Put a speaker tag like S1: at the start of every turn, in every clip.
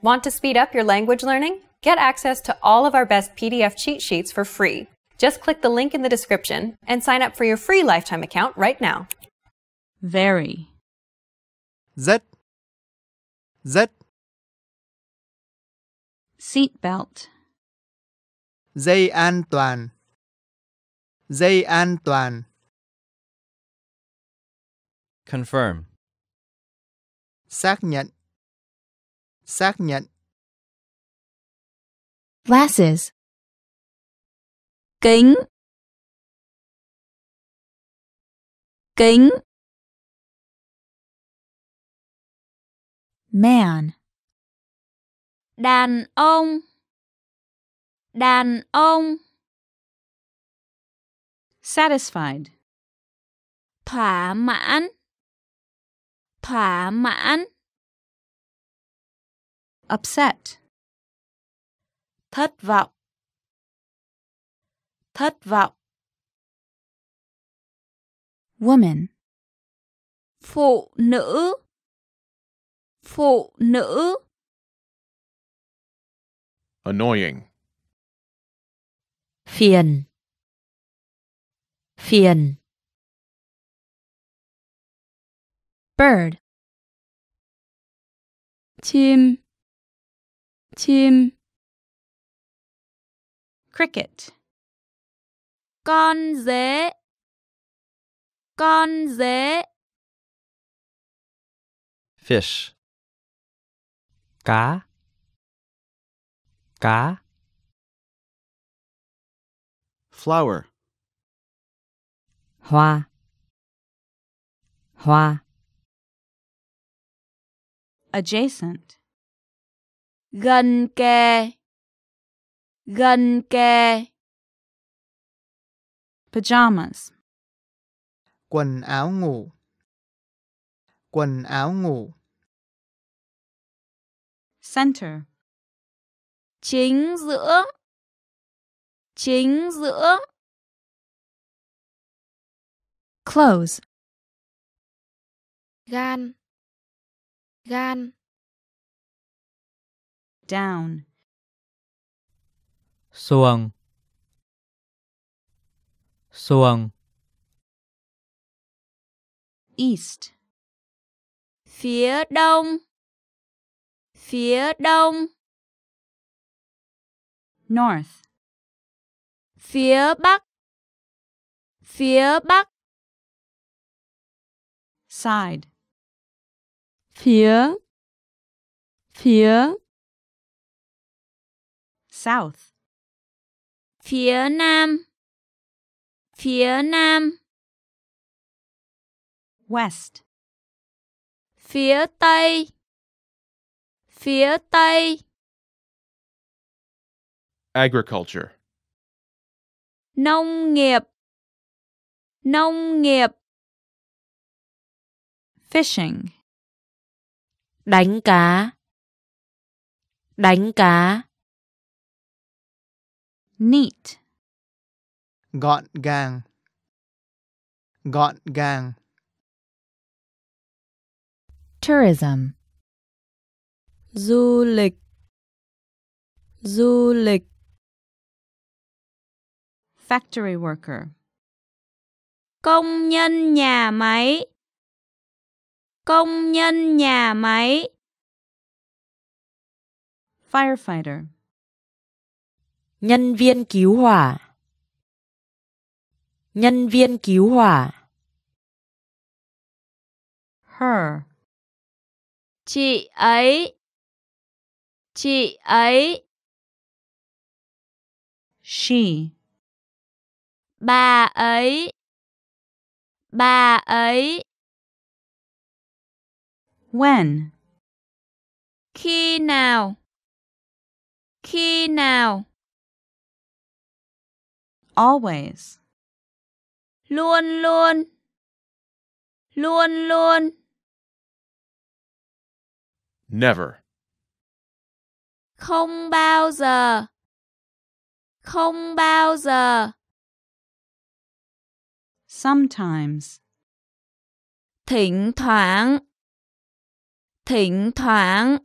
S1: Want to speed up your language learning? Get access to all of our best PDF cheat sheets for free. Just click the link in the description and sign up for your free lifetime account right now.
S2: Very.
S3: Z. Z.
S2: Seat belt.
S3: dây an toàn dây an toàn
S4: Confirm.
S3: xác nhận xác nhận
S5: Glasses.
S2: Kính. Kính.
S5: Man.
S2: Đàn ông. Đàn ông. Satisfied. Thỏa mãn. Thỏa mãn. Upset. Thất vọng. Thất vọng.
S5: Woman.
S2: Phụ nữ. Phụ nữ.
S6: Annoying.
S5: Phiền. Phiền. Bird.
S2: Chim. Chim. Cricket. Con dế. Con dế.
S4: Fish. Cá. Cá.
S3: flower
S5: Hoa. Hoa.
S2: Adjacent. Gần kề. Gần kề. Pajamas.
S3: quần áo ngủ quần áo ngủ
S2: Center. Chính giữa. Chính giữa.
S5: Close.
S7: gan gan
S2: Down.
S4: Xuồng. Xuồng.
S2: East. Phía đông. Phía đông. North. Phía bắc. Phía bắc. Side. Phía. Phía. South. Phía nam. Phía nam. West. Phía tây. Phía tây.
S6: Agriculture.
S2: Nông nghiệp. Nông nghiệp. Fishing.
S5: Đánh cá. Đánh cá.
S2: Neat.
S3: gọn gàng gọn gàng
S5: Tourism.
S2: Du lịch. Du lịch. Factory worker. Công nhân nhà máy. Công nhân nhà máy. Firefighter.
S5: Nhân viên cứu hỏa. Nhân viên cứu hỏa.
S2: Her. Chị ấy. Chị ấy. She. Bà ấy. Bà ấy. When. Khi nào. Khi nào. Always. Luôn luôn. Luôn luôn.
S6: Never.
S2: Không bao giờ. Không bao giờ. Sometimes. Thỉnh thoảng. Thỉnh thoảng.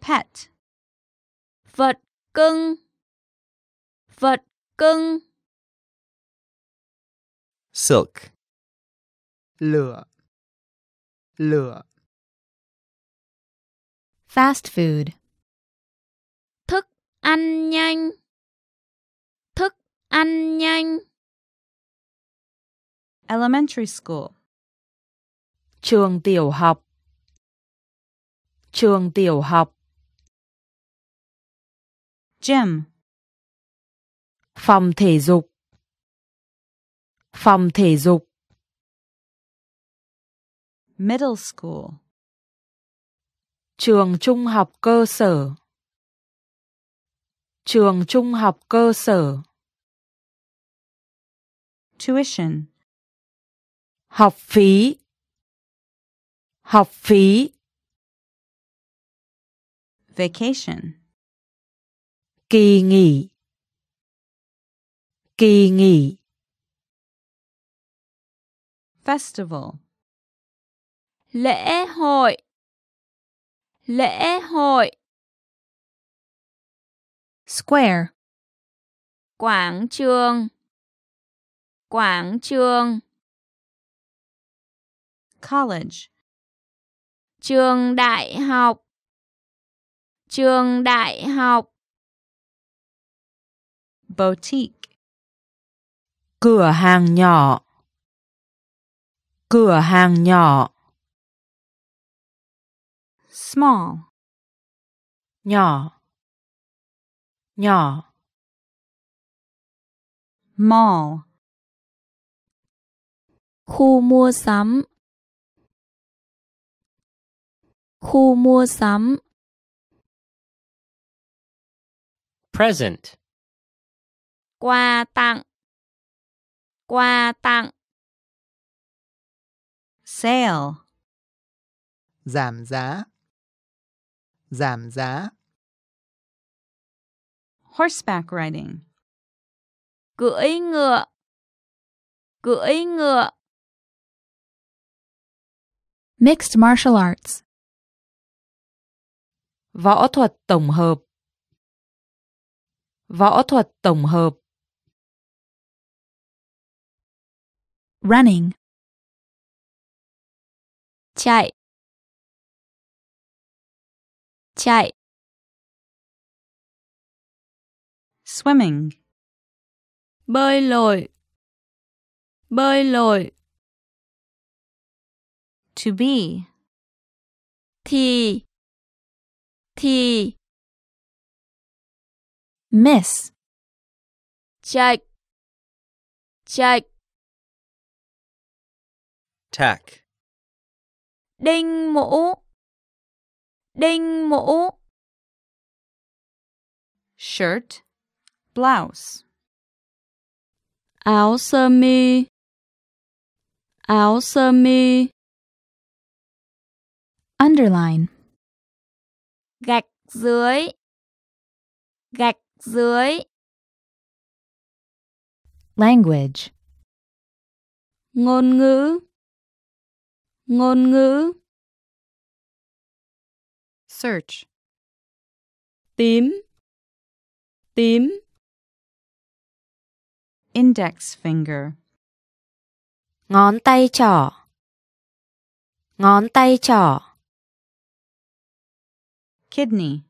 S2: Pet. Vật cưng. Vật cưng.
S8: Silk.
S3: lửa lửa
S5: Fast food.
S2: Thức ăn nhanh. Thức ăn nhanh.
S9: Elementary school.
S5: Trường tiểu học. Trường tiểu học.
S9: Gym.
S5: Phòng thể dục. Phòng thể dục.
S9: Middle school.
S5: Trường trung học cơ sở. Trường trung học cơ sở.
S9: Tuition.
S5: Học phí. Học phí.
S9: Vacation.
S5: Kỳ nghỉ. Kỳ nghỉ.
S9: Festival.
S2: Lễ hội. Lễ hội.
S5: Square.
S2: Quảng trường. Quảng trường.
S9: College.
S2: Trường đại học. Trường đại học.
S9: Boutique.
S5: Cửa hàng nhỏ. Cửa hàng nhỏ.
S9: Small.
S5: Nhỏ. Nhỏ.
S9: Mall.
S2: Khu mua sắm. Khu mua sắm.
S10: Present.
S2: Quà tặng. Quà tặng.
S9: Sale.
S3: giảm giá giảm giá
S9: Horseback riding.
S2: Cưỡi ngựa. Cưỡi ngựa.
S11: Mixed martial arts.
S5: Võ thuật tổng hợp. Võ thuật tổng hợp.
S11: Running.
S2: Chạy. Chạy.
S9: Swimming.
S2: Bơi lội. Bơi lội.
S9: To be.
S2: Thì. Thì.
S11: Miss.
S2: Chạch. Chạch.
S8: Tack.
S2: Đinh mũ. Đinh mũ.
S9: Shirt. Blouse.
S2: Áo sơ mi. Áo sơ mi.
S11: Underline.
S2: Gạch dưới. Gạch dưới.
S5: Language.
S2: Ngôn ngữ. Ngôn ngữ.
S9: Search.
S2: Tím. Tím.
S9: Index finger.
S5: Ngón tay trỏ. Ngón tay trỏ.
S9: Kidney.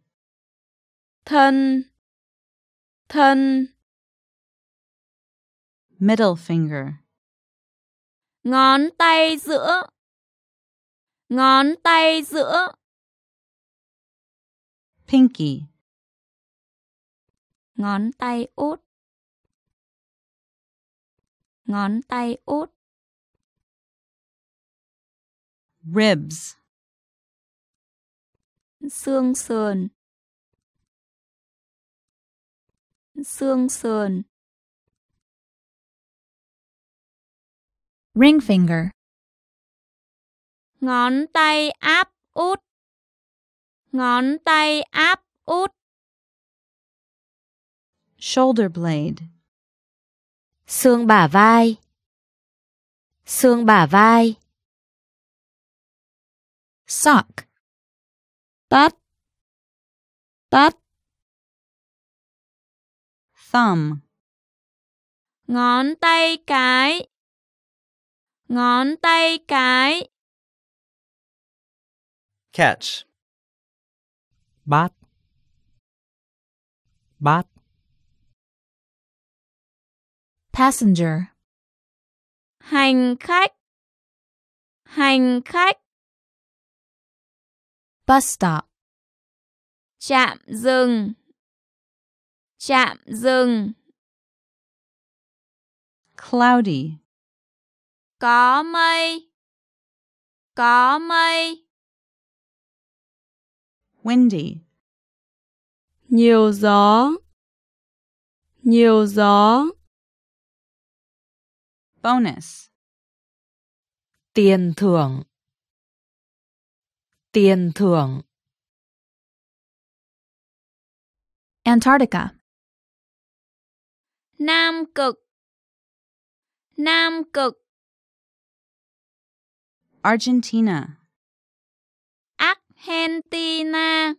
S2: Thân. Thân.
S9: Middle finger.
S2: Ngón tay giữa. Ngón tay giữa.
S9: Pinky.
S2: Ngón tay út. Ngón tay út.
S9: Ribs.
S2: Xương sườn. Xương sườn.
S11: Ring finger.
S2: Ngón tay áp út. Ngón tay áp út.
S9: Shoulder blade.
S5: Xương bả vai. Xương bả vai.
S11: Sock.
S2: Tất. Tắt.
S9: Thumb.
S2: Ngón tay cái. Ngón tay cái.
S8: Catch.
S4: Bát. Bát.
S11: Passenger.
S2: Hành khách. Hành khách.
S11: Bus stop.
S2: Chạm dừng. Chạm dừng.
S9: Cloudy.
S2: Có mây. Có mây.
S9: Windy.
S2: Nhiều gió. Nhiều gió.
S9: Bonus.
S5: Tiền thưởng. Tiền thưởng.
S11: Antarctica.
S2: Nam cực. Nam cực.
S9: Argentina.
S2: Argentina.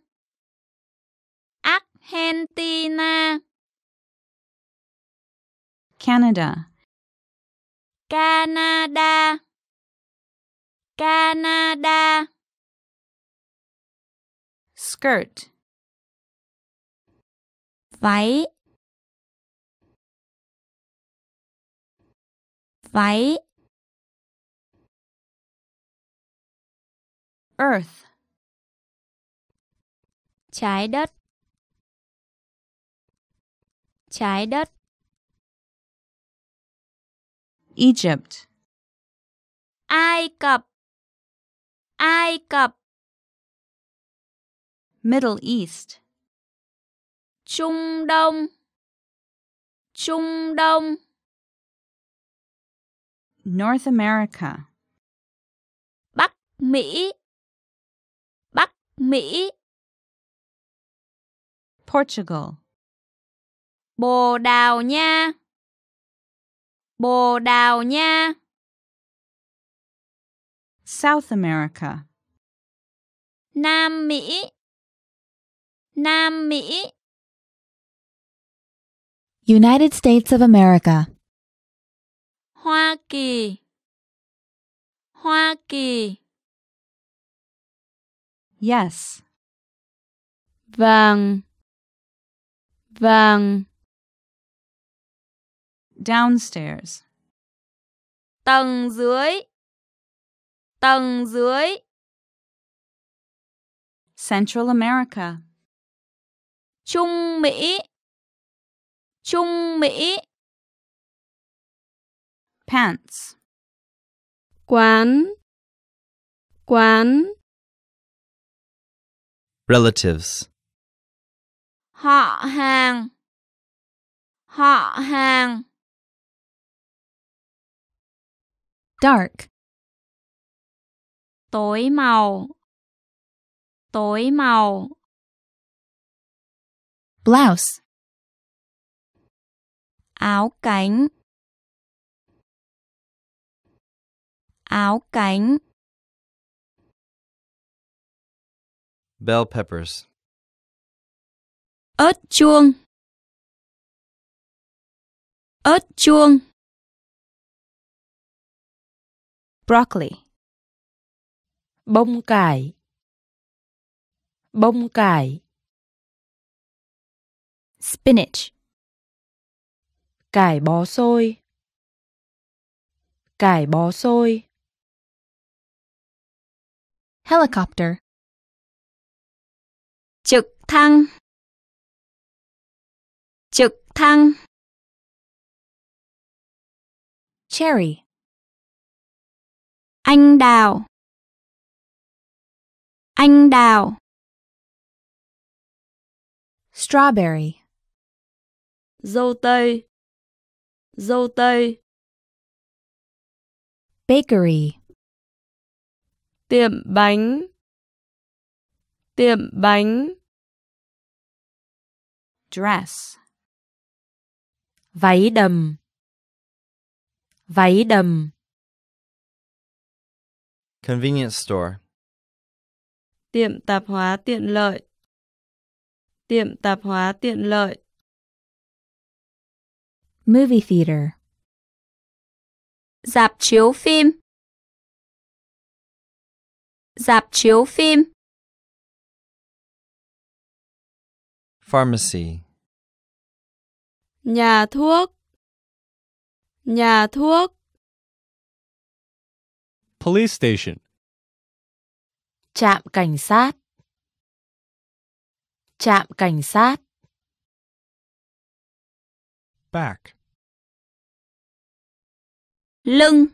S2: Argentina.
S9: Canada.
S2: Canada. Canada.
S9: Skirt.
S2: Váy. Váy.
S9: Earth.
S2: Trái đất. Trái đất.
S9: Egypt.
S2: Ai Cập. Ai Cập.
S9: Middle East.
S2: Trung Đông. Trung Đông.
S9: North America.
S2: Bắc Mỹ. Bắc Mỹ.
S9: Portugal.
S2: Bồ Đào Nha. Bồ Đào Nha.
S9: South America.
S2: Nam Mỹ. Nam Mỹ.
S11: United States of America.
S2: Hoa Kỳ. Hoa Kỳ.
S9: Yes.
S2: Vàng. Vàng.
S9: Downstairs.
S2: Tầng dưới. Tầng dưới.
S9: Central America.
S2: Trung Mỹ. Trung Mỹ.
S9: Pants.
S2: Quán. Quán.
S8: Relatives.
S2: Họ hàng. Họ hàng.
S11: Dark.
S2: Tối màu. Tối màu.
S11: Blouse.
S2: Áo cánh. Áo cánh.
S8: Bell peppers.
S2: Ớt chuông ớt chuông
S11: Broccoli.
S5: Bông cải. Bông cải.
S11: Spinach.
S5: Cải bó xôi. Cải bó xôi.
S11: Helicopter.
S2: trực thăng trực thăng
S11: Cherry.
S2: anh đào anh đào
S11: Strawberry.
S2: dâu tây dâu tây
S11: Bakery.
S2: tiệm bánh tiệm bánh
S9: Dress.
S5: Váy đầm. Váy đầm.
S8: Convenience store.
S2: tiệm tạp hóa tiện lợi
S12: Tiệm tạp hóa tiện lợi.
S11: Movie theater.
S2: Dạp chiếu phim. Dạp chiếu phim.
S8: Pharmacy.
S12: Nhà thuốc. Nhà thuốc.
S6: Police station.
S5: Trạm cảnh sát. Trạm cảnh sát.
S6: Back.
S2: Lưng.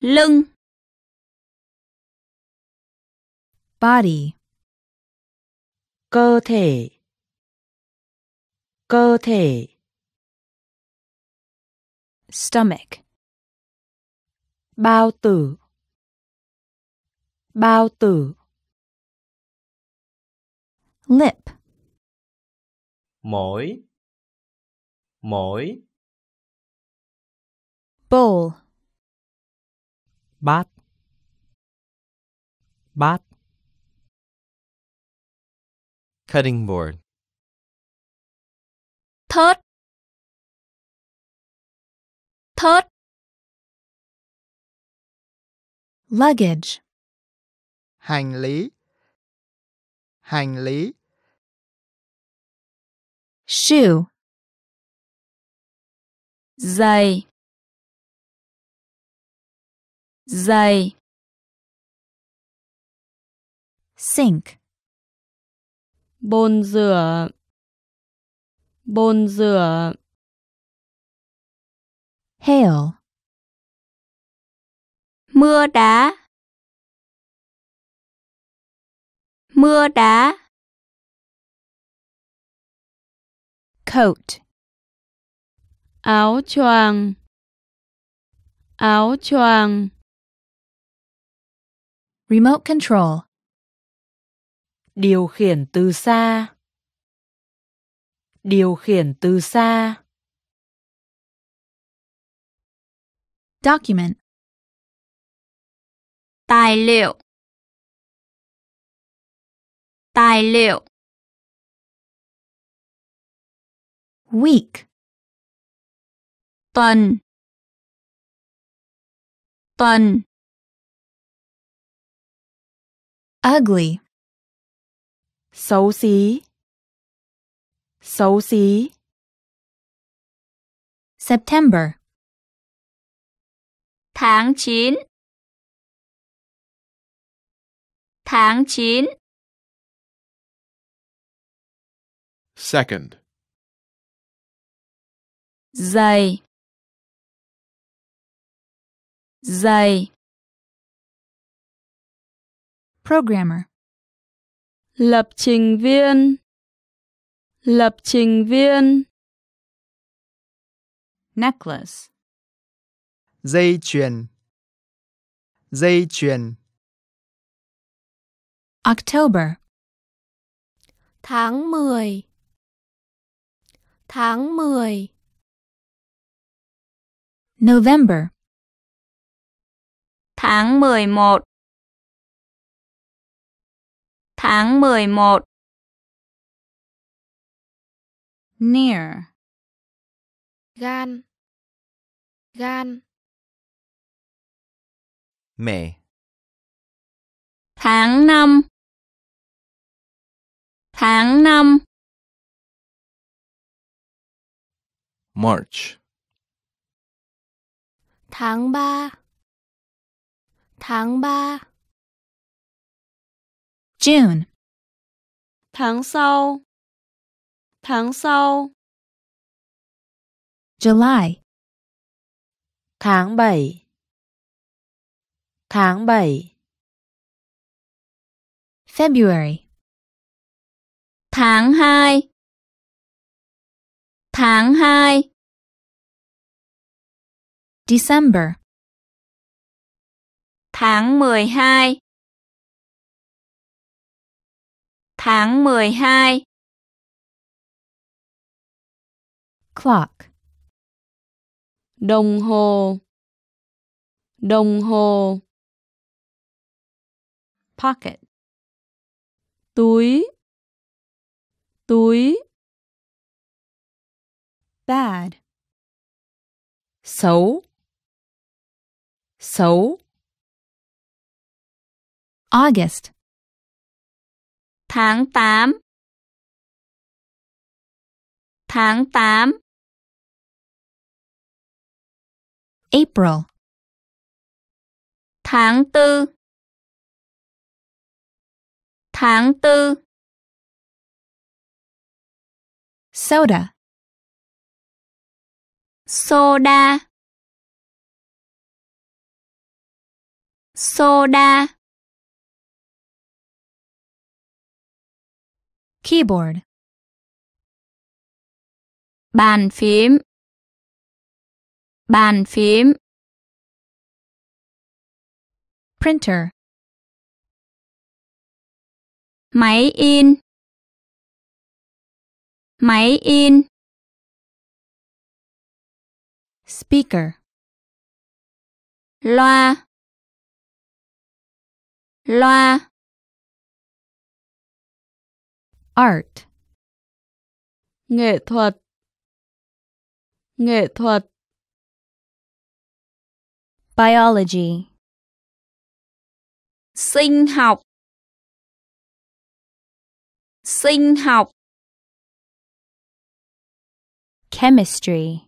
S2: Lưng.
S11: Body.
S5: Cơ thể. Cơ thể.
S11: Stomach.
S5: Bao tử. Bao tử.
S11: Lip.
S13: mỗi mỗi
S11: Bowl.
S4: bát bát
S8: Cutting board.
S2: Thớt. Thớt.
S11: Luggage.
S3: hành lý hành lý
S11: Shoe.
S2: Giày. Giày.
S11: Sink.
S12: Bồn rửa. Bồn rửa.
S11: Hail.
S2: Mưa đá. Mưa đá.
S11: Coat.
S12: Áo choàng. Áo choàng.
S11: Remote control.
S5: Điều khiển từ xa. Điều khiển từ xa.
S11: Document.
S2: Tài liệu. Tài liệu.
S11: Week.
S2: Tuần. Tuần.
S11: Ugly.
S5: Xấu xí. Xấu xí.
S11: September.
S2: Tháng 9. Tháng 9.
S6: Second.
S12: Giày. Giày.
S11: Programmer.
S12: Lập trình viên. Lập trình viên.
S2: Necklace.
S3: dây chuyền dây chuyền
S11: October.
S14: Tháng 10. Tháng 10.
S11: November.
S2: Tháng 11. Tháng 11. Near.
S14: Gan. Gan.
S8: May.
S2: Tháng 5. Tháng 5.
S6: March.
S14: Tháng 3. Tháng 3.
S11: June.
S12: Tháng sau. Tháng sau.
S11: July.
S5: Tháng 7. Tháng 7.
S11: February.
S2: Tháng 2. Tháng 2.
S11: December.
S2: Tháng 12. Tháng 12.
S11: Clock.
S12: Đồng hồ. Đồng hồ.
S2: Pocket.
S12: túi túi
S11: Bad.
S5: xấu xấu
S11: August.
S2: Tháng 8 Tháng 8
S11: April.
S2: Tháng tư. Tháng tư.
S11: Soda.
S2: Soda. Soda.
S11: Keyboard.
S2: Bàn phím Bàn phím.
S11: Printer.
S2: Máy in. Máy in.
S11: Speaker.
S2: Loa. Loa.
S11: Art.
S12: nghệ thuật. Nghệ thuật
S15: Biology.
S2: Sinh học Sinh học
S15: Chemistry.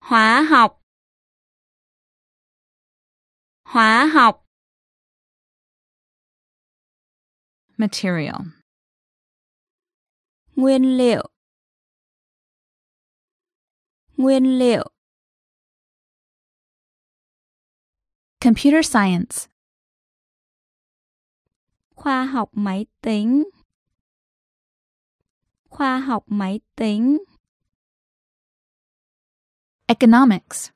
S2: Hóa học Hóa học
S11: Material.
S2: Nguyên liệu Nguyên liệu
S11: Computer science.
S2: Khoa học máy tính Khoa học máy tính
S11: Economics.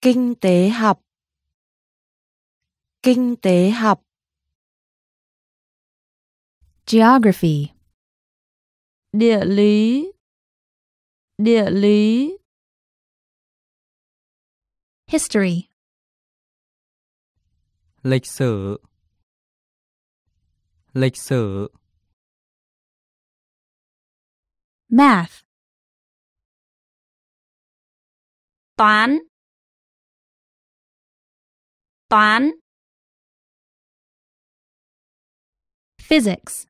S5: kinh tế học kinh tế học
S11: Geography.
S12: địa lý địa lý
S11: History.
S4: Lịch sử lịch sử
S11: Math.
S2: Toán Toán
S11: Physics.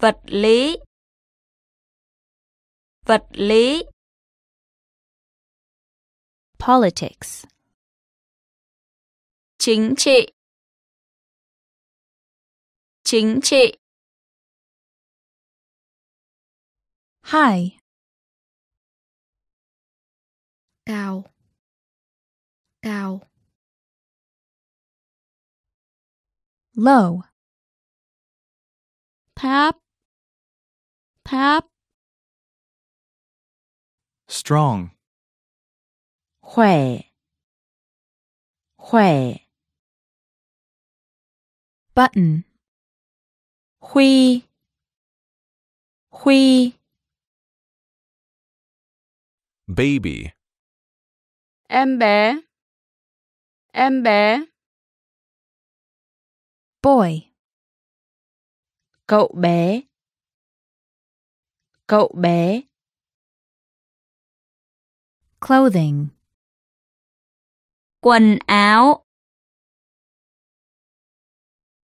S2: Vật lý Vật lý
S15: Politics.
S2: Chính trị. Chính trị.
S11: High.
S7: cao. Cao.
S11: Low.
S12: tháp tháp
S6: Strong.
S5: khỏe. Khỏe
S11: Button.
S5: khuy khuy
S6: Baby.
S12: em bé em bé
S11: Boy.
S5: cậu bé cậu bé
S11: Clothing.
S2: Quần áo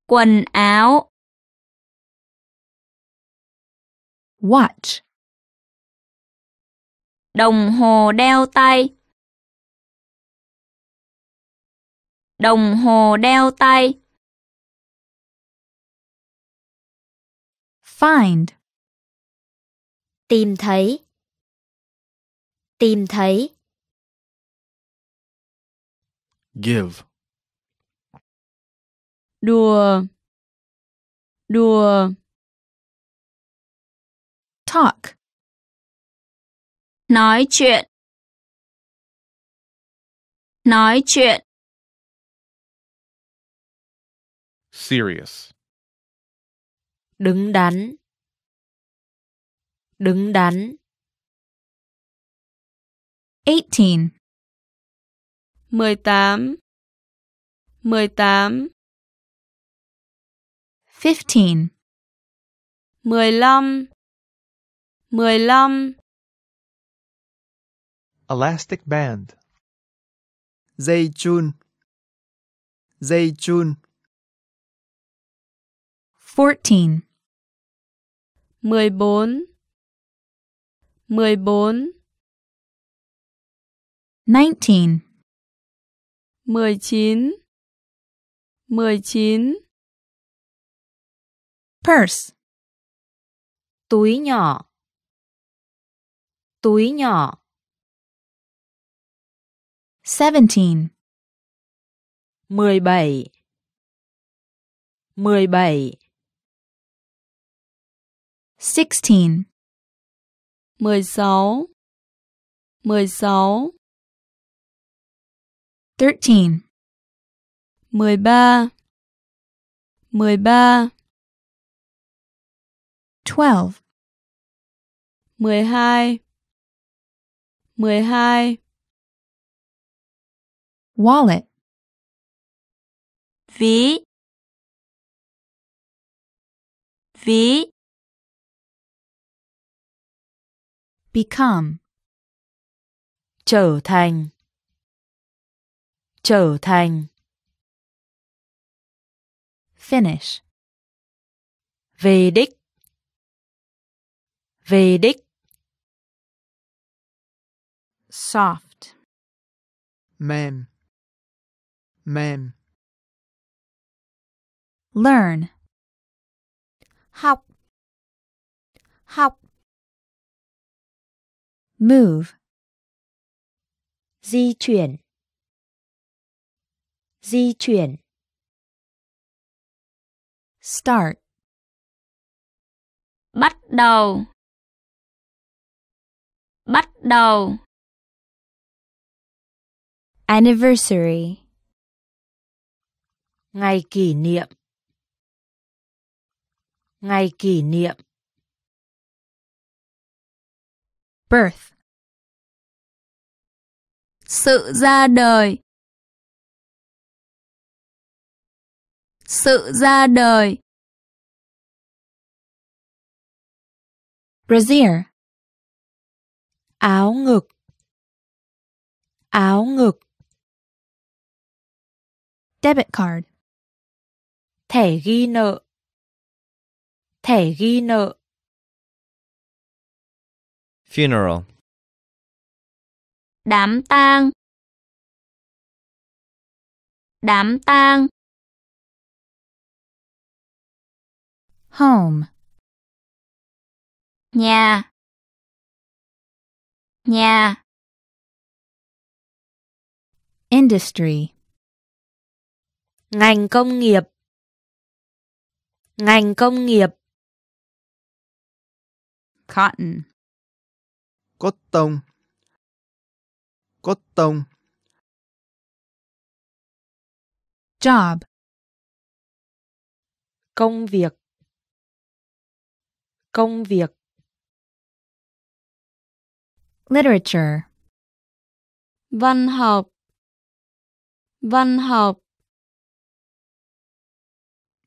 S2: Quần áo
S11: Watch.
S2: Đồng hồ đeo tay Đồng hồ đeo tay
S11: Find.
S16: Tìm thấy. Tìm thấy.
S6: Give.
S12: Đùa. Đùa.
S11: Talk.
S2: Nói chuyện. Nói chuyện.
S6: Serious.
S5: đứng đắn. Đứng đắn.
S11: 18.
S12: mười tám. Mười tám
S11: 15.
S12: mười lăm, mười lăm,
S17: Elastic band.
S3: dây chun dây chun
S11: 14.
S12: mười bốn, mười bốn,
S11: 19.
S12: mười chín, mười chín,
S11: Purse.
S5: túi nhỏ túi nhỏ
S11: 17.
S5: mười bảy mười bảy
S11: 16.
S12: mười sáu, mười sáu,
S11: 13
S12: mười ba, mười ba,
S11: 12.
S12: mười hai, mười hai,
S11: Wallet.
S2: ví ví
S11: Become.
S5: trở thành trở thành
S11: Finish.
S5: về đích về đích
S11: Soft.
S3: mềm mềm
S11: Learn.
S15: học học
S11: Move.
S15: di chuyển di chuyển
S11: Start.
S2: bắt đầu bắt đầu.
S15: Anniversary.
S5: Ngày kỷ niệm. Ngày kỷ niệm.
S11: Birth.
S2: sự ra đời. Sự ra đời.
S11: Brassiere.
S5: Áo ngực. Áo ngực.
S11: Debit card.
S5: thẻ ghi nợ. Thẻ ghi nợ.
S8: Funeral.
S2: đám tang. Đám tang.
S11: Home.
S2: nhà nhà.
S11: Industry.
S5: ngành công nghiệp. Ngành công nghiệp.
S11: Cotton.
S3: cốt tông cốt tông
S11: Job.
S5: công việc. Công việc
S11: Literature.
S12: văn học, văn học,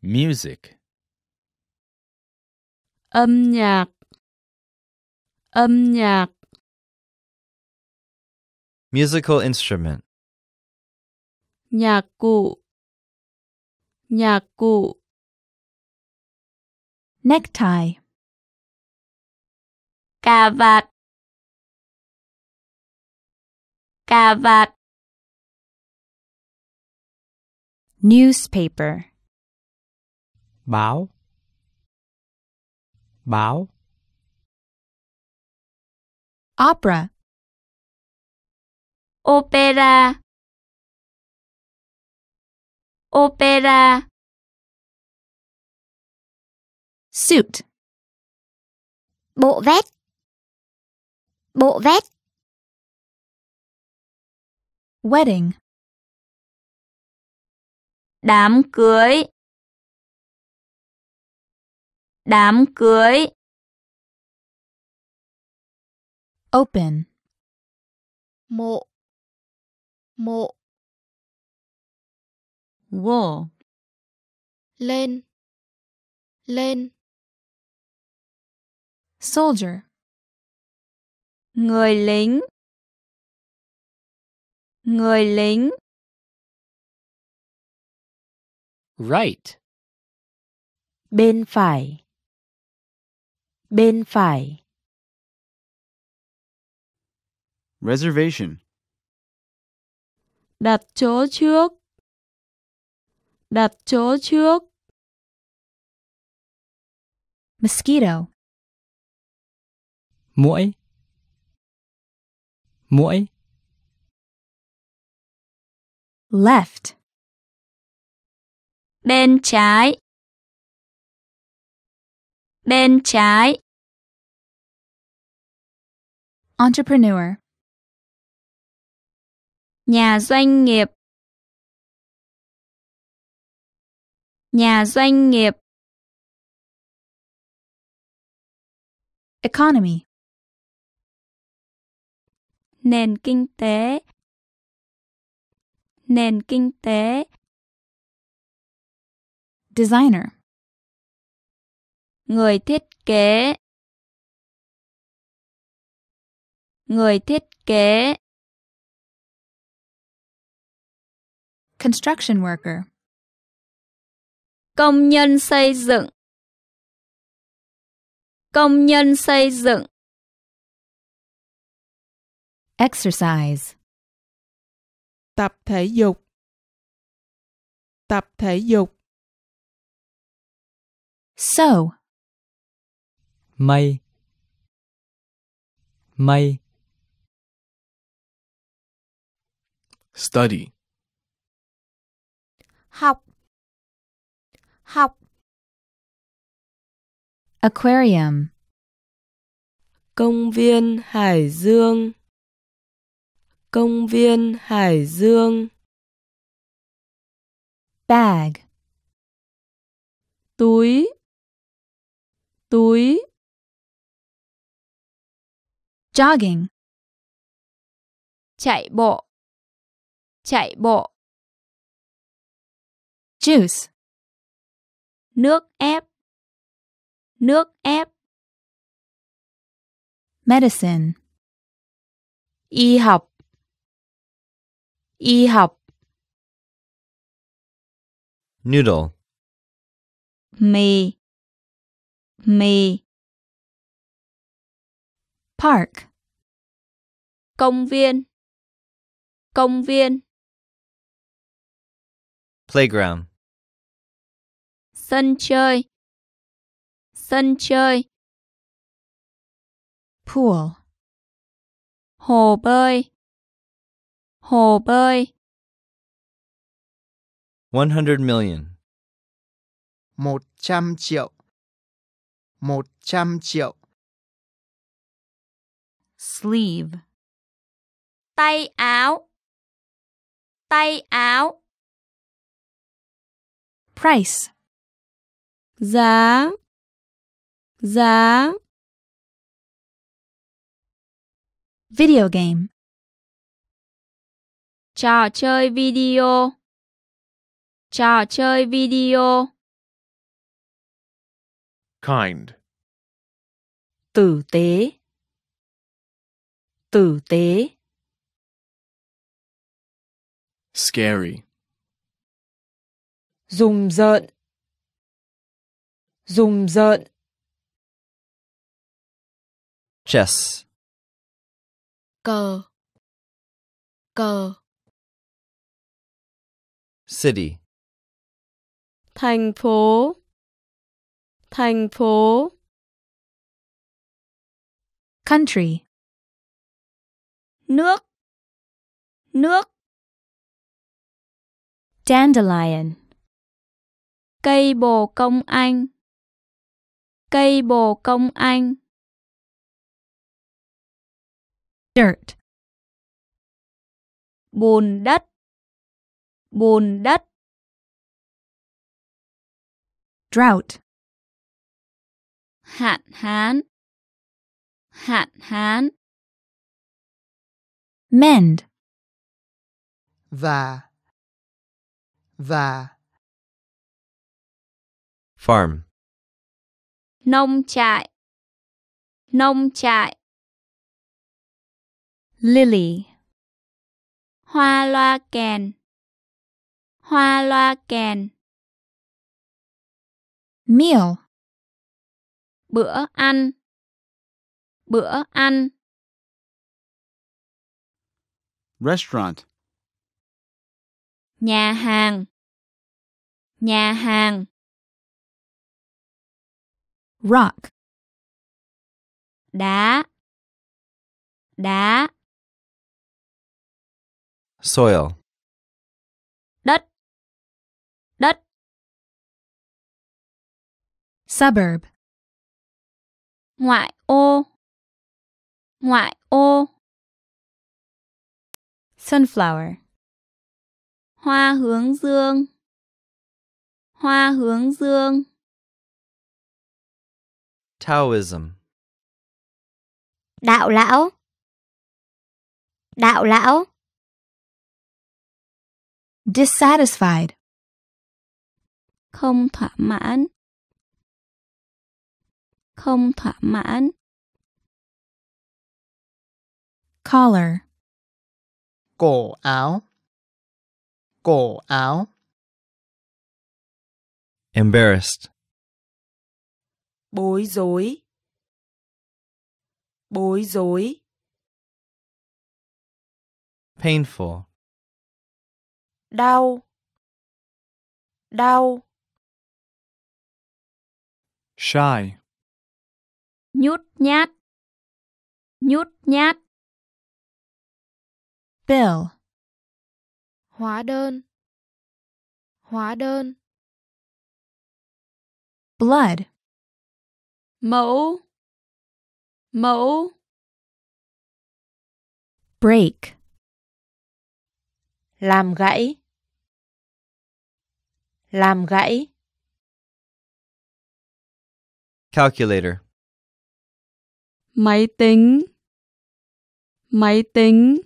S18: Music.
S12: âm nhạc, âm nhạc,
S8: Musical instrument.
S12: nhạc cụ, nhạc cụ,
S11: Necktie.
S2: cà vạt cà vạt
S11: Newspaper.
S4: báo. Báo.
S11: Opera.
S2: opera. Opera.
S11: Suit.
S15: bộ vest bộ vest
S11: Wedding.
S2: đám cưới đám cưới
S11: Open.
S7: mộ mộ
S12: wool,
S7: lên lên
S11: Soldier.
S2: Người lính. Người lính.
S10: Right.
S5: Bên phải. Bên phải.
S3: Reservation.
S2: Đặt chỗ trước. Đặt chỗ trước.
S11: Mosquito.
S4: muỗi muỗi
S11: Left.
S2: Bên trái. Bên trái.
S11: Entrepreneur.
S2: Nhà doanh nghiệp. Nhà doanh nghiệp.
S11: Economy.
S2: Nền kinh tế. Nền kinh tế.
S11: Designer.
S2: Người thiết kế. Người thiết kế.
S11: Construction worker.
S2: Công nhân xây dựng. Công nhân xây dựng.
S11: Exercise.
S19: Tập thể dục. Tập thể dục.
S11: Sew.
S4: mây mây
S6: Study.
S14: học học
S11: Aquarium.
S12: Công viên Hải Dương. Công viên Hải Dương.
S11: Bag.
S12: Túi. Túi.
S11: Jogging.
S2: Chạy bộ. Chạy bộ.
S11: Juice.
S2: Nước ép. Nước ép.
S11: Medicine.
S5: Y học. Y học.
S8: Noodle.
S2: Mì. Mì.
S11: Park.
S2: Công viên. Công viên.
S8: Playground.
S2: Sân chơi. Sân chơi.
S11: Pool.
S2: Hồ bơi. Hồ bơi.
S8: 100 million.
S3: Một trăm triệu. Một trăm triệu.
S9: Sleeve.
S2: Tay áo. Tay áo.
S11: Price.
S12: Giá. Giá.
S11: Video game.
S2: Trò chơi video. Trò chơi video.
S6: Kind.
S5: Tử tế. Tử tế.
S6: Scary.
S5: Rùng rợn. Rùng rợn.
S8: Chess.
S7: cờ cờ
S8: City.
S12: Thành phố. Thành phố.
S11: Country.
S2: Nước. Nước.
S11: Dandelion.
S2: Cây bồ công anh. Cây bồ công anh.
S11: Dirt.
S2: Bùn đất. Bùn đất.
S11: Drought.
S2: Hạn hán. Hạn hán.
S11: Mend.
S3: Và. Và.
S8: Farm.
S2: Nông trại. Nông trại.
S11: Lily.
S2: Hoa loa kèn. Hoa loa kèn.
S11: Meal.
S2: Bữa ăn. Bữa ăn.
S3: Restaurant.
S2: Nhà hàng. Nhà hàng.
S11: Rock.
S2: Đá. Đá.
S8: Soil.
S11: Suburb.
S2: Ngoại ô. Ngoại ô.
S11: Sunflower.
S2: Hoa hướng dương. Hoa hướng dương.
S8: Taoism.
S16: Đạo lão. Đạo lão.
S11: Dissatisfied.
S2: Không thỏa mãn. Không thỏa mãn.
S11: Collar.
S3: Cổ áo. Cổ áo.
S8: Embarrassed.
S5: bối rối bối rối
S8: Painful.
S5: đau đau
S20: Shy.
S2: Nhút nhát. Nhút nhát.
S11: Bill.
S7: Hóa đơn. Hóa đơn.
S11: Blood.
S2: Mẫu. Mẫu.
S11: Break.
S5: làm gãy làm gãy
S8: Calculator.
S12: Máy tính. Máy tính.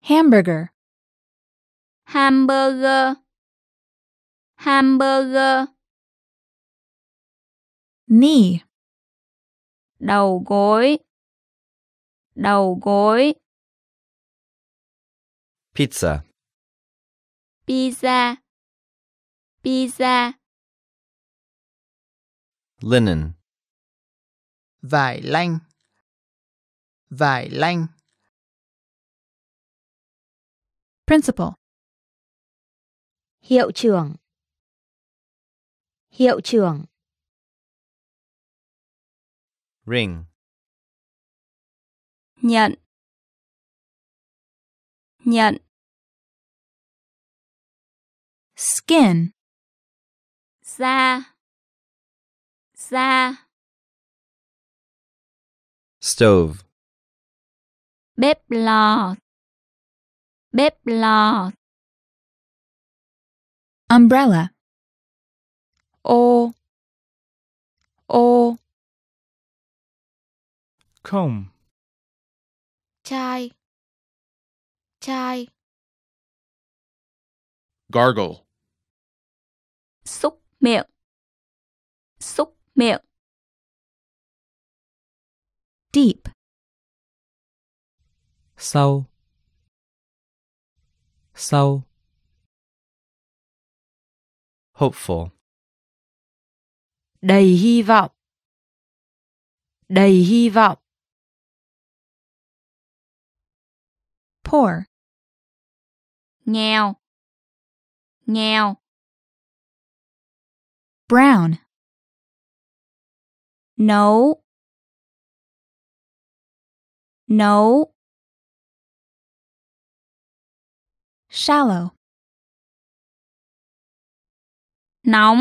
S11: Hamburger.
S2: Hamburger. Hamburger.
S11: Knee.
S2: Đầu gối. Đầu gối.
S8: Pizza.
S2: Pizza. Pizza.
S8: Linen.
S3: Vải lanh. Vải lanh.
S11: Principal.
S16: Hiệu trưởng. Hiệu trưởng.
S8: Ring.
S2: Nhận. Nhận.
S11: Skin.
S2: Da. Da.
S8: Stove.
S2: Bếp lò. Bếp lò.
S11: Umbrella.
S12: Ô. Ô.
S20: Comb.
S7: Chai. Chai.
S20: Gargle.
S2: Xúc miệng. Xúc miệng.
S11: Deep.
S4: Sâu. Sâu.
S8: Hopeful.
S5: đầy hy vọng đầy hy vọng
S11: Poor.
S2: Nghèo. Nghèo.
S11: Brown.
S2: Nấu. Nấu.
S11: Shallow.
S2: Nóng.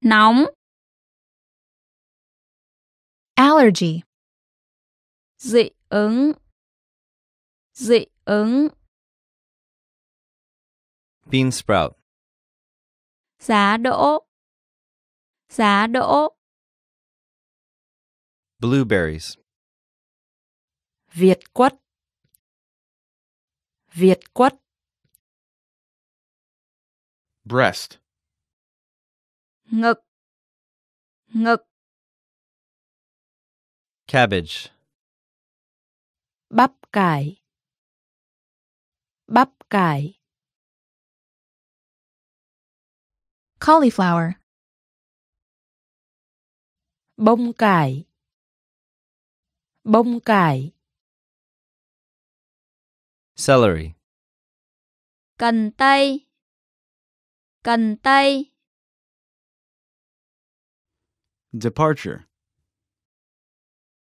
S2: Nóng.
S11: Allergy.
S2: Dị ứng. Dị ứng.
S8: Bean sprout.
S2: Giá đỗ. Giá đỗ.
S8: Blueberries.
S5: việt quất việt quất
S20: Breast.
S2: ngực ngực
S8: Cabbage.
S5: bắp cải bắp cải
S11: Cauliflower.
S5: bông cải bông cải
S8: Celery.
S2: cần tây cần tây
S21: Departure.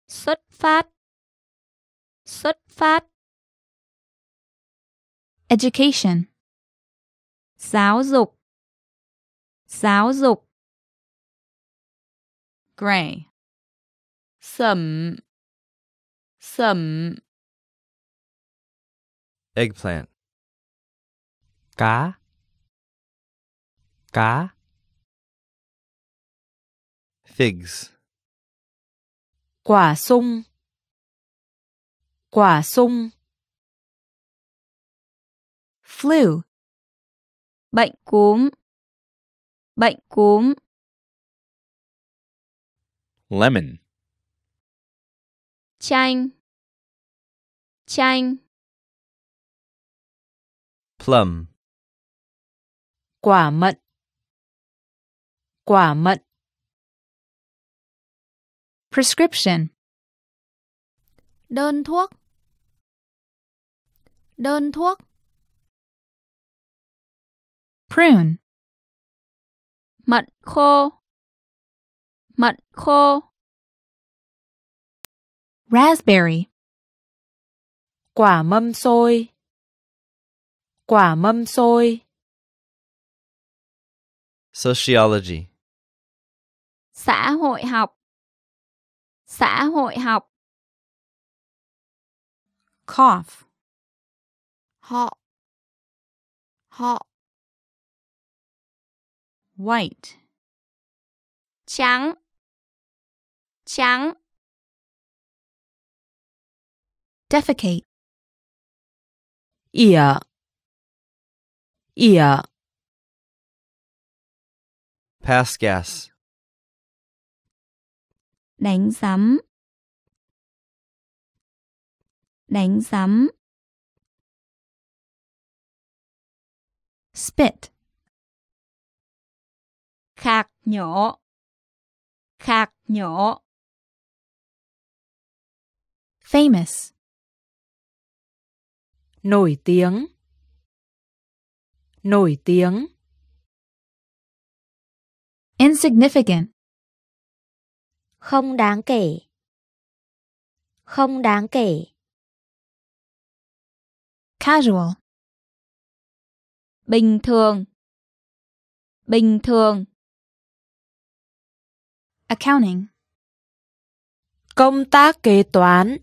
S2: xuất phát xuất phát
S11: Education.
S2: giáo dục giáo dục
S9: Gray.
S5: sẩm sẩm
S8: Eggplant.
S4: Cá. Cá.
S8: Figs.
S5: quả sung quả sung
S11: Flu.
S2: bệnh cúm bệnh cúm
S4: Lemon.
S2: Chanh chanh
S8: Plum.
S5: quả mận quả mận
S11: Prescription.
S14: Đơn thuốc. Đơn thuốc.
S11: Prune.
S2: mận khô mận khô
S11: Raspberry.
S5: quả mâm xôi quả mâm xôi
S8: Sociology.
S2: xã hội học xã hội học
S11: Cough.
S14: Họ. Họ.
S11: White.
S2: trắng trắng
S11: Defecate.
S5: ỉa ỉa
S8: Pass gas.
S2: đánh giấm đánh giấm
S11: Spit.
S2: khạc nhổ khạc nhổ
S11: Famous.
S5: Nổi tiếng nổi tiếng
S11: Insignificant.
S16: Không đáng kể. Không đáng kể.
S11: Casual.
S2: bình thường bình thường
S11: Accounting.
S5: công tác kế toán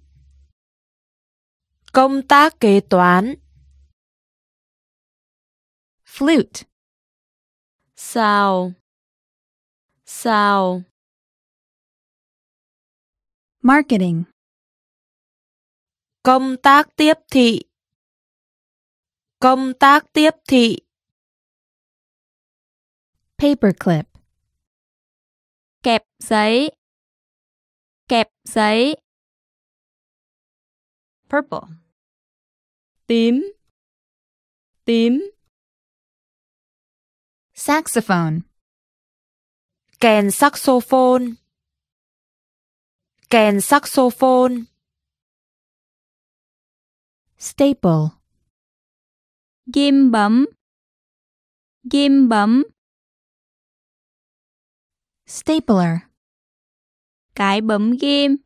S5: công tác kế toán.
S11: Flute.
S5: sao sao
S11: Marketing.
S5: công tác tiếp thị. Công tác tiếp thị.
S11: Paperclip.
S2: kẹp giấy. Kẹp giấy
S9: Purple.
S5: tím tím
S11: Saxophone.
S5: kèn saxophone kèn saxophone
S11: Staple.
S2: ghim bấm ghim bấm
S11: Stapler.
S2: cái bấm ghim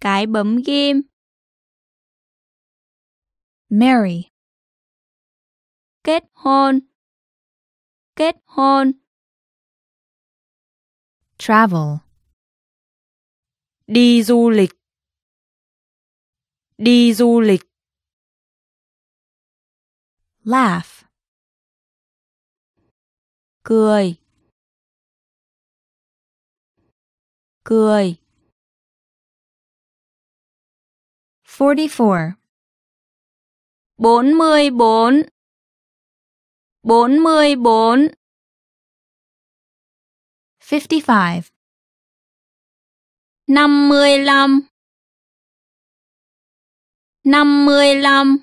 S2: cái bấm ghim
S11: Marry.
S2: kết hôn kết hôn
S11: Travel.
S5: đi du lịch đi du lịch
S11: Laugh.
S2: cười cười
S11: 44.
S2: Bốn mươi bốn bốn mươi bốn
S11: 55.
S2: năm mươi lăm năm mươi lăm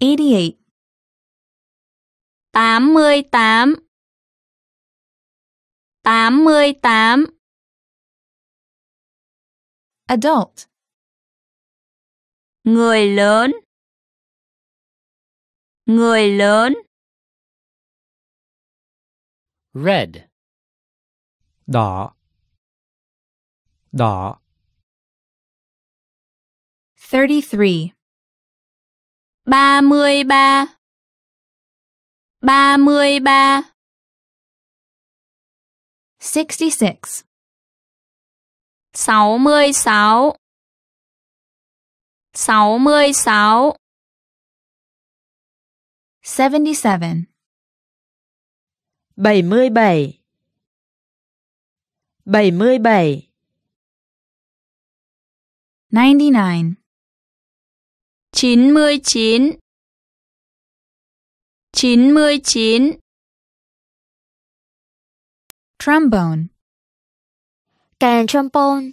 S11: 88.
S2: tám mươi tám tám mươi tám
S11: Adult.
S2: Người lớn. Người lớn.
S10: Red.
S4: đỏ. Đỏ.
S11: 33.
S2: ba mươi ba. Ba mươi ba
S11: 66.
S2: sáu mươi sáu sáu mươi sáu
S11: 77.
S5: 77 77
S11: 99.
S2: chín mươi chín chín mươi chín
S11: Trombone.
S16: Kèn trombone.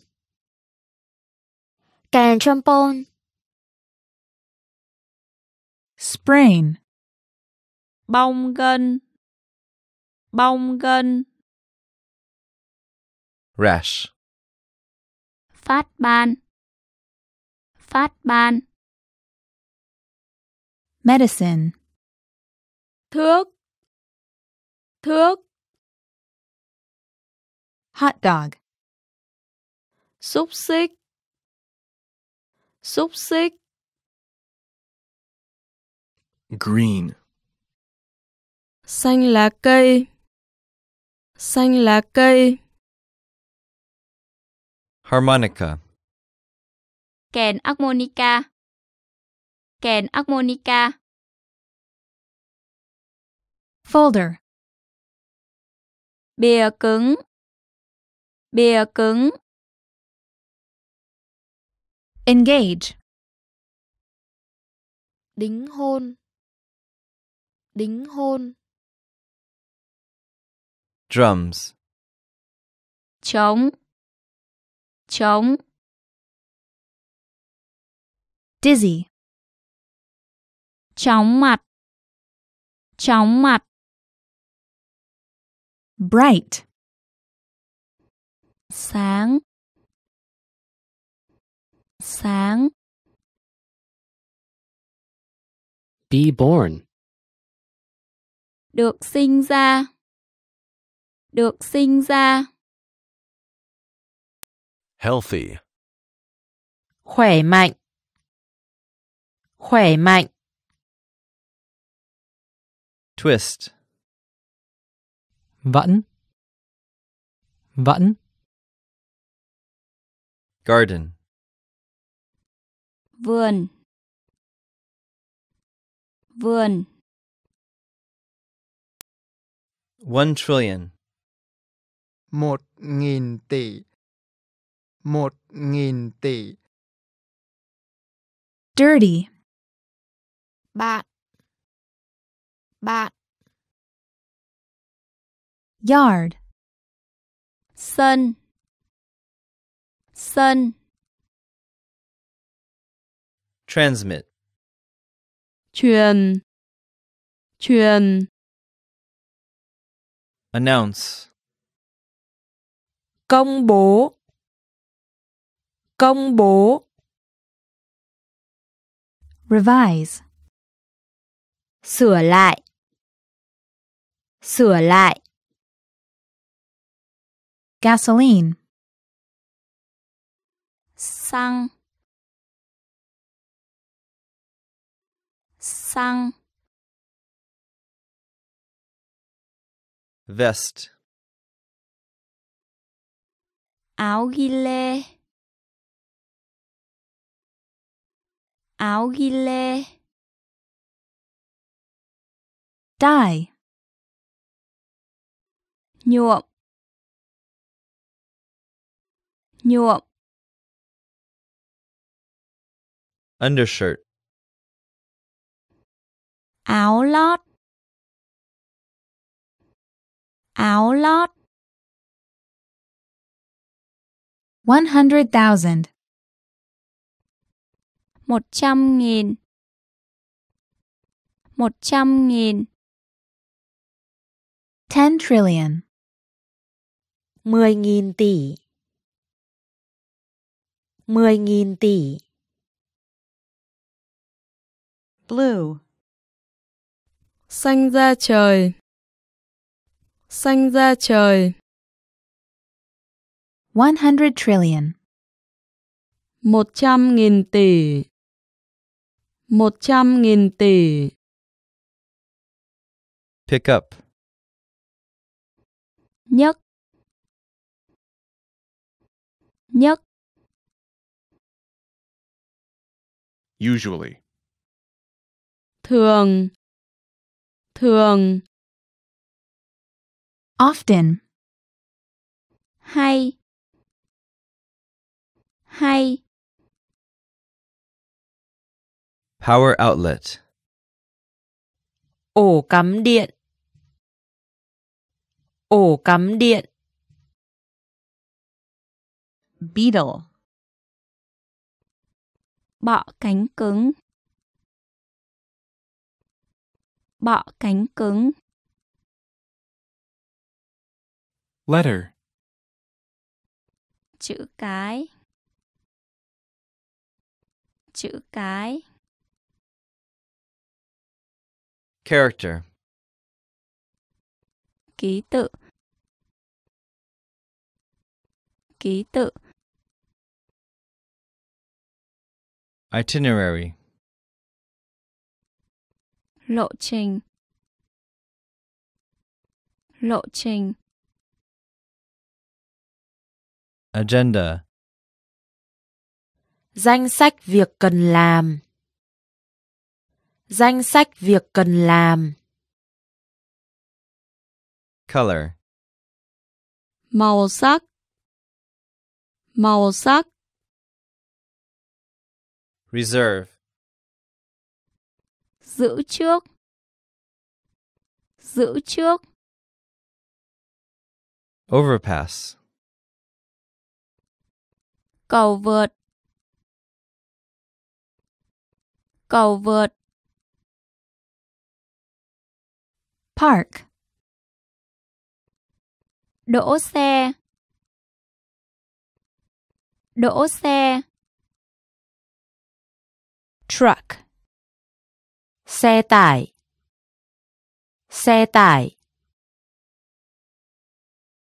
S16: Kèn trombone.
S11: Sprain.
S2: bong gân bong gân
S8: Rash.
S2: phát ban phát ban
S11: Medicine.
S5: Thước Thước
S11: Hot dog.
S5: Xúc xích Xúc xích
S20: Green.
S5: Xanh lá cây Xanh lá cây
S8: Harmonica.
S2: kèn harmonica kèn harmonica
S11: Folder.
S2: bìa cứng bìa cứng
S11: Engage.
S7: Đính hôn. Đính hôn.
S8: Drums.
S2: trống trống
S11: Dizzy.
S2: chóng mặt chóng mặt
S11: Bright.
S2: sáng sáng
S10: Be born.
S2: Được sinh ra. Được sinh ra.
S22: Healthy.
S5: Khỏe mạnh. Khỏe mạnh.
S8: Twist.
S4: vẫn. Vẫn.
S8: Garden.
S2: vườn. Vườn
S8: One trillion.
S3: một nghìn tỷ một nghìn tỷ
S11: Dirty.
S7: Bạn. Bạn.
S11: Yard.
S2: sân sân
S8: Transmit.
S12: truyền truyền
S8: Announce.
S5: Công bố Công bố
S11: Revise.
S16: Sửa lại. Sửa lại.
S11: Gasoline.
S2: xăng xăng
S8: Vest.
S2: áo ghi lê áo ghi lê
S11: Dye.
S2: nhuộm nhuộm
S8: Undershirt.
S2: áo lót áo lót.
S11: One hundred thousand.
S2: Một trăm nghìn. Một trăm nghìn.
S11: Ten trillion.
S23: Mười nghìn tỷ. Mười nghìn tỷ.
S11: Blue.
S12: Xanh da trời. Xanh da trời.
S11: One hundred trillion.
S12: Một trăm nghìn tỷ. Một trăm nghìn tỷ.
S8: Pick up.
S2: Nhấc. Nhấc.
S6: Usually.
S12: Thường. Thường.
S11: Often.
S2: Hay. Hay.
S8: Power outlet.
S5: Ổ cắm điện. Ổ cắm điện.
S11: Beetle.
S2: Bọ cánh cứng. Bọ cánh cứng.
S6: Letter.
S2: Chữ cái. Chữ cái.
S8: Character.
S2: Ký tự. Ký tự.
S8: Itinerary.
S2: Lộ trình. Lộ trình.
S8: Agenda.
S5: Danh sách việc cần làm. Danh sách việc cần làm.
S8: Color.
S12: Màu sắc. Màu sắc.
S8: Reserve.
S2: Giữ trước. Giữ trước.
S8: Overpass.
S2: Cầu vượt. Cầu vượt.
S11: Park.
S2: Đỗ xe. Đỗ xe.
S5: Truck. Xe tải. Xe tải.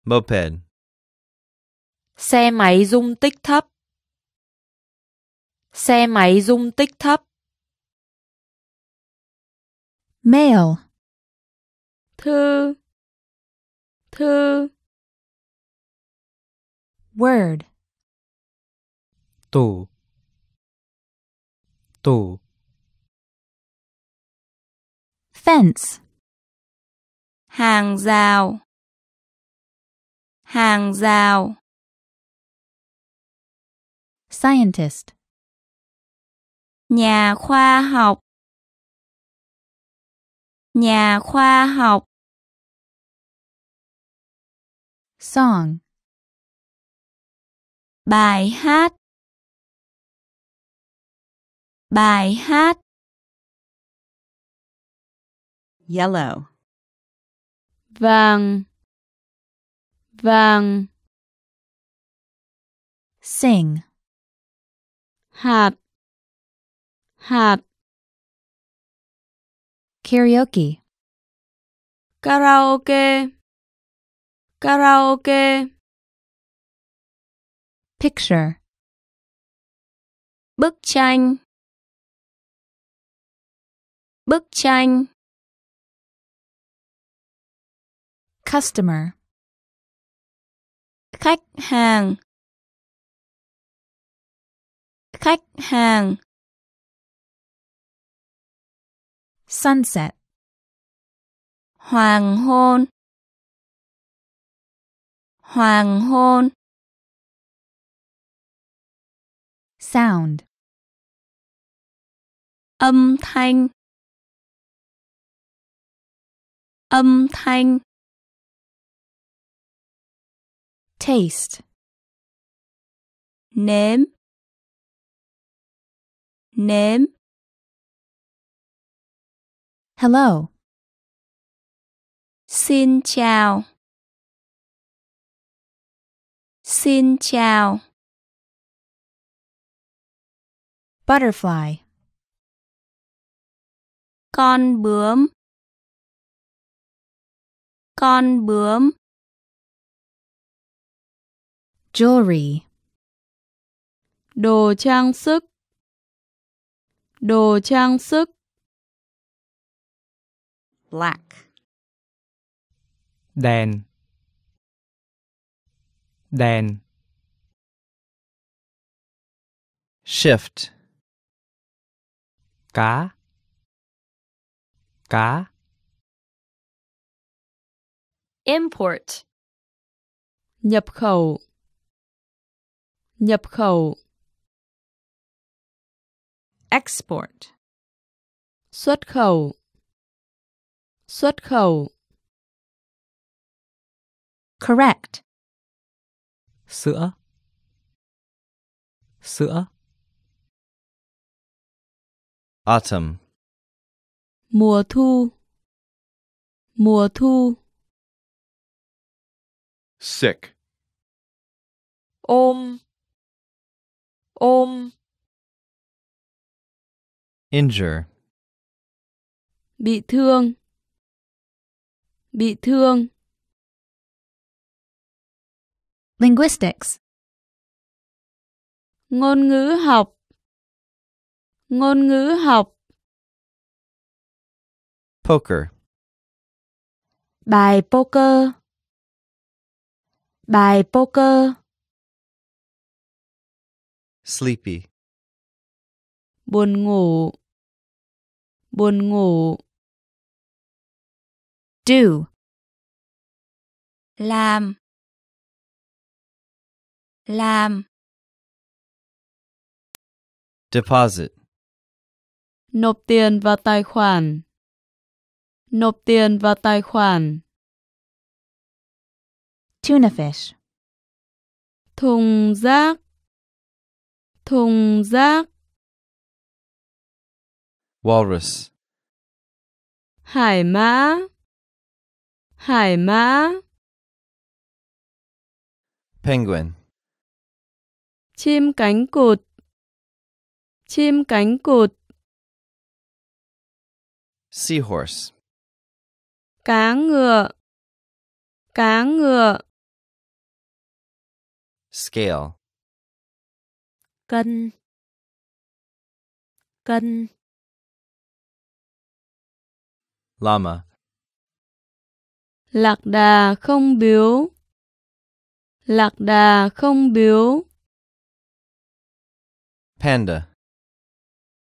S8: Moped.
S5: Xe máy dung tích thấp. Xe máy dung tích thấp.
S11: Mail.
S12: Thư. Thư.
S11: Word.
S4: tủ tủ
S11: Fence.
S2: Hàng rào. Hàng rào.
S11: Scientist.
S2: Nhà khoa học. Nhà khoa học.
S11: Song.
S2: Bài hát. Bài hát.
S11: Yellow.
S12: Vàng. Vàng.
S11: Sing.
S12: Hạt. Hạt.
S11: Karaoke.
S12: Karaoke. Karaoke.
S11: Picture.
S2: Bức tranh. Bức tranh.
S11: Customer.
S2: Khách hàng. Khách hàng.
S11: Sunset.
S2: Hoàng hôn. Hoàng hôn.
S11: Sound.
S2: Âm thanh. Âm thanh.
S11: Taste.
S2: nếm nếm
S11: Hello.
S2: xin chào xin chào
S11: Butterfly.
S2: con bướm con bướm
S11: Jewelry.
S12: Đồ trang sức. Đồ trang sức.
S9: Black.
S4: đèn đèn
S8: Shift.
S4: cá cá
S24: Import.
S12: Nhập khẩu. Nhập khẩu.
S9: Export.
S12: Xuất khẩu. Xuất khẩu.
S11: Correct.
S4: sữa sữa
S8: Autumn.
S12: Mùa thu. Mùa thu.
S6: Sick.
S9: ôm ôm
S8: Injure.
S12: Bị thương. Bị thương.
S11: Linguistics.
S12: Ngôn ngữ học. Ngôn ngữ học.
S8: Poker.
S5: Bài poker. Bài poker.
S8: Sleepy.
S12: Buồn ngủ. Buồn ngủ.
S11: Do.
S2: làm làm
S8: Deposit.
S12: Nộp tiền vào tài khoản. Nộp tiền vào tài khoản.
S11: Tuna fish.
S12: Thùng rác. Thùng rác.
S8: Walrus.
S12: Hải mã. Hải mã.
S8: Penguin.
S12: Chim cánh cụt. Chim cánh cụt.
S8: Seahorse.
S12: Cá ngựa. Cá ngựa.
S8: Scale.
S9: cân cân
S8: Llama.
S12: Lạc đà không biếu. Lạc đà không biếu.
S8: Panda.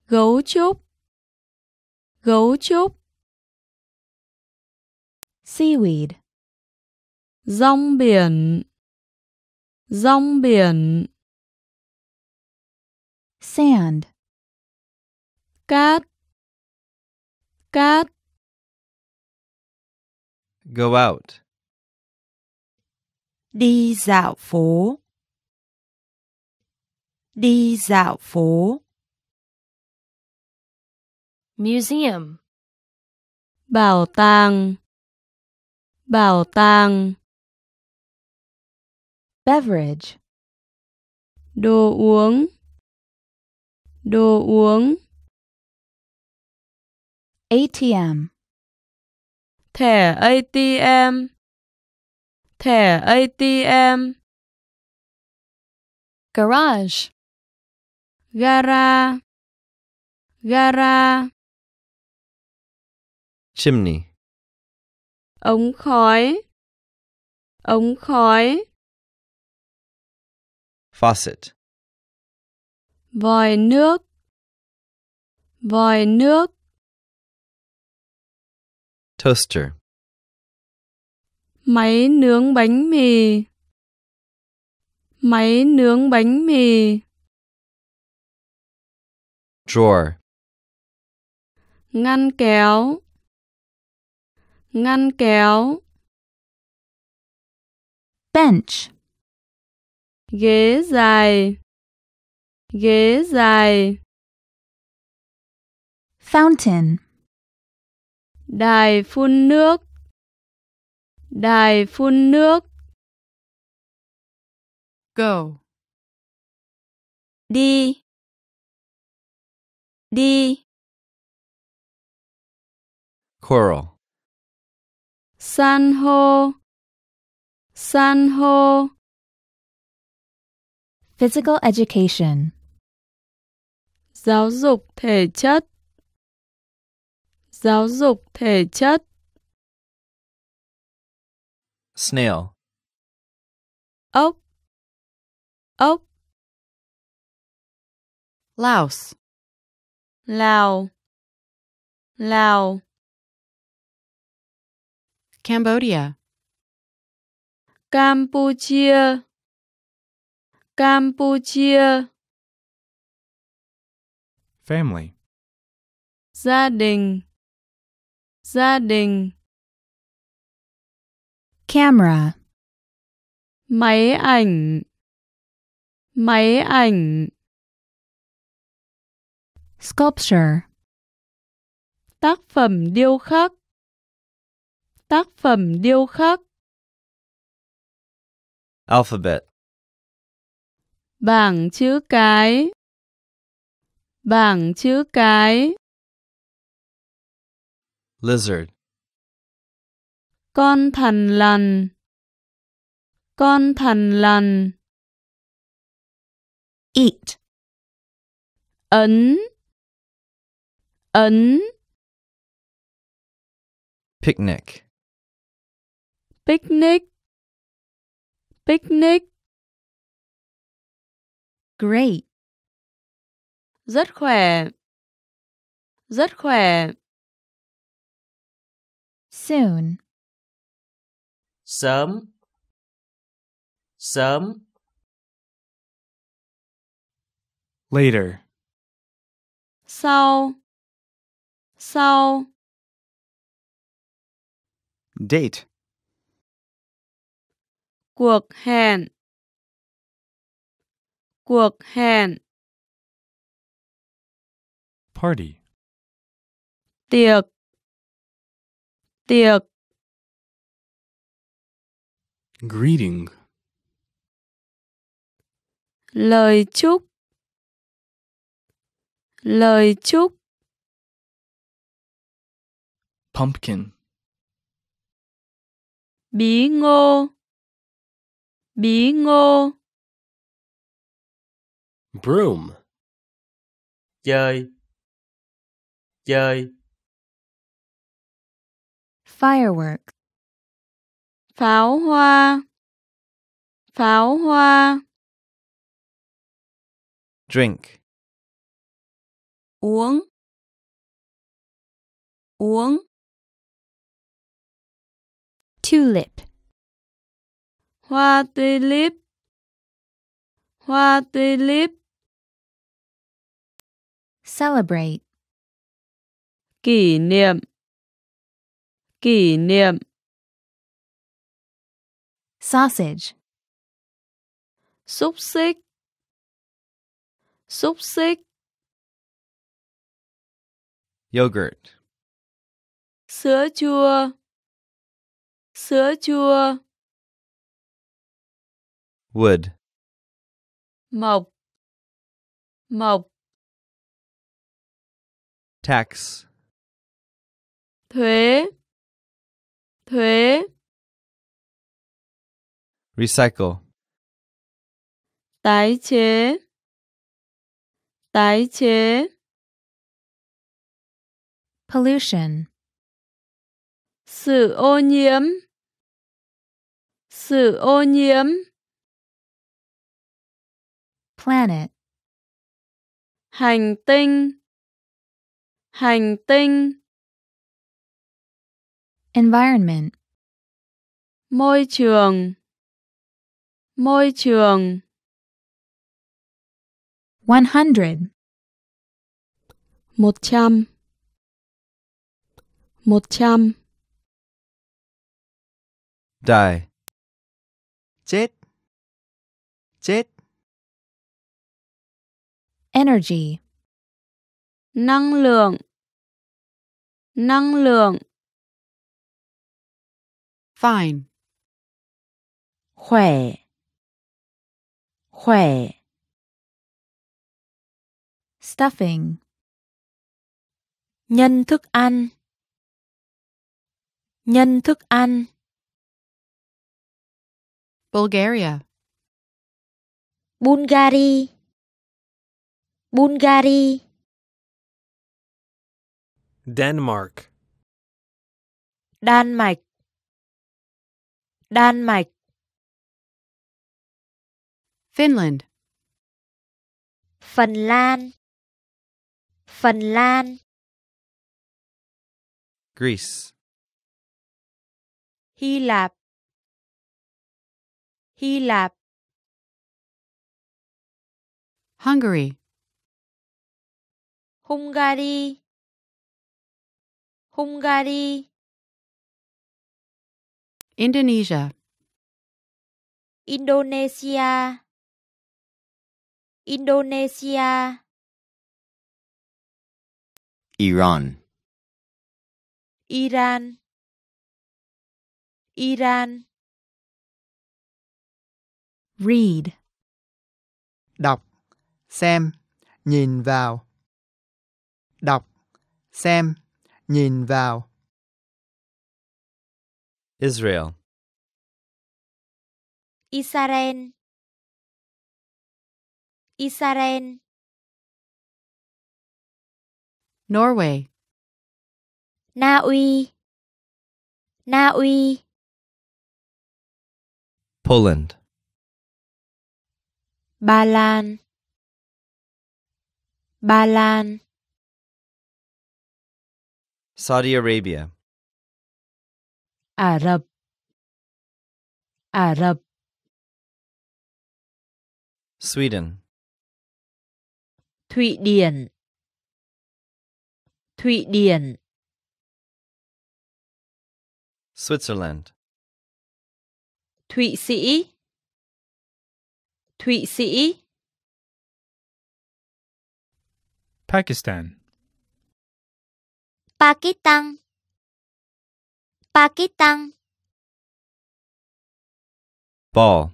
S12: Gấu trúc. Gấu trúc.
S11: Seaweed.
S12: Rong biển. Rong biển.
S11: Sand.
S12: Cát. Cát.
S8: Go out.
S5: Đi dạo phố. Đi dạo phố.
S24: Museum.
S12: Bảo tàng. Bảo tàng.
S11: Beverage.
S12: Đồ uống. Đồ uống.
S11: ATM.
S12: Thẻ ATM. Thẻ ATM.
S24: Garage.
S12: Gara. Gara.
S8: Chimney.
S12: Ống khói. Ống khói.
S8: Faucet.
S12: Vòi nước. Vòi nước.
S8: Toaster.
S12: Máy nướng bánh mì. Máy nướng bánh mì.
S8: Drawer.
S12: Ngăn kéo. Ngăn kéo.
S11: Bench.
S12: ghế dài ghế dài
S9: Fountain.
S12: Đài phun nước. Đài phun nước.
S17: Go.
S25: đi. Đi.
S8: Coral.
S12: san hô. San hô.
S9: Physical education.
S12: giáo dục thể chất giáo dục thể chất
S8: Snail.
S12: ốc ốc
S17: Laos.
S12: lào lào
S17: Cambodia.
S12: campuchia campuchia
S20: Family.
S12: gia đình gia đình.
S9: Camera.
S12: máy ảnh. Máy ảnh.
S9: Sculpture.
S12: tác phẩm điêu khắc. Tác phẩm điêu khắc.
S8: Alphabet.
S12: bảng chữ cái. Bảng chữ cái
S8: Lizard.
S12: con thằn lằn con thằn lằn
S9: Eat.
S12: ấn ấn
S8: Picnic.
S12: picnic picnic
S9: Great.
S12: rất khỏe rất khỏe
S9: Soon.
S13: sớm sớm
S20: Later.
S12: sau sau
S26: Date.
S12: cuộc hẹn cuộc hẹn
S20: Party.
S12: tiệc tiệc.
S10: Greeting.
S12: lời chúc. Lời chúc.
S26: Pumpkin.
S12: bí ngô. Bí ngô.
S10: Broom.
S13: chơi. Chơi
S9: Firework.
S12: pháo hoa pháo hoa
S8: Drink.
S25: uống uống
S9: Tulip.
S12: hoa tulip hoa tulip
S9: Celebrate.
S12: kỷ niệm kỷ niệm
S9: Sausage.
S12: xúc xích xúc xích
S8: Yogurt.
S12: sữa chua sữa chua
S8: Wood.
S12: mộc mộc
S8: Tax.
S12: thuế thuế.
S8: Recycle.
S12: tái chế. Tái chế.
S9: Pollution.
S12: sự ô nhiễm. Sự ô nhiễm.
S9: Planet.
S12: hành tinh. Hành tinh
S9: Environment.
S12: môi trường môi trường
S9: 100.
S12: một trăm một trăm
S8: Die.
S3: chết chết
S9: Energy.
S12: Năng lượng. Năng lượng.
S27: Fine.
S5: Khỏe. Khỏe.
S9: Stuffing.
S5: Nhân thức ăn. Nhân thức ăn.
S27: Bulgaria.
S5: Bulgari. Bulgari.
S10: Denmark.
S5: Đan Mạch. Đan Mạch.
S27: Finland.
S5: Phần Lan. Phần Lan.
S8: Greece.
S5: Hy Lạp. Hy Lạp.
S27: Hungary.
S5: Hungary. Hungary.
S27: Indonesia.
S5: Indonesia. Indonesia.
S21: Iran.
S5: Iran. Iran.
S9: Read.
S3: đọc xem nhìn vào đọc xem nhìn vào
S8: Israel.
S5: Israel. Israel.
S27: Norway.
S5: Na Uy. Na Uy.
S8: Poland.
S5: Ba Lan. Ba Lan.
S8: Saudi Arabia.
S5: Ả Rập. Ả Rập.
S8: Sweden.
S5: Thụy Điển. Thụy Điển.
S8: Switzerland.
S5: Thụy Sĩ. Thụy Sĩ.
S20: Pakistan.
S2: Pakistan. Pakistan.
S8: Ball.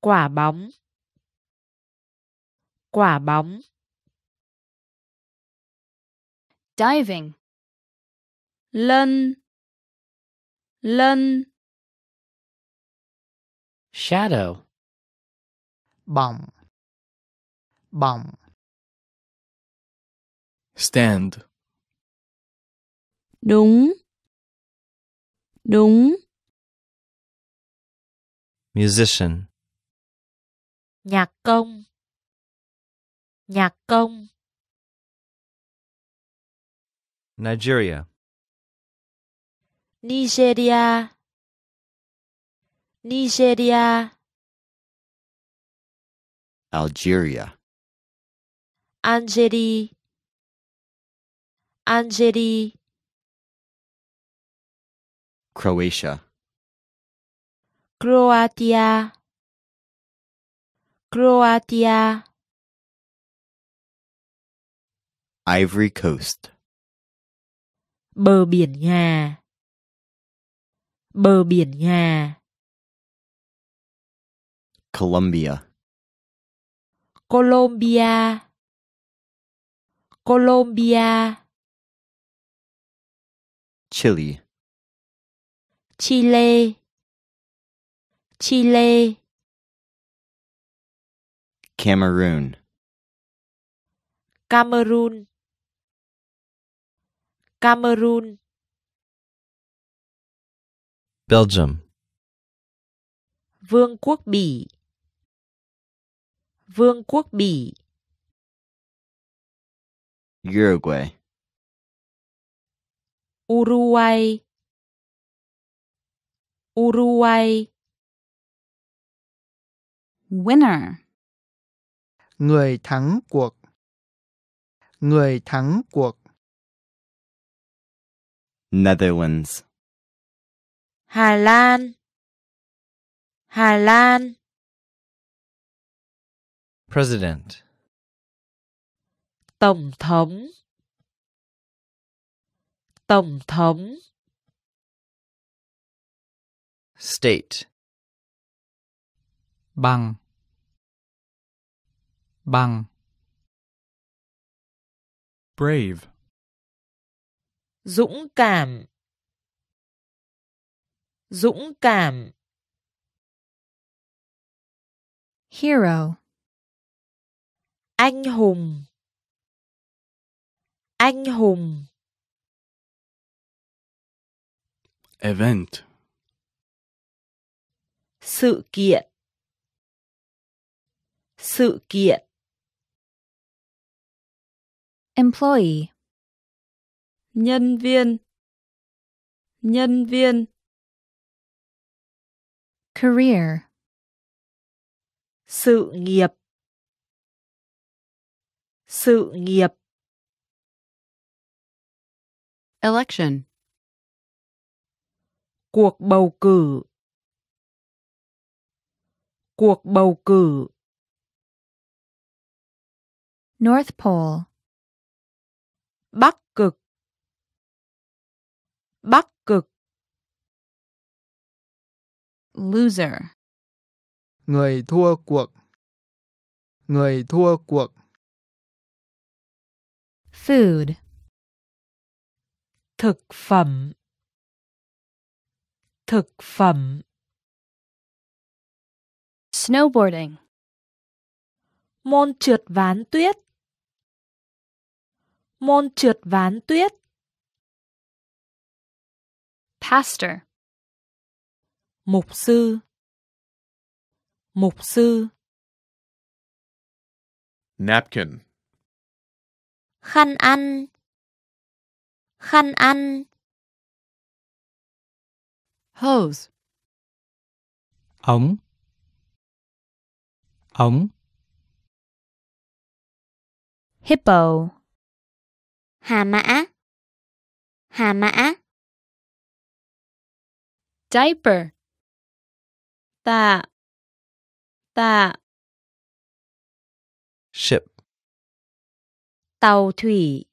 S5: Quả bóng. Quả bóng.
S9: Diving.
S12: Lân. Lân.
S10: Shadow.
S3: bỏng bỏng
S26: Stand.
S12: Đúng. Đúng.
S8: Musician.
S5: Nhạc công. Nhạc công.
S8: Nigeria.
S5: Nigeria. Nigeria.
S21: Algeria.
S5: Algeria. Algeria.
S21: Croatia.
S5: Croatia. Croatia.
S21: Ivory Coast.
S5: Bờ biển Nga. Bờ biển Nga.
S21: Colombia.
S5: Colombia. Colombia.
S21: Chile.
S5: Chile. Chile.
S21: Cameroon.
S5: Cameroon. Cameroon.
S8: Belgium.
S5: Vương quốc Bỉ. Vương quốc Bỉ.
S21: Uruguay.
S5: Uruguay. Uruguay.
S9: Winner.
S3: người thắng cuộc người thắng cuộc
S21: Netherlands.
S5: Hà Lan. Hà Lan.
S8: President.
S5: Tổng thống. Tổng thống.
S8: State.
S4: Bang. Bang.
S20: Brave.
S5: Dũng cảm. Dũng cảm.
S9: Hero.
S5: Anh hùng. Anh hùng.
S20: Event.
S5: Sự kiện. Sự kiện.
S9: Employee.
S12: Nhân viên. Nhân viên.
S9: Career.
S5: Sự nghiệp. Sự nghiệp.
S27: Election.
S5: Cuộc bầu cử. Cuộc bầu cử.
S9: North Pole.
S5: Bắc cực. Bắc cực.
S9: Loser.
S3: Người thua cuộc. Người thua cuộc.
S9: Food.
S5: Thực phẩm. Thực phẩm.
S9: Snowboarding.
S5: Môn trượt ván tuyết. Môn trượt ván tuyết.
S9: Pastor.
S5: Mục sư. Mục sư.
S20: Napkin.
S2: Khăn ăn. Khăn ăn.
S27: Hose.
S4: Ống. Ống.
S9: Hippo.
S2: Hà mã. Hà mã.
S12: Diaper. Tạ. Tạ.
S8: Ship.
S5: Tàu thủy.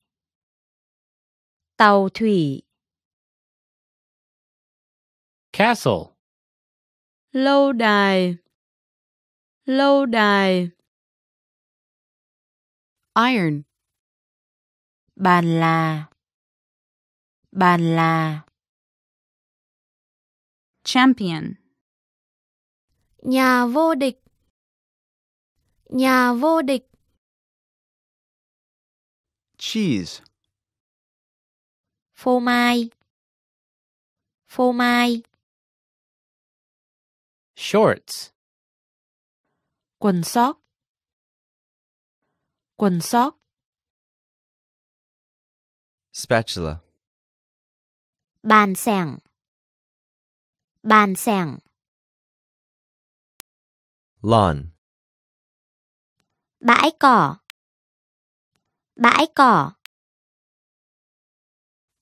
S5: Tàu thủy.
S10: Castle.
S12: Lâu đài. Lâu đài.
S27: Iron.
S5: Bàn là. Bàn là.
S9: Champion.
S7: Nhà vô địch. Nhà vô địch.
S21: Cheese.
S2: Phô mai. Phô mai.
S10: Shorts.
S5: Quần sóc. Quần sóc.
S8: Spatula.
S2: Bàn sẻng. Bàn sẻng.
S8: Lawn.
S2: Bãi cỏ. Bãi cỏ.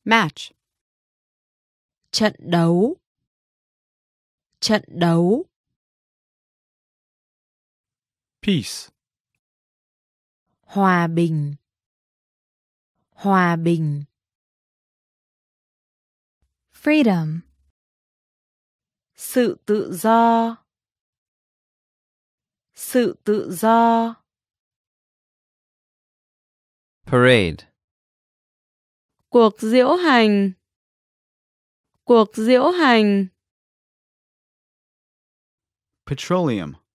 S27: Match.
S5: Trận đấu. Trận đấu.
S20: Peace.
S5: Hòa bình. Hòa bình.
S9: Freedom.
S5: Sự tự do. Sự tự do.
S8: Parade.
S12: Cuộc diễu hành. Cuộc diễu hành.
S21: Petroleum.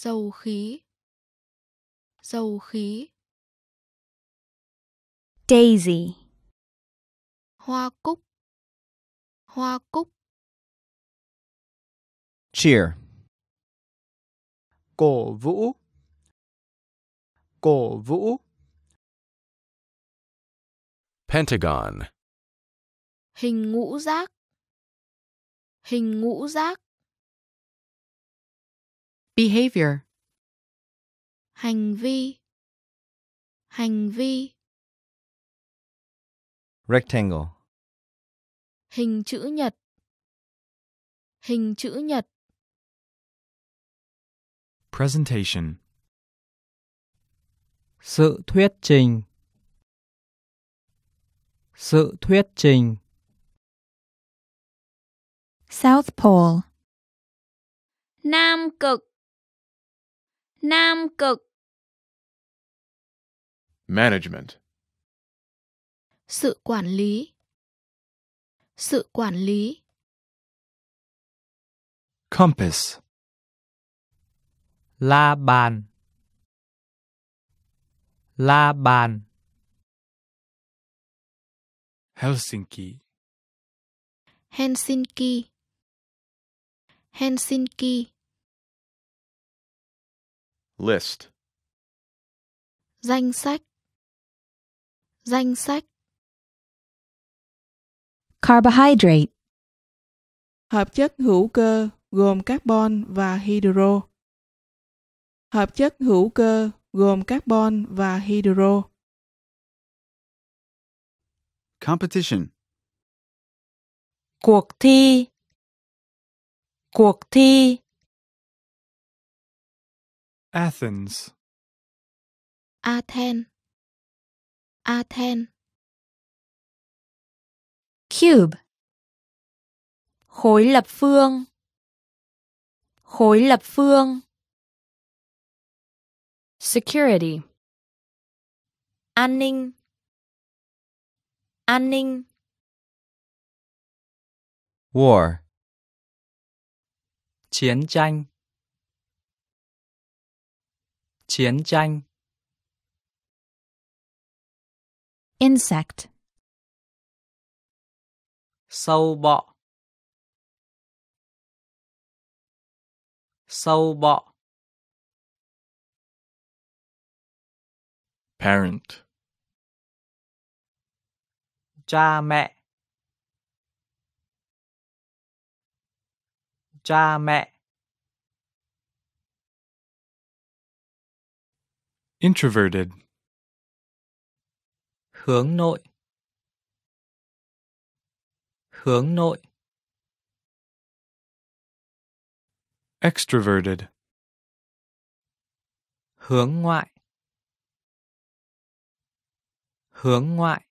S7: Dầu khí. Dầu khí.
S9: Daisy.
S7: Hoa cúc. Hoa cúc.
S8: Cheer.
S3: Cổ vũ. Cổ vũ.
S20: Pentagon.
S7: Hình ngũ giác. Hình ngũ giác.
S27: Behavior.
S7: Hành vi. Hành vi.
S8: Rectangle.
S7: Hình chữ nhật. Hình chữ nhật.
S20: Presentation.
S4: Sự thuyết trình. Sự thuyết trình.
S9: South Pole.
S2: Nam cực Nam cực
S20: Management.
S7: Sự quản lý. Sự quản lý.
S20: Compass.
S4: La bàn. La bàn.
S20: Helsinki.
S7: Helsinki. Helsinki.
S20: List.
S7: Danh sách. Danh sách.
S9: Carbohydrate.
S19: Hợp chất hữu cơ gồm carbon và hydro. Hợp chất hữu cơ gồm carbon và hydro.
S21: Competition.
S5: Cuộc thi. Cuộc thi.
S20: Athens.
S7: Athens. Athens.
S9: Cube.
S5: Khối lập phương. Khối lập phương.
S25: Security.
S5: An ninh. An ninh.
S8: War.
S4: Chiến tranh. Chiến tranh.
S9: Insect.
S4: Sâu bọ. Sâu bọ.
S20: Parent.
S4: Cha mẹ. Cha mẹ.
S20: Introverted.
S4: Hướng nội. Hướng nội.
S20: Extroverted.
S4: Hướng ngoại. Hướng ngoại.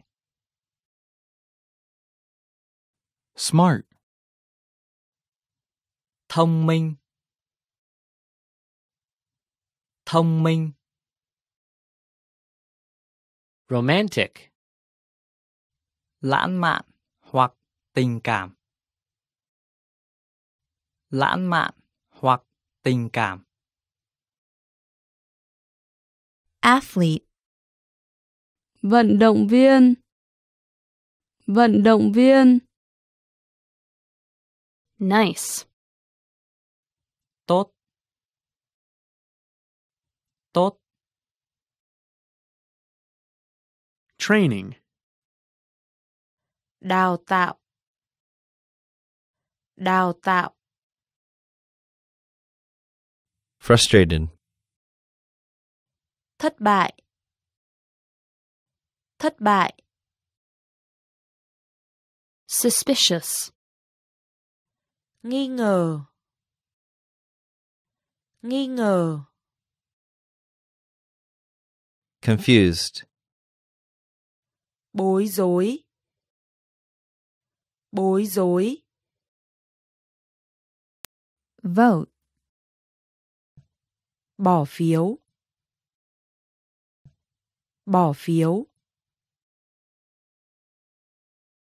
S20: Smart.
S4: Thông minh. Thông minh.
S10: Romantic.
S4: Lãng mạn hoặc tình cảm. Lãng mạn hoặc tình cảm.
S9: Athlete.
S12: Vận động viên. Vận động viên.
S25: Nice.
S4: Tốt. Tốt.
S20: Training.
S5: Đào tạo. Đào tạo.
S8: Frustrated.
S5: Thất bại. Thất bại.
S25: Suspicious.
S5: Nghi ngờ. Nghi ngờ.
S8: Confused.
S5: Bối rối. Bối rối.
S9: Vote.
S5: Bỏ phiếu. Bỏ phiếu.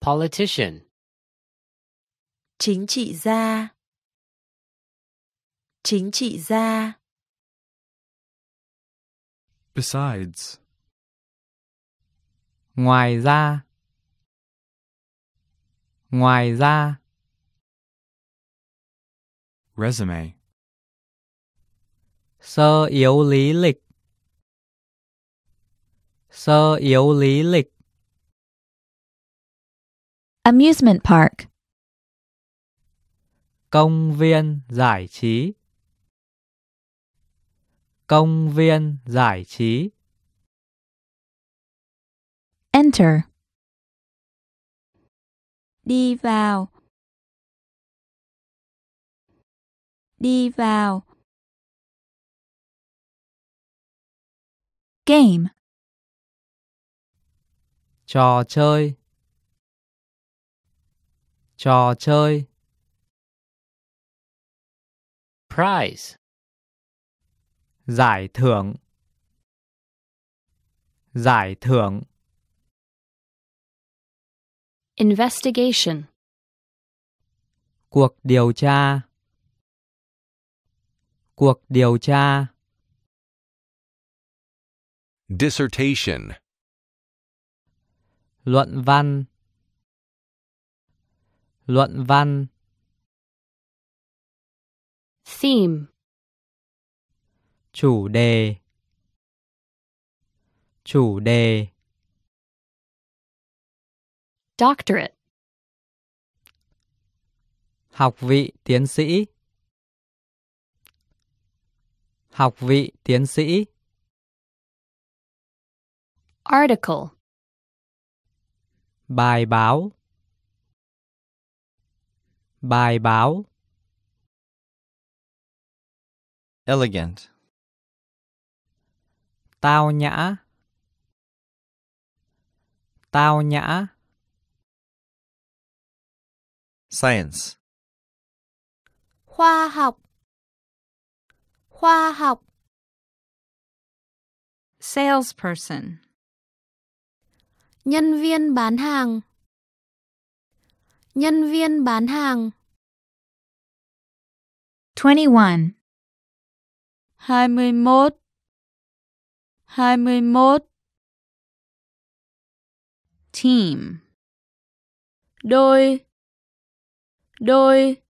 S10: Politician.
S5: Chính trị gia. Chính trị gia.
S20: Besides.
S4: Ngoài ra. Ngoài ra.
S20: Resume.
S4: Sơ yếu lý lịch. Sơ yếu lý lịch.
S9: Amusement park.
S4: Công viên giải trí. Công viên giải trí.
S9: Enter.
S25: Đi vào. Đi vào.
S11: Game.
S4: Trò chơi. Trò chơi.
S10: Prize.
S4: Giải thưởng. Giải thưởng.
S24: Investigation.
S4: Cuộc điều tra. Cuộc điều tra.
S22: Dissertation.
S4: Luận văn. Luận văn.
S24: Theme.
S4: Chủ đề. Chủ đề.
S24: Doctorate.
S4: Học vị tiến sĩ. Học vị tiến sĩ.
S24: Article.
S4: Bài báo. Bài báo.
S8: Elegant.
S4: Tao nhã. Tao nhã.
S8: Science.
S14: Khoa học. Khoa học.
S9: Salesperson.
S14: Nhân viên bán hàng. Nhân viên bán hàng.
S11: 21.
S12: 21 21
S9: Team.
S12: Đôi Đôi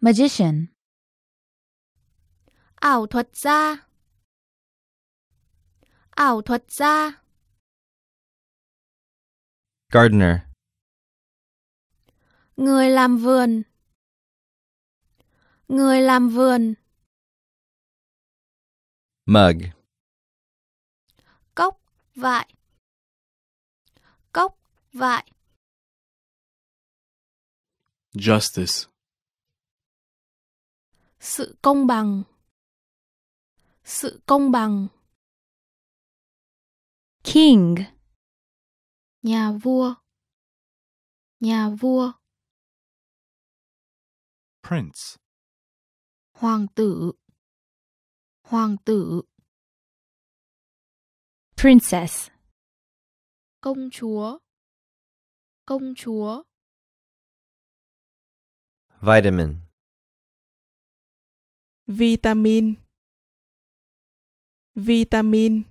S11: Magician.
S14: Ảo thuật gia. Ảo thuật gia.
S8: Gardener.
S14: Người làm vườn. Người làm vườn.
S8: Mug.
S14: Cốc vại. Cốc vại.
S28: Justice.
S14: Sự công bằng. Sự công bằng.
S24: King.
S14: Nhà vua. Nhà vua.
S28: Prince.
S7: Hoàng tử. Hoàng tử.
S24: Princess.
S7: Công chúa. Công chúa.
S8: Vitamin.
S19: Vitamin. Vitamin.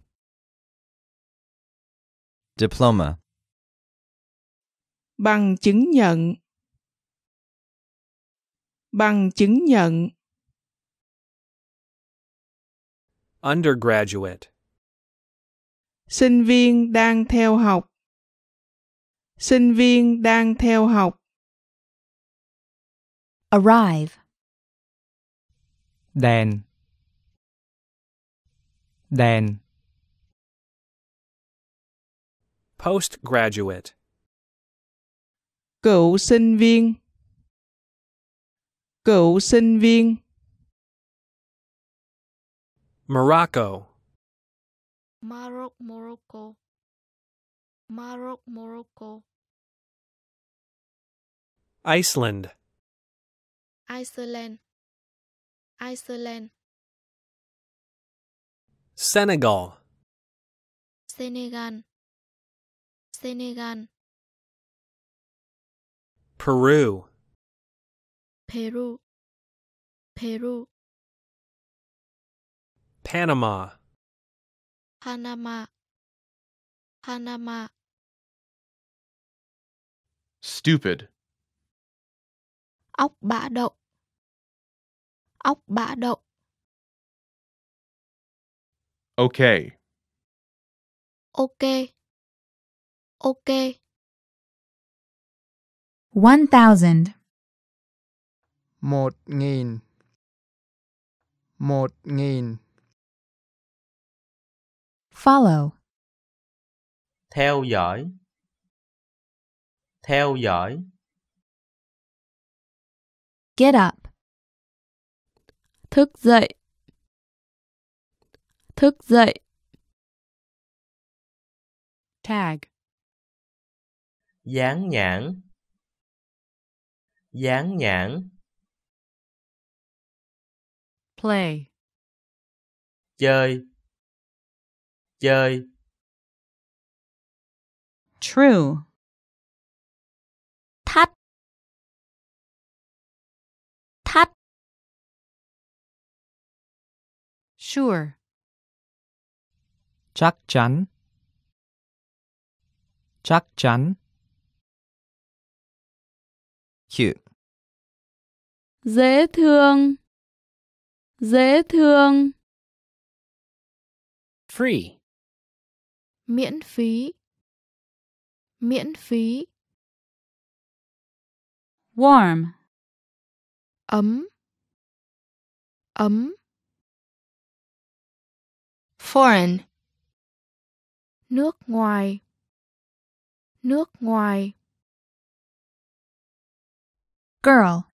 S8: Diploma.
S19: Bằng chứng nhận. Bằng chứng nhận.
S29: Undergraduate.
S19: Sinh viên đang theo học. Sinh viên đang theo học.
S11: Arrive.
S4: Đèn. Đèn.
S29: Postgraduate.
S19: Cựu sinh viên. Cựu sinh viên.
S29: Morocco.
S7: Maroc, Morocco. Maroc, Morocco.
S29: Iceland.
S7: Iceland. Iceland.
S29: Senegal.
S7: Senegal. Senegal.
S29: Peru.
S7: Peru. Peru.
S29: Panama.
S7: Panama. Panama.
S3: Stupid.
S7: Ốc bã đậu. Ốc bã đậu.
S3: Okay.
S7: Ok. Ok.
S11: 1000.
S3: Một nghìn. Một nghìn.
S11: Follow.
S13: Theo dõi. Theo dõi.
S11: Get up.
S12: Thức dậy. Thức dậy.
S27: Tag.
S13: Dán nhãn. Dán nhãn.
S27: Play.
S13: Chơi. Chơi.
S25: True.
S27: Sure.
S4: Chắc chắn. Chắc chắn.
S8: Cute.
S12: Dễ thương. Dễ thương.
S10: Free.
S7: Miễn phí. Miễn phí.
S25: Warm.
S7: Ấm. Ấm.
S17: Foreign.
S7: Nước ngoài. Nước ngoài.
S9: Girl.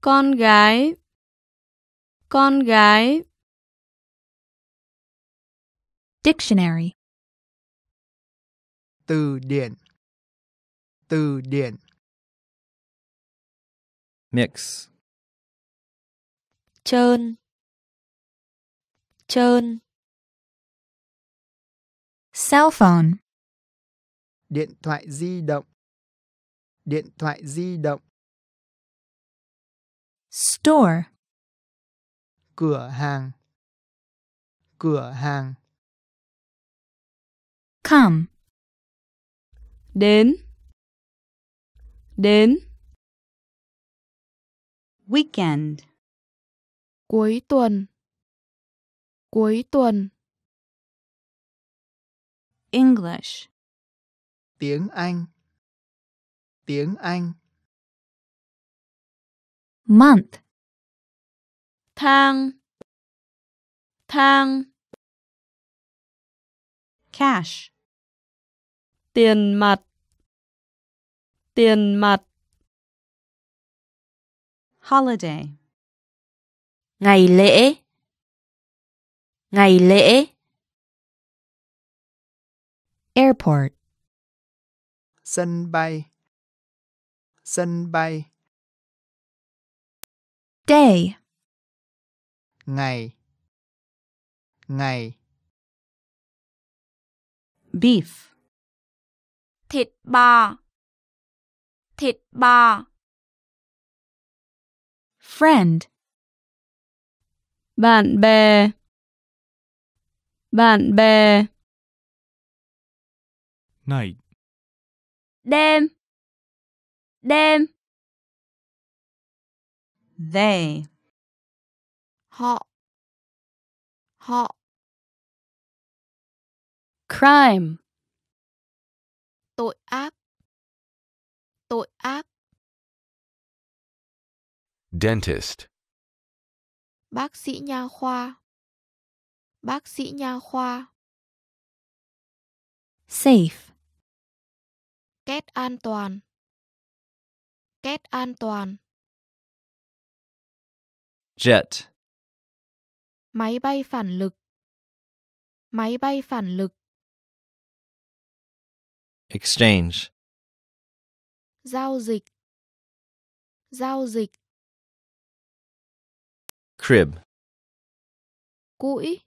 S12: Con gái. Con gái.
S9: Dictionary.
S3: Từ điển. Từ điển.
S8: Mix.
S5: Trơn. Trơn.
S9: Cell phone.
S3: Điện thoại di động. Điện thoại di động.
S9: Store.
S3: Cửa hàng. Cửa hàng.
S9: Come.
S12: Đến. Đến.
S25: Weekend.
S7: Cuối tuần. Cuối tuần.
S25: English.
S3: Tiếng Anh. Tiếng Anh.
S9: Month.
S12: Thang. Thang.
S25: Cash.
S12: Tiền mặt. Tiền mặt.
S25: Holiday.
S5: Ngày lễ. Ngày lễ.
S9: Airport.
S3: Sân bay. Sân bay.
S9: Day.
S3: Ngày. Ngày.
S25: Beef.
S2: Thịt bò. Thịt bò.
S9: Friend.
S12: Bạn bè. Bạn bè.
S20: Night.
S2: Đêm. Đêm.
S25: They.
S7: Họ. Họ.
S12: Crime.
S7: Tội ác. Tội ác.
S22: Dentist.
S7: Bác sĩ nha khoa. Bác sĩ nha khoa.
S9: Safe.
S7: Két an toàn. Két an toàn.
S8: Jet.
S7: Máy bay phản lực. Máy bay phản lực.
S8: Exchange.
S7: Giao dịch. Giao dịch.
S8: Crib.
S7: Cũi.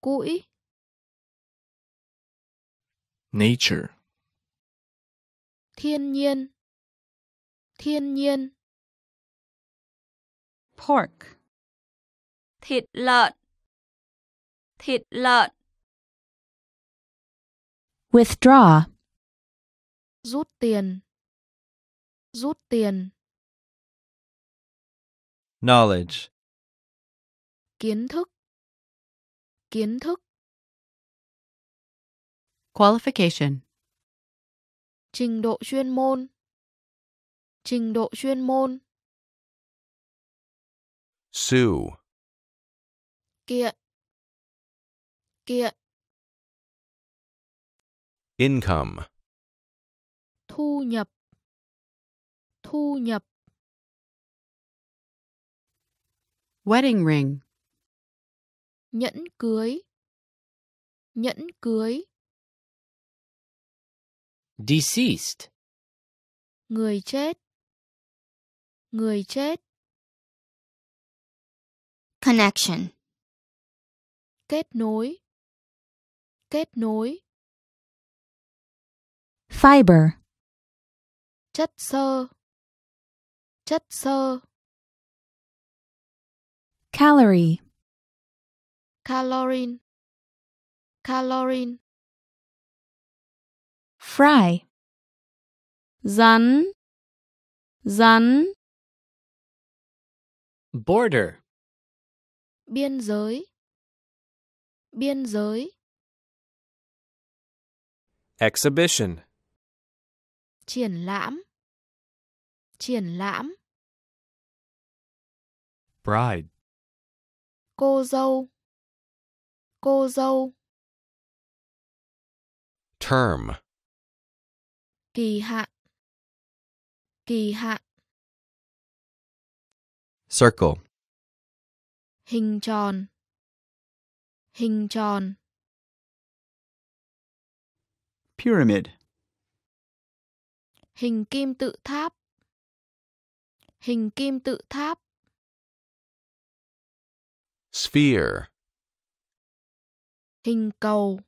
S7: Cũi.
S20: Nature.
S7: Thiên nhiên. Thiên nhiên.
S25: Pork.
S2: Thịt lợn. Thịt lợn.
S9: Withdraw.
S7: Rút tiền. Rút tiền.
S8: Knowledge.
S7: Kiến thức. Kiến thức.
S27: Qualification.
S7: Trình độ chuyên môn. Trình độ chuyên môn.
S22: Sue.
S7: Kiện. Kiện.
S22: Income.
S7: Thu nhập. Thu nhập.
S27: Wedding ring.
S7: Nhẫn cưới. Nhẫn cưới.
S10: Deceased.
S7: Người chết. Người chết.
S6: Connection.
S7: Kết nối. Kết nối.
S9: Fiber.
S7: Chất xơ. Chất xơ.
S9: Calorie.
S7: Calorie. Calorie.
S9: Fry.
S12: Rắn. Rắn.
S10: Border.
S7: Biên giới. Biên giới.
S29: Exhibition.
S7: Triển lãm. Triển lãm.
S20: Bride.
S7: Cô dâu. Cô dâu.
S22: Term.
S7: Kỳ hạn. Kỳ hạn.
S8: Circle.
S7: Hình tròn. Hình tròn.
S21: Pyramid.
S7: Hình kim tự tháp. Hình kim tự tháp.
S22: Sphere.
S7: Hình cầu.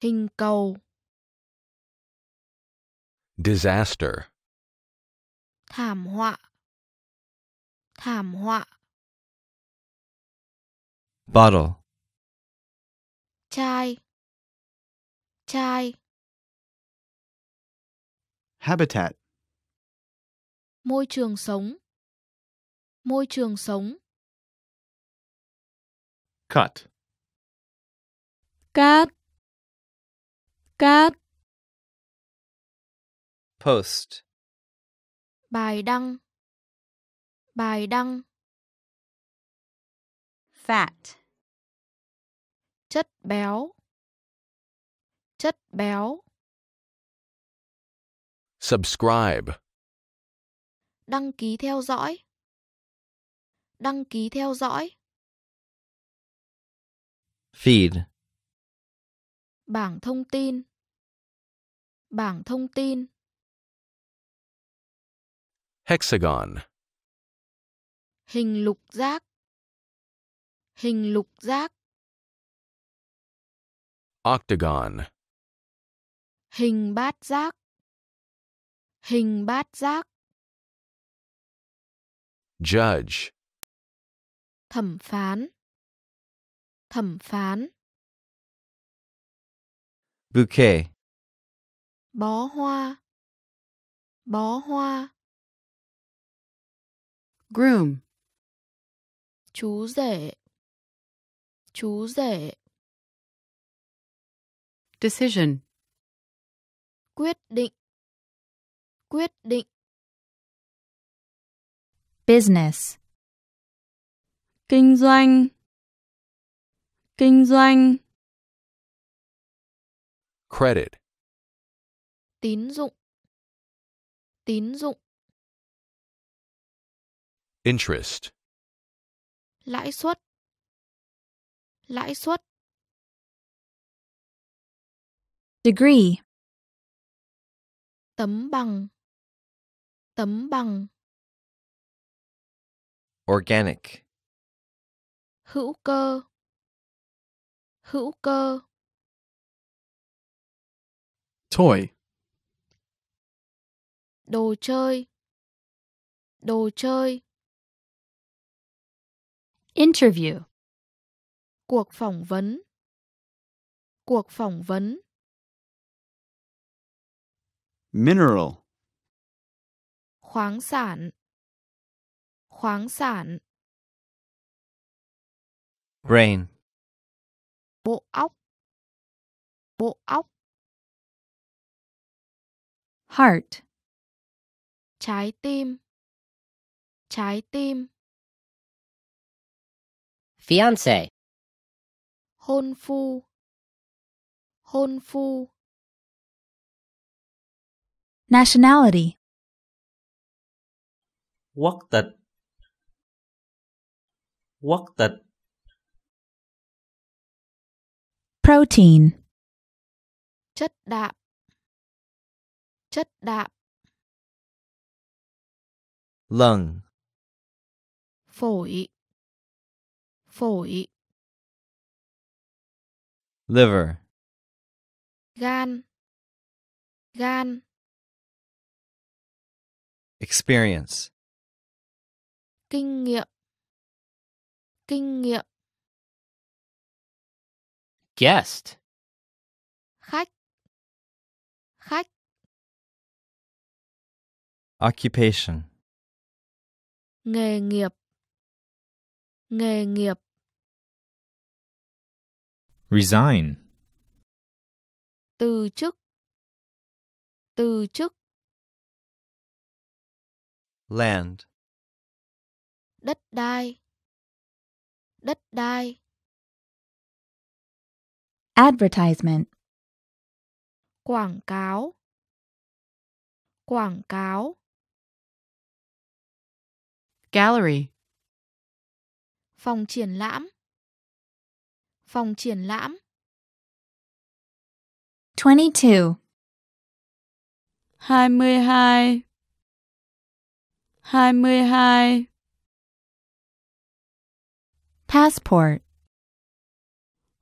S7: Hình cầu.
S22: Disaster.
S7: Thảm họa. Thảm họa.
S8: Bottle.
S7: Chai. Chai.
S21: Habitat.
S7: Môi trường sống. Môi trường sống.
S20: Cut.
S12: Cát. Cát.
S8: Post.
S7: Bài đăng. Bài đăng.
S24: Fat.
S7: Chất béo. Chất béo.
S22: Subscribe.
S7: Đăng ký theo dõi. Đăng ký theo dõi.
S8: Feed.
S7: Bảng thông tin. Bảng thông tin.
S22: Hexagon.
S7: Hình lục giác. Hình lục giác.
S22: Octagon.
S7: Hình bát giác. Hình bát giác.
S22: Judge.
S7: Thẩm phán. Thẩm phán.
S8: Bouquet.
S7: Bó hoa. Bó hoa.
S27: Groom.
S7: Chú rể. Chú rể.
S27: Decision.
S7: Quyết định. Quyết định.
S9: Business.
S12: Kinh doanh. Kinh doanh.
S22: Credit.
S7: Tín dụng. Tín dụng.
S22: Interest.
S7: Lãi suất. Lãi suất.
S9: Degree.
S7: Tấm bằng. Tấm bằng.
S8: Organic.
S7: Hữu cơ. Hữu cơ.
S20: Toy.
S7: Đồ chơi. Đồ chơi.
S24: Interview.
S7: Cuộc phỏng vấn. Cuộc phỏng vấn.
S21: Mineral.
S7: Khoáng sản. Khoáng sản.
S8: Brain.
S7: Bộ óc. Bộ óc.
S9: Heart.
S7: Trái tim. Trái tim.
S10: Fiance.
S7: Hôn phu. Hôn phu.
S9: Nationality.
S13: Quốc tịch. Quốc tịch.
S9: Protein.
S7: chất đạm chất đạm
S8: Lung.
S7: phổi phổi
S8: Liver.
S7: gan gan
S8: Experience.
S7: kinh nghiệm kinh nghiệm
S10: Guest.
S8: Occupation.
S7: nghề nghiệp nghề nghiệp
S6: Resign.
S7: từ chức từ chức
S8: Land.
S7: đất đai đất đai
S9: Advertisement.
S7: quảng cáo quảng cáo
S27: Gallery.
S7: phòng triển lãm phòng triển lãm
S9: 22.
S12: 22 22
S9: Passport.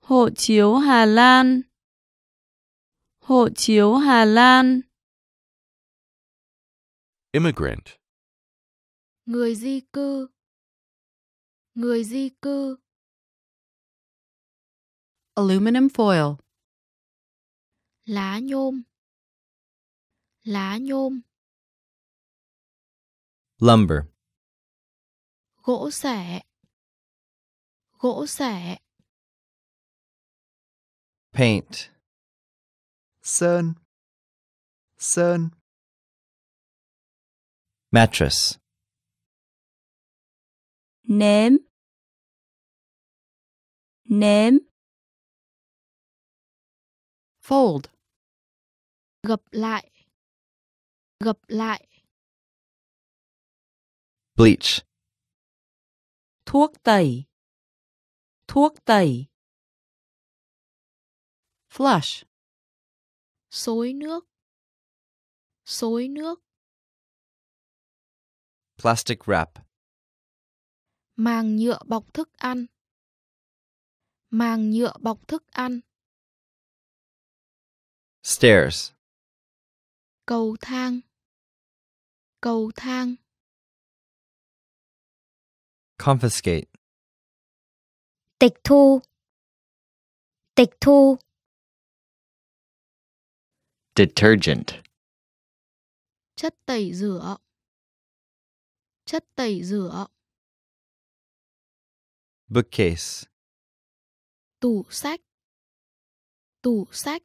S12: Hộ chiếu Hà Lan Hộ chiếu Hà Lan
S22: Immigrant.
S7: Người di cư người di cư
S27: Aluminum foil.
S7: lá nhôm lá nhôm
S8: Lumber.
S7: gỗ xẻ gỗ xẻ
S8: Paint.
S3: Sơn. Sơn.
S8: Mattress.
S12: Nếm Nếm
S27: Fold.
S7: gập lại gập lại
S8: Bleach.
S5: Thuốc tẩy. Thuốc tẩy.
S27: Flush.
S7: xối nước xối nước
S8: Plastic wrap.
S7: Màng nhựa bọc thức ăn màng nhựa bọc thức ăn
S8: Stairs.
S7: cầu thang cầu thang
S8: Confiscate.
S2: Tịch thu. Tịch thu.
S10: Detergent.
S7: chất tẩy rửa chất tẩy rửa
S8: Bookcase.
S7: tủ sách tủ sách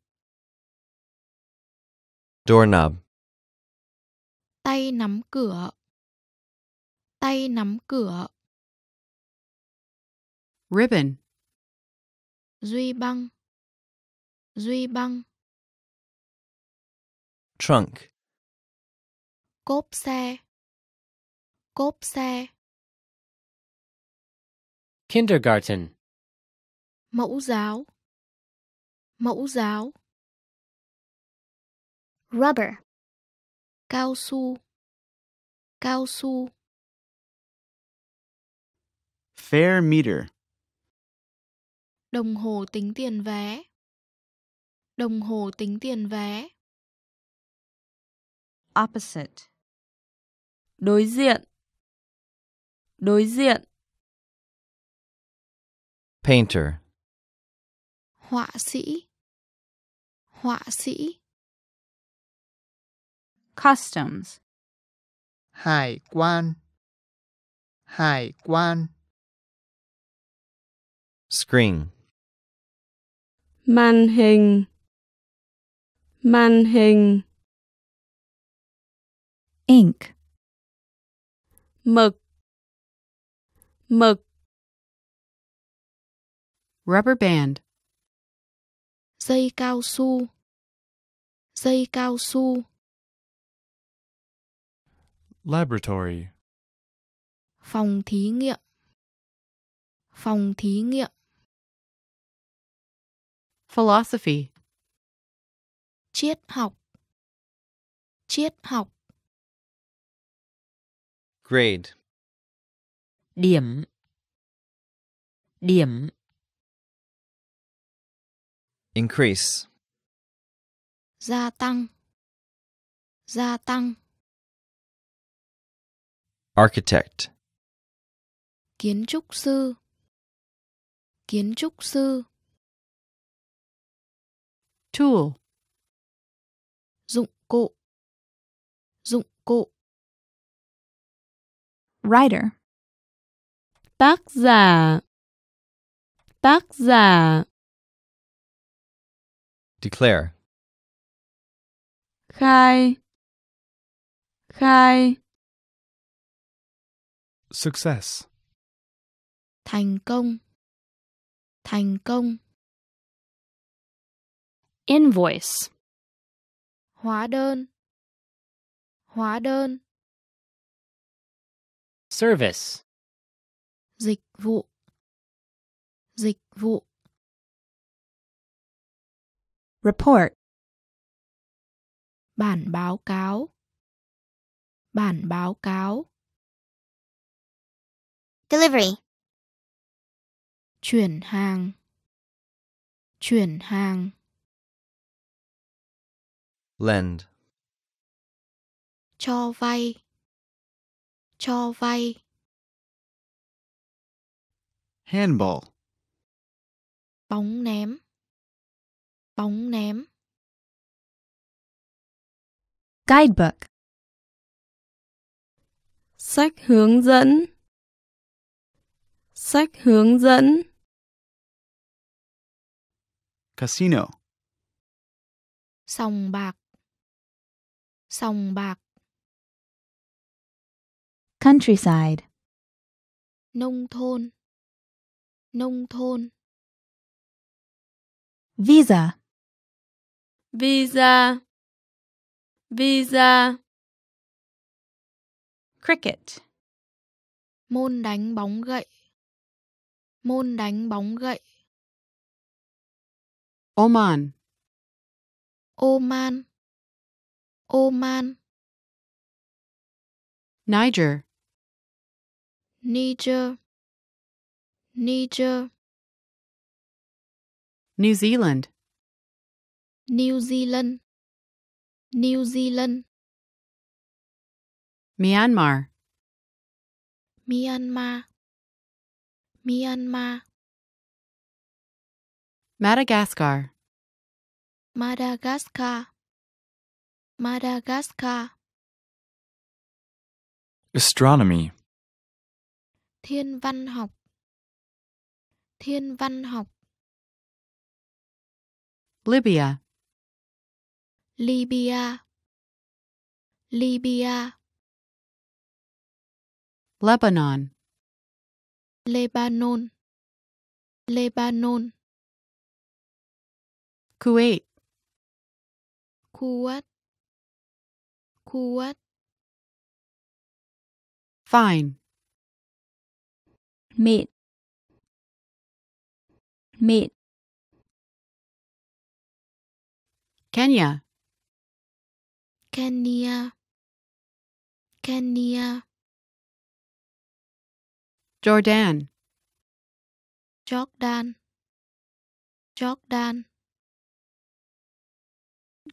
S8: Doorknob.
S7: tay nắm cửa tay nắm cửa
S27: Ribbon.
S7: duy băng duy băng
S8: Trunk.
S7: cốp xe cốp xe
S10: Kindergarten.
S7: mẫu giáo. Mẫu giáo.
S2: Rubber.
S7: cao su. Cao su.
S21: Fair meter.
S7: đồng hồ tính tiền vé. Đồng hồ tính tiền vé.
S12: Opposite. Đối diện. Đối diện
S8: Painter.
S7: họa sĩ họa sĩ
S9: Customs.
S3: Hải quan. Hải quan.
S8: Screen.
S12: Màn hình Màn hình
S9: Ink.
S12: Mực Mực
S27: Rubber band.
S7: dây cao su dây cao su
S20: Laboratory.
S7: phòng thí nghiệm phòng thí nghiệm
S27: Philosophy.
S7: triết học triết học
S8: Grade.
S5: Điểm. Điểm.
S8: Increase.
S7: gia tăng gia tăng
S8: Architect.
S7: kiến trúc sư kiến trúc sư
S27: Tool.
S7: dụng cụ dụng cụ
S9: Writer.
S12: Tác giả. Tác giả.
S8: Declare.
S12: Khai. Khai.
S20: Success.
S7: thành công thành công
S24: Invoice.
S7: hóa đơn hóa đơn
S10: Service.
S7: dịch vụ dịch vụ
S9: Report.
S7: bản báo cáo bản báo cáo
S6: Delivery.
S7: chuyển hàng chuyển hàng
S8: Lend.
S7: cho vay cho vay
S21: Handball.
S7: bóng ném bóng ném
S9: Guidebook.
S12: Sách hướng dẫn. Sách hướng dẫn.
S21: Casino.
S7: sòng bạc sòng bạc
S9: Countryside.
S7: nông thôn nông thôn
S9: Visa.
S12: Visa. Visa.
S9: Cricket.
S7: môn đánh bóng gậy môn đánh bóng gậy
S27: Oman.
S7: Oman Oman
S27: Niger.
S7: Niger Niger
S27: New Zealand.
S7: New Zealand New Zealand
S27: Myanmar.
S7: Myanmar Myanmar
S27: Madagascar.
S7: Madagascar Madagascar
S20: Astronomy.
S7: Thiên văn học Thiên văn học
S27: Libya.
S7: Libya Libya
S27: Lebanon.
S7: Lebanon Lebanon
S27: Kuwait.
S7: Kuwait Kuwait
S27: Fine.
S9: Meet. Meet.
S27: Kenya.
S7: Kenya. Kenya.
S27: Jordan.
S7: Jordan. Jordan.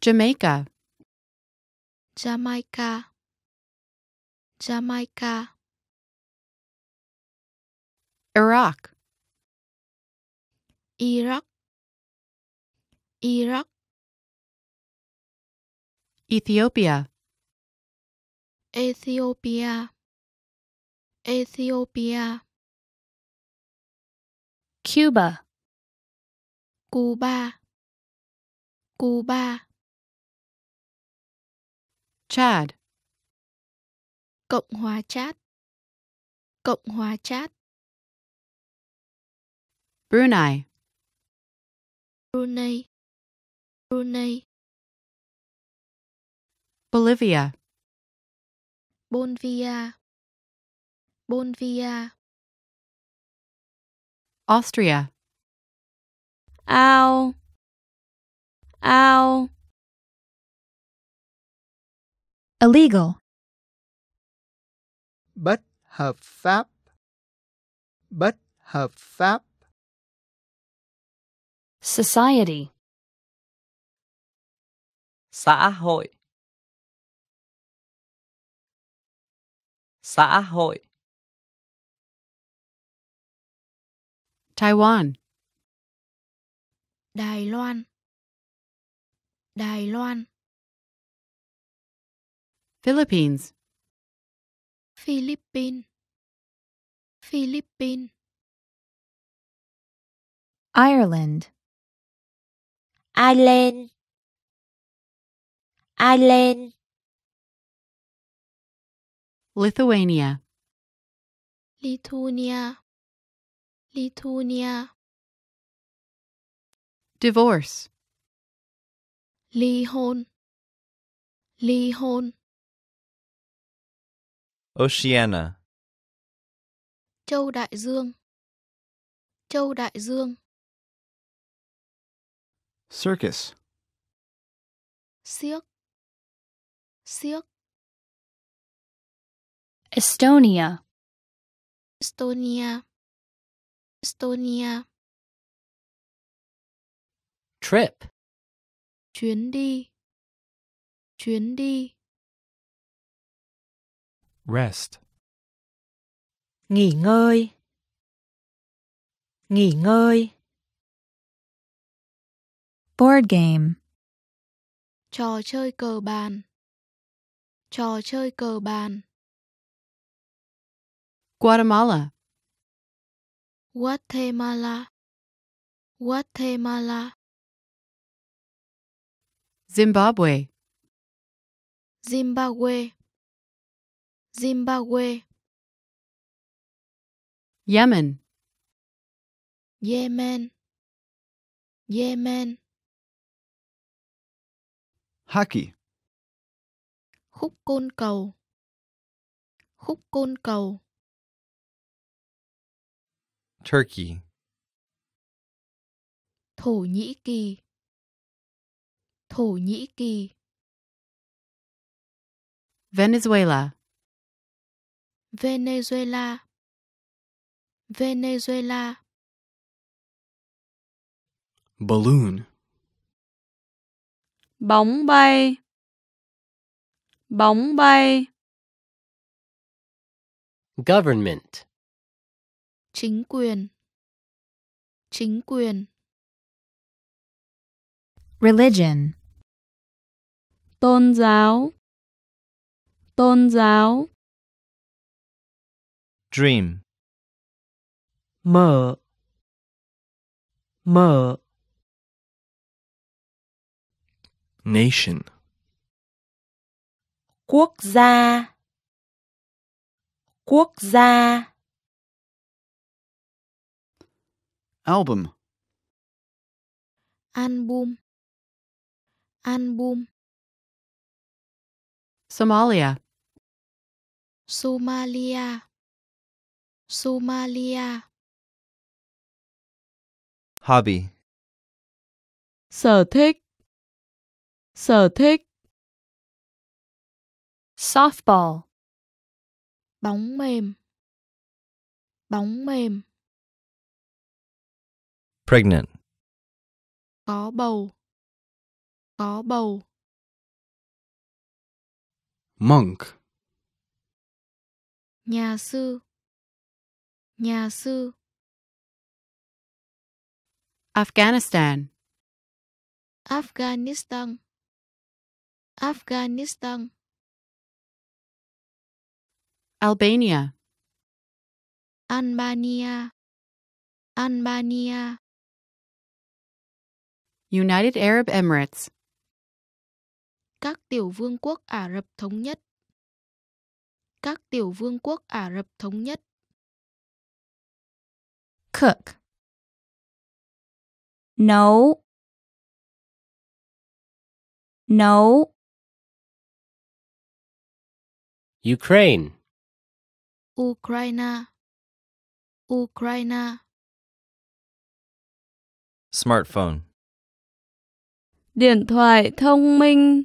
S27: Jamaica.
S7: Jamaica. Jamaica.
S27: Iraq.
S7: Iraq. Iraq
S27: Ethiopia.
S7: Ethiopia Ethiopia
S24: Cuba.
S7: Cuba Cuba
S27: Chad.
S7: Cộng hòa Chad Cộng hòa Chad
S27: Brunei.
S7: Brunei Brunei
S27: Bolivia.
S7: Bolivia Bolivia
S27: Austria.
S12: Ao.
S17: ao
S9: Illegal.
S3: Bất hợp pháp. Bất hợp pháp.
S24: Society.
S6: xã hội xã hội.
S27: Taiwan.
S7: Đài Loan. Đài Loan.
S27: Philippines.
S7: Philippines. Philippines.
S9: Ireland.
S2: Ireland. Ireland
S27: Lithuania.
S7: Lithuania Lithuania
S27: Divorce.
S7: ly hôn ly hôn
S8: Oceania.
S7: châu đại dương châu đại dương
S21: Circus.
S7: xiếc xiếc
S24: Estonia.
S7: Estonia Estonia
S10: Trip.
S7: chuyến đi chuyến đi
S20: Rest.
S5: Nghỉ ngơi. Nghỉ ngơi.
S9: Board game.
S7: trò chơi cờ bàn trò chơi cờ bàn
S27: Guatemala.
S7: Guatemala Guatemala
S27: Zimbabwe.
S7: Zimbabwe Zimbabwe
S27: Yemen.
S7: Yemen Yemen
S21: Hockey.
S7: khúc côn cầu khúc côn cầu
S8: Turkey.
S7: Thổ Nhĩ Kỳ. Thổ Nhĩ Kỳ.
S27: Venezuela.
S7: Venezuela. Venezuela.
S30: Balloon,
S17: bóng bay. Bóng bay.
S10: Government.
S7: Chính quyền chính quyền
S9: Religion.
S17: tôn giáo tôn giáo
S8: Dream.
S5: Mở. Mở.
S30: nation,
S2: Quốc gia Quốc gia
S21: Album.
S7: album album
S27: Somalia.
S7: Somalia Somalia
S8: Hobby.
S17: sở thích sở thích
S24: Softball.
S7: bóng mềm bóng mềm
S8: Pregnant.
S7: có bầu. Có bầu.
S30: Monk,
S7: nhà sư. Nhà sư.
S27: Afghanistan.
S7: Afghanistan. Afghanistan.
S27: Albania.
S7: Albania. Albania
S27: United Arab Emirates.
S7: các tiểu vương quốc Ả Rập thống nhất các tiểu vương quốc Ả Rập thống nhất
S9: Cook.
S2: Nấu Nấu
S10: Ukraine.
S7: Ukraine Ukraine
S8: Smartphone.
S17: Điện thoại thông minh.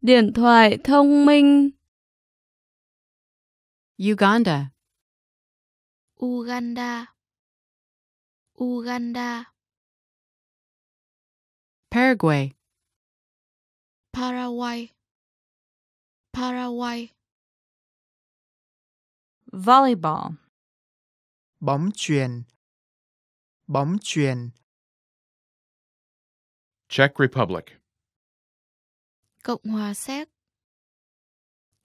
S17: Điện thoại thông minh.
S27: Uganda.
S7: Uganda. Uganda.
S27: Paraguay.
S7: Paraguay. Paraguay.
S2: Volleyball.
S3: Bóng chuyền. Bóng chuyền.
S6: Czech Republic.
S7: Cộng hòa Séc.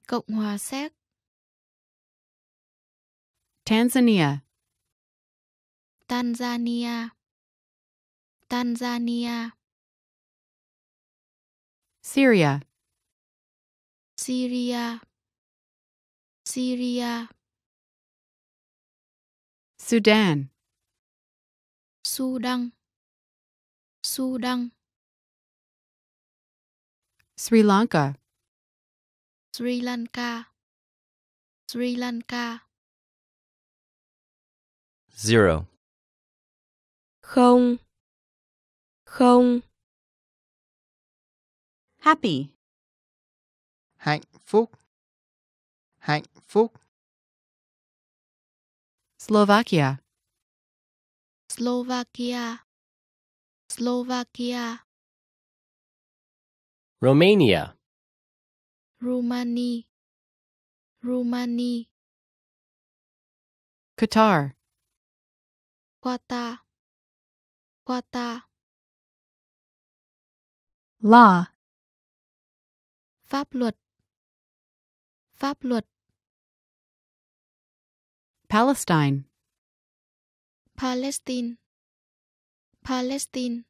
S7: Cộng hòa Séc.
S27: Tanzania.
S7: Tanzania. Tanzania.
S27: Syria.
S7: Syria. Syria.
S27: Sudan.
S7: Sudan. Sudan.
S27: Sri Lanka.
S7: Sri Lanka. Sri Lanka.
S8: Zero.
S17: Không. Không.
S2: Happy.
S3: Hạnh phúc. Hạnh phúc.
S27: Slovakia.
S7: Slovakia. Slovakia.
S10: Romania.
S7: Romania. Romania.
S27: Qatar.
S7: Qatar. Qatar.
S9: Law.
S7: Pháp luật. Pháp luật.
S27: Palestine.
S7: Palestine. Palestine.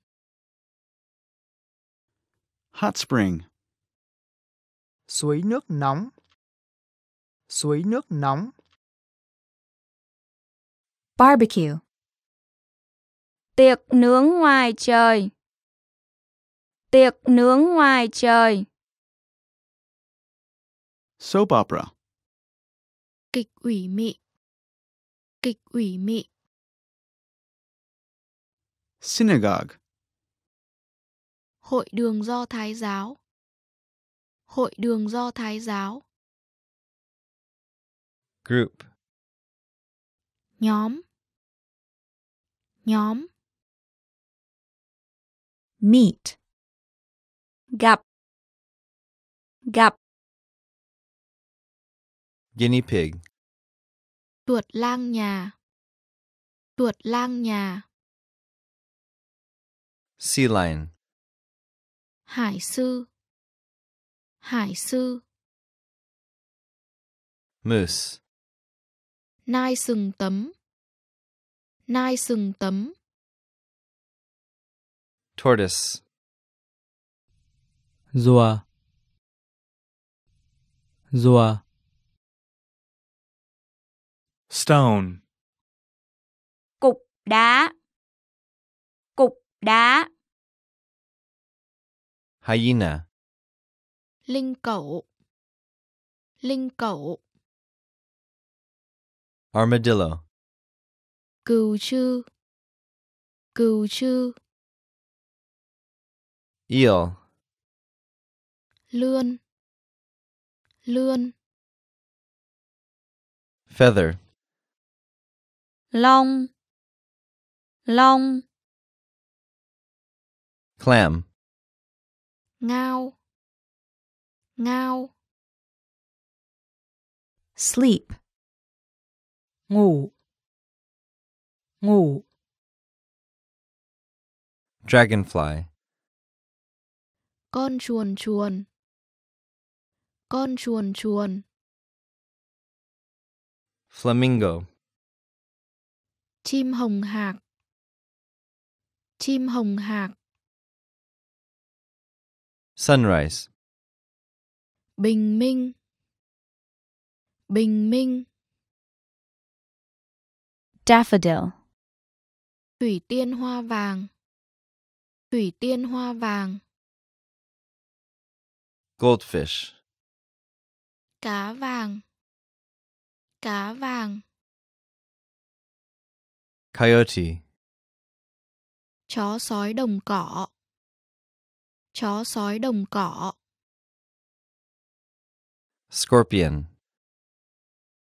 S21: Hot spring.
S3: Suối nước nóng. Suối nước nóng.
S9: Barbecue.
S2: Tiệc nướng ngoài trời. Tiệc nướng ngoài trời.
S21: Soap opera.
S7: Kịch ủy mị. Kịch ủy mị.
S21: Synagogue.
S7: Hội đường do Thái giáo. Hội đường do Thái giáo.
S8: Group.
S7: Nhóm. Nhóm.
S9: Meet.
S2: Gặp. Gặp.
S8: Guinea pig.
S7: Tuột lang nhà. Tuột lang nhà.
S8: Sea lion.
S7: Hải sư. Hải sư.
S8: Moose.
S7: Nai sừng tấm. Nai sừng tấm.
S8: Tortoise.
S4: Rùa. Rùa.
S20: Stone.
S2: Cục đá. Cục đá.
S8: Hyena.
S7: Linh cẩu. Linh cẩu.
S8: Armadillo.
S7: Cừu trư. Cừu trư.
S8: Eel.
S7: Lươn. Lươn.
S8: Feather.
S2: Long. Long.
S8: Clam.
S7: Ngao. Ngao.
S9: Sleep.
S4: Ngủ. Ngủ.
S8: Dragonfly.
S7: Con chuồn chuồn. Con chuồn chuồn.
S8: Flamingo.
S7: Chim hồng hạc. Chim hồng hạc.
S8: Sunrise.
S7: Bình minh. Bình minh.
S9: Daffodil.
S7: Thủy tiên hoa vàng. Thủy tiên hoa vàng.
S8: Goldfish.
S7: Cá vàng. Cá vàng.
S8: Coyote.
S7: Chó sói đồng cỏ. Chó sói đồng cỏ.
S8: Scorpion.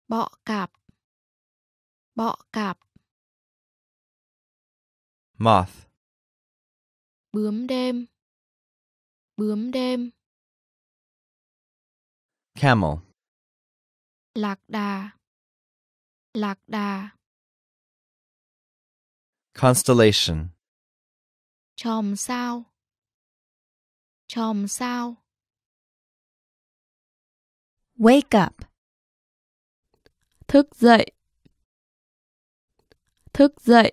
S7: Bọ cạp. Bọ cạp.
S8: Moth.
S7: Bướm đêm. Bướm đêm.
S8: Camel.
S7: Lạc đà. Lạc đà.
S8: Constellation.
S7: Chòm sao. Chòm sao.
S9: Wake up.
S12: Thức dậy. Thức dậy.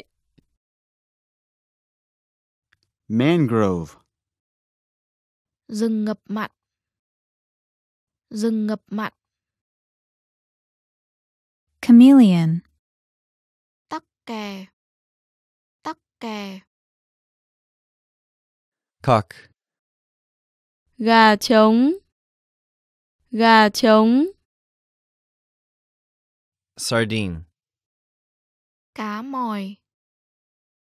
S21: Mangrove.
S7: Rừng ngập mặn. Rừng ngập mặn.
S9: Chameleon.
S7: Tắc kè. Tắc kè.
S8: Cock.
S12: Gà trống. Gà trống.
S8: Sardine.
S7: Cá mòi.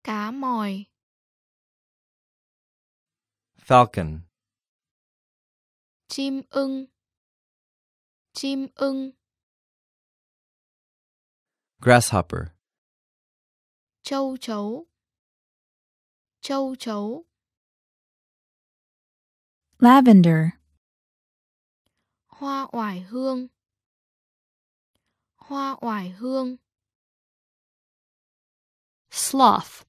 S7: Cá mòi.
S8: Falcon.
S7: Chim ưng. Chim ưng.
S8: Grasshopper.
S7: Châu chấu. Châu chấu.
S9: Lavender.
S7: Hoa oải hương. Hoa oải hương.
S24: Sloth.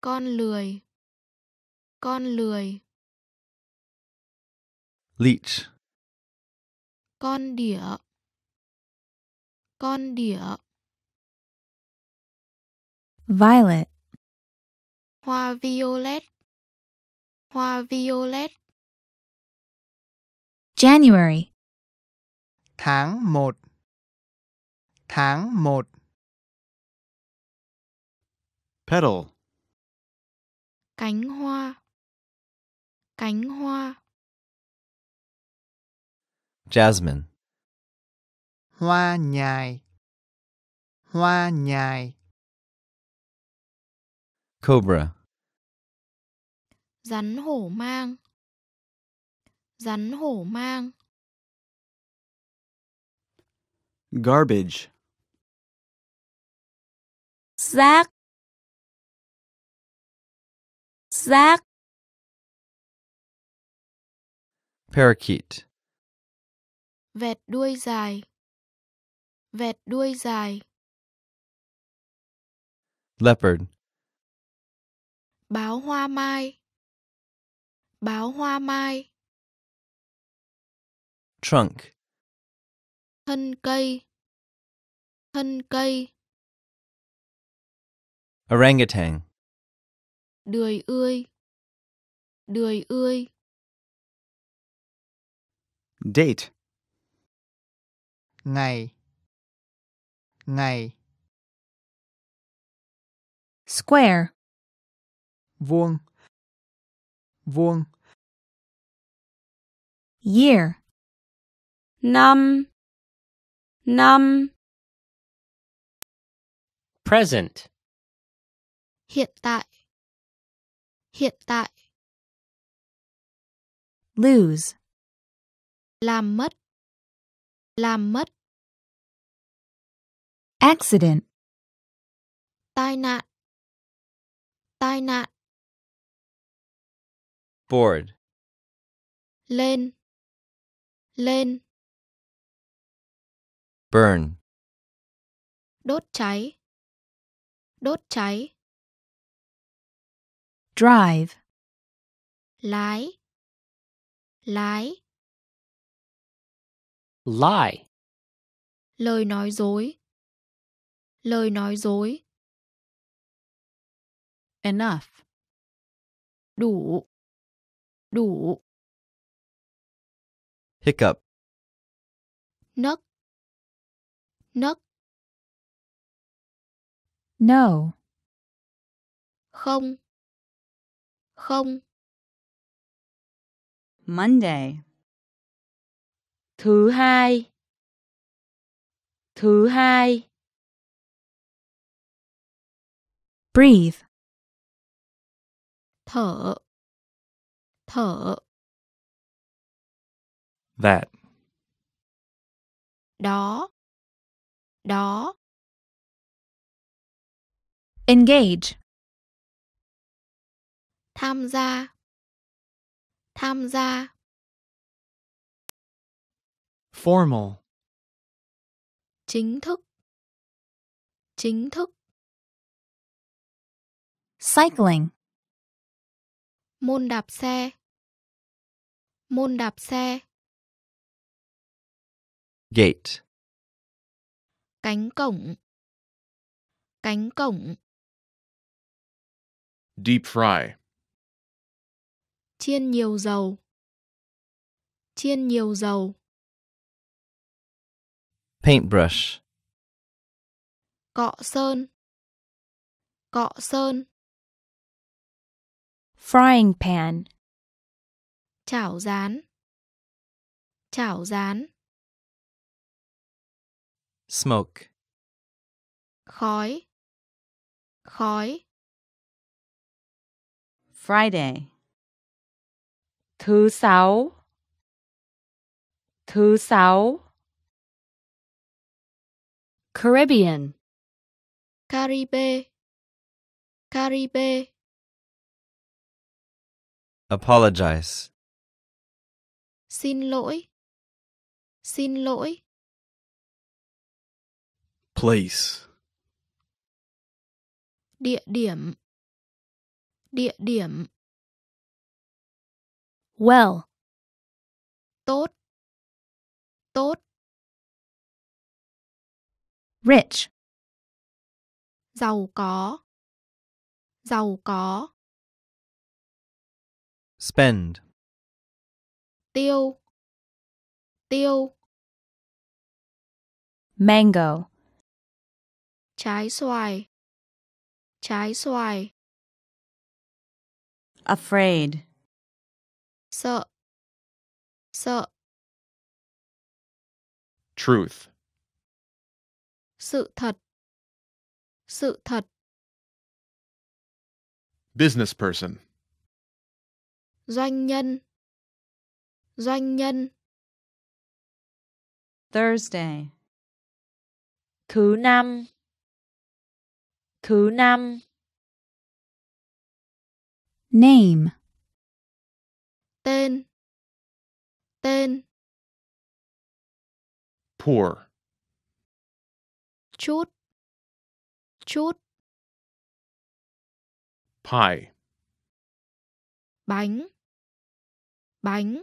S7: Con lười. Con lười.
S8: Leech.
S7: Con đỉa. Con đỉa.
S9: Violet.
S7: Hoa violet. Hoa violet.
S9: January.
S3: Tháng 1. Tháng 1.
S21: Petal.
S7: Cánh hoa. Cánh hoa.
S8: Jasmine.
S3: Hoa nhài. Hoa nhài.
S8: Cobra.
S7: Rắn hổ mang. Rắn hổ mang.
S21: Garbage.
S2: Rác. Rác.
S8: Parakeet.
S7: Vẹt đuôi dài. Vẹt đuôi dài.
S8: Leopard.
S7: Báo hoa mai. Báo hoa mai.
S8: Trunk.
S7: Thân cây. Thân cây.
S8: Orangutan.
S7: Đười ươi. Đười ươi.
S21: Date.
S3: Ngày. Ngày.
S9: Square.
S3: Vuông. Vuông.
S9: Year.
S12: Năm. Năm.
S10: Present.
S7: Hiện tại. Hiện tại.
S9: Lose.
S7: Làm mất. Làm mất.
S9: Accident.
S7: Tai nạn. Tai nạn.
S8: Board.
S7: Lên. Lên.
S8: Burn.
S7: Đốt cháy. Đốt cháy.
S9: Drive.
S7: Lái. Lái.
S10: Lie.
S7: Lời nói dối. Lời nói dối.
S27: Enough.
S7: Đủ. Đủ.
S8: Hiccup.
S7: Nấc. Nấc.
S9: No.
S7: Không. Không.
S5: Monday. Thứ hai. Thứ hai.
S9: Breathe.
S7: Thở. thở,
S20: That.
S7: đó, đó,
S9: Engage.
S7: tham gia, tham gia,
S20: Formal.
S7: chính thức, chính thức,
S9: Cycling.
S7: môn đạp xe, môn đạp xe,
S8: Gate.
S7: Cánh cổng, cánh cổng,
S6: Deep fry.
S7: chiên nhiều dầu, chiên nhiều dầu,
S8: Paintbrush.
S7: cọ sơn, cọ sơn,
S9: Frying pan.
S7: chảo rán, chảo rán,
S8: Smoke.
S7: khói, khói,
S5: Friday. Thứ sáu. Thứ sáu.
S24: Caribbean.
S7: Caribe, Caribe,
S8: Apologize.
S7: xin lỗi, xin lỗi,
S30: Place.
S7: địa điểm, địa điểm,
S24: Well.
S7: tốt, tốt,
S9: Rich.
S7: giàu có, giàu có,
S8: Spend.
S7: tiêu, tiêu,
S9: Mango.
S7: Trái xoài, trái xoài,
S5: Afraid.
S7: sợ, sợ,
S6: Truth.
S7: sự thật, sự thật,
S6: Business person.
S7: doanh nhân, doanh nhân,
S5: Thursday. Thứ năm. Thứ năm.
S9: Name.
S7: tên, tên,
S6: Poor.
S7: chút, chút,
S6: Pie.
S7: bánh, bánh,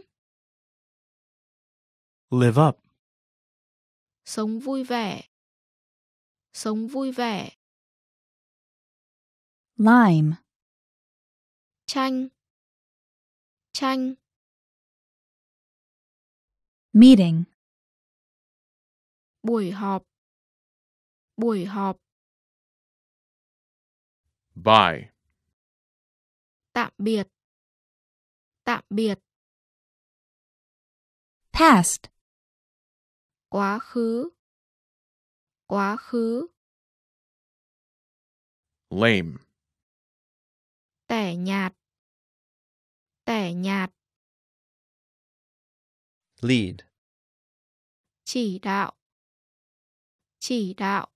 S20: Live up.
S7: sống vui vẻ, sống vui vẻ,
S9: Lime.
S7: chanh, chanh,
S9: Meeting.
S7: buổi họp, buổi họp,
S6: Bye.
S7: tạm biệt, tạm biệt,
S9: Past.
S7: quá khứ, quá khứ,
S6: Lame.
S7: Tẻ nhạt, tẻ nhạt,
S8: Lead.
S7: chỉ đạo, chỉ đạo,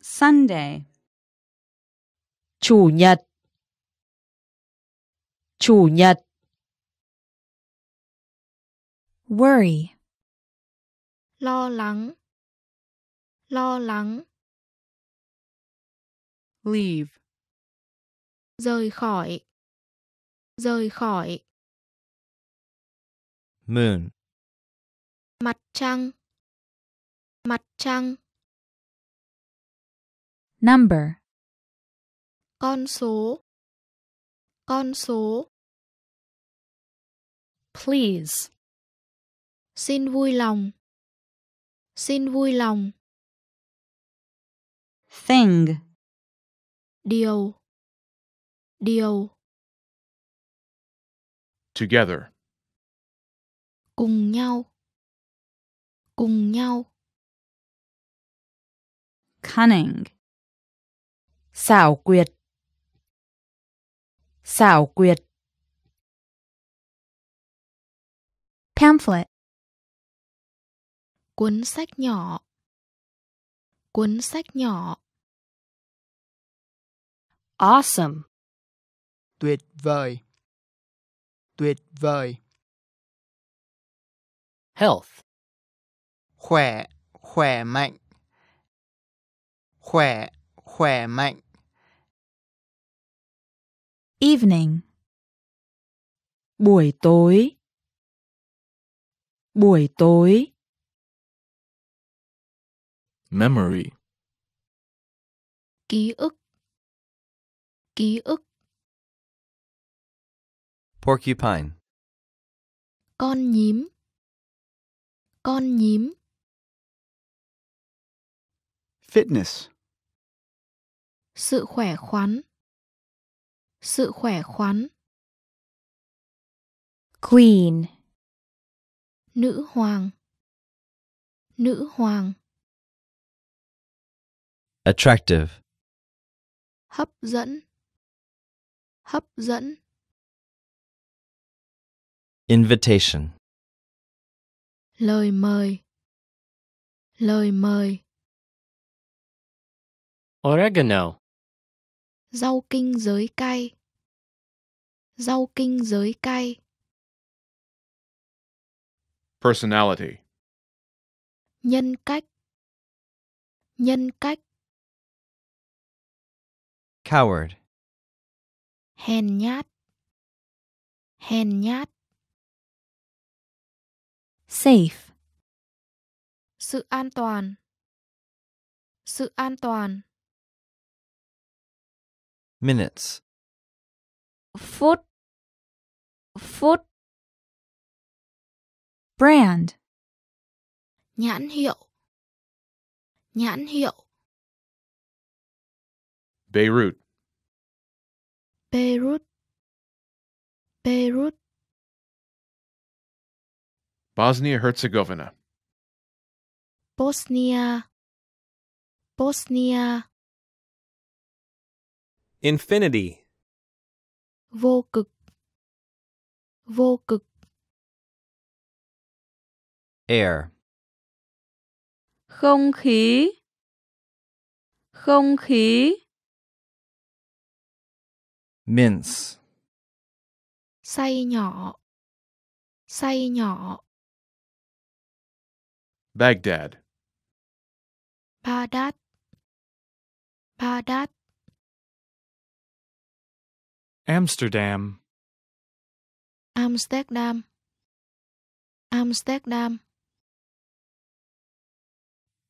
S5: Sunday. Chủ nhật. Chủ nhật.
S9: Worry.
S7: lo lắng, lo lắng,
S27: Leave.
S7: Rời khỏi, rời khỏi,
S8: Moon.
S7: mặt trăng, mặt trăng,
S9: Number.
S7: con số, con số,
S24: Please.
S7: xin vui lòng, xin vui lòng,
S5: Thing.
S7: điều, điều.
S6: Together.
S7: Cùng nhau. Cùng nhau.
S5: Cunning. Xảo quyệt. Xảo quyệt.
S9: Pamphlet.
S7: Cuốn sách nhỏ. Cuốn sách nhỏ.
S24: Awesome.
S3: Tuyệt vời. Tuyệt vời.
S10: Health.
S3: Khỏe, khỏe mạnh. Khỏe, khỏe mạnh.
S9: Evening.
S5: Buổi tối. Buổi tối.
S30: Memory.
S7: Ký ức. Ký ức.
S8: Porcupine.
S7: Con nhím. Con nhím.
S21: Fitness.
S7: Sự khỏe khoắn. Sự khỏe khoắn.
S2: Queen.
S7: Nữ hoàng. Nữ hoàng.
S8: Attractive.
S7: Hấp dẫn. Hấp dẫn.
S8: Invitation.
S7: Lời mời. Lời mời.
S10: Oregano.
S7: Rau kinh giới cay. Rau kinh giới cay.
S6: Personality.
S7: Nhân cách. Nhân cách.
S8: Coward.
S7: Hèn nhát. Hèn nhát.
S9: Safe.
S7: Sự an toàn. Sự an toàn.
S8: Minutes.
S2: Phút. Phút.
S9: Brand.
S7: Nhãn hiệu. Nhãn hiệu.
S6: Beirut.
S7: Beirut. Beirut.
S6: Bosnia Herzegovina.
S7: Bosnia. Bosnia.
S29: Infinity.
S7: Vô cực. Vô cực.
S8: Air.
S12: Không khí. Không khí.
S8: Mince.
S7: Xay nhỏ. Xay nhỏ.
S6: Baghdad.
S7: Baghdad. Baghdad.
S20: Amsterdam.
S7: Amsterdam. Amsterdam.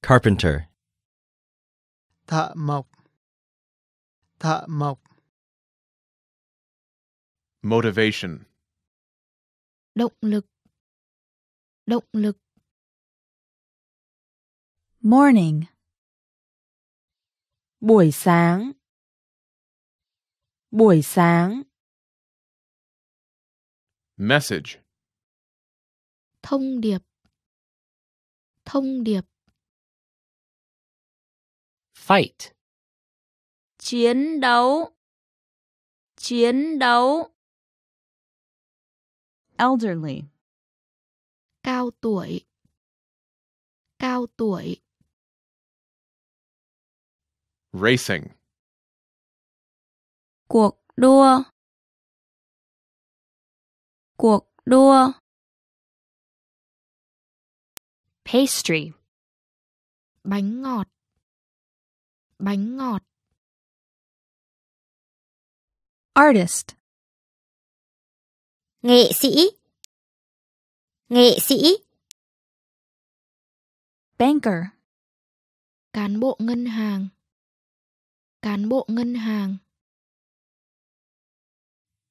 S8: Carpenter.
S3: Thợ mộc. Thợ mộc.
S6: Motivation.
S7: Động lực. Động lực.
S9: Morning.
S5: Buổi sáng. Buổi sáng.
S6: Message.
S7: Thông điệp. Thông điệp.
S10: Fight.
S2: Chiến đấu. Chiến đấu.
S12: Elderly.
S7: Cao tuổi. Cao tuổi.
S6: Racing.
S2: Cuộc đua. Cuộc đua.
S24: Pastry.
S7: Bánh ngọt. Bánh ngọt.
S9: Artist.
S2: Nghệ sĩ. Nghệ sĩ.
S9: Banker.
S7: Cán bộ ngân hàng. Cán bộ ngân hàng.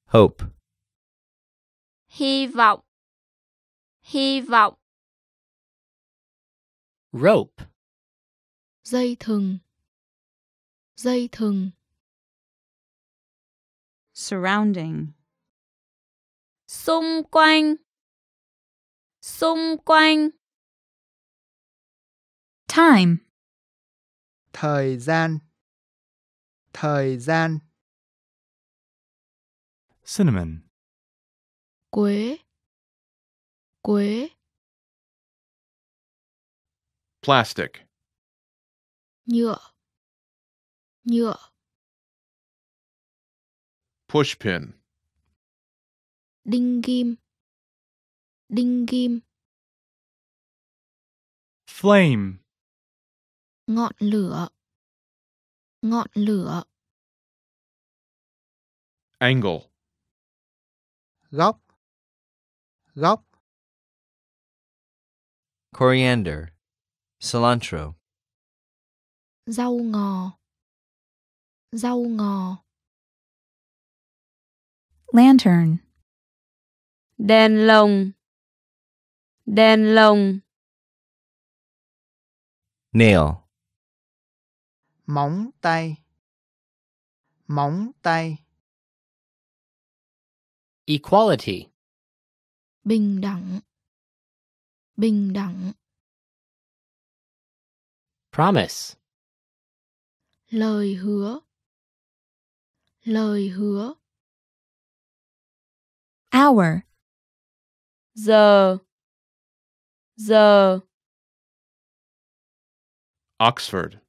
S8: Hope.
S2: Hy vọng. Hy vọng.
S10: Rope.
S7: Dây thừng. Dây thừng.
S12: Surrounding.
S2: Xung quanh. Xung quanh.
S9: Time.
S3: Thời gian. Thời gian.
S20: Cinnamon.
S7: Quế. quế
S6: Plastic.
S7: nhựa nhựa
S6: Pushpin.
S7: đinh ghim đinh ghim
S20: Flame.
S7: ngọn lửa ngọn lửa
S6: Angle.
S3: góc góc
S8: Coriander. Cilantro.
S7: rau ngò rau ngò
S9: Lantern.
S17: đèn lồng đèn lồng
S8: Nail.
S3: Móng tay móng tay
S10: Equality.
S7: bình đẳng bình đẳng
S10: Promise.
S7: lời hứa lời hứa
S9: Hour.
S17: giờ giờ
S6: Oxford.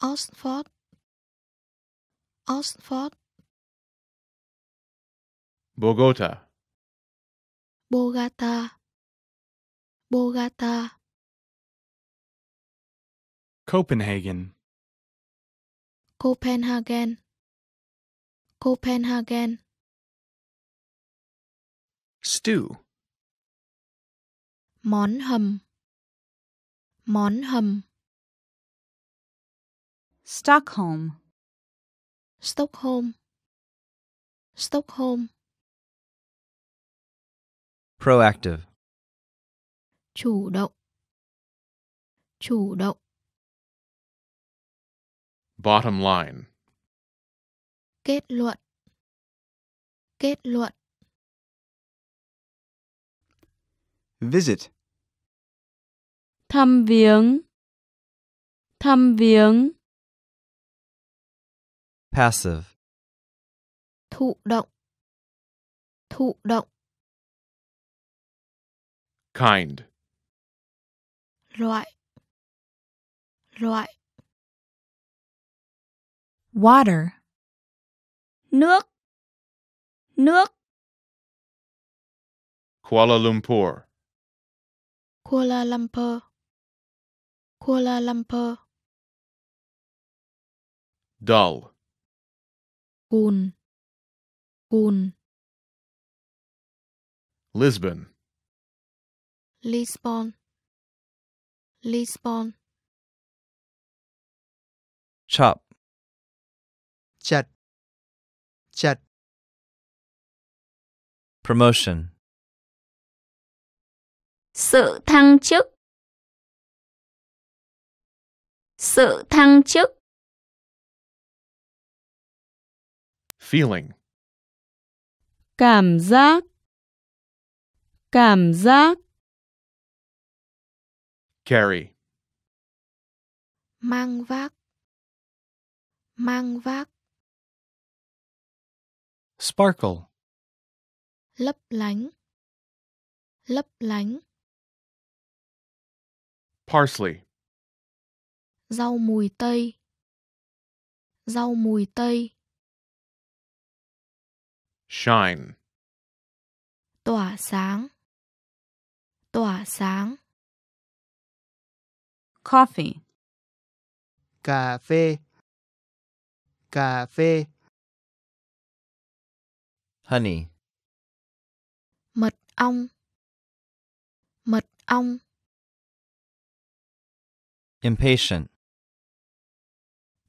S7: Oxford Oxford
S6: Bogota.
S7: Bogota Bogota
S20: Copenhagen.
S7: Copenhagen. Copenhagen.
S30: Stew.
S7: món hầm. Món hầm
S25: Stockholm.
S7: Stockholm Stockholm
S8: Proactive.
S7: chủ động chủ động
S6: Bottom line.
S7: kết luận kết luận
S21: Visit.
S17: thăm viếng thăm viếng
S8: Passive.
S7: thụ động thụ động
S6: Kind.
S7: loại loại
S9: Water.
S25: Nước. Nước.
S6: Kuala Lumpur.
S7: Kuala Lumpur Kuala Lumpur
S6: Dull.
S7: Cùn cùn
S6: Lisbon.
S7: Lisbon Lisbon
S8: Chop.
S3: chặt chặt
S8: Promotion.
S25: Sự thăng chức. Sự thăng chức.
S6: Feeling.
S17: cảm giác cảm giác
S6: Carry.
S7: mang vác mang vác
S20: Sparkle.
S7: lấp lánh lấp lánh
S6: Parsley.
S7: rau mùi tây rau mùi tây
S6: Shine.
S7: tỏa sáng tỏa sáng
S25: Coffee.
S3: cà phê cà phê
S8: Honey.
S7: mật ong mật ong
S8: Impatient.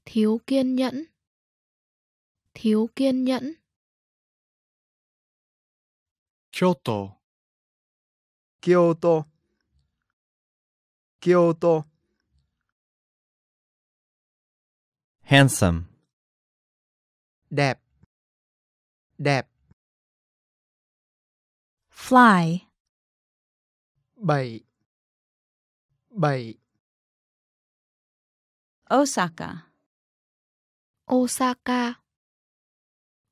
S7: thiếu kiên nhẫn thiếu kiên nhẫn
S20: 京
S3: 都京都京都
S8: handsome
S3: đẹp đẹp
S9: fly
S3: bậy bậy
S25: Osaka
S7: Osaka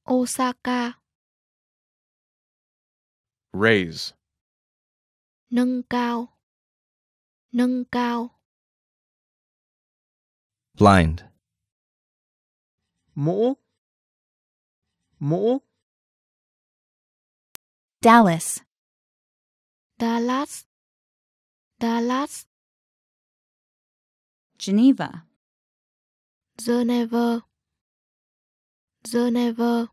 S7: Osaka
S6: Raise.
S7: nâng cao, nâng cao,
S8: blind,
S3: mũ. Mũ.
S9: Dallas,
S7: Dallas, Dallas,
S25: Geneva,
S7: Geneva, Geneva,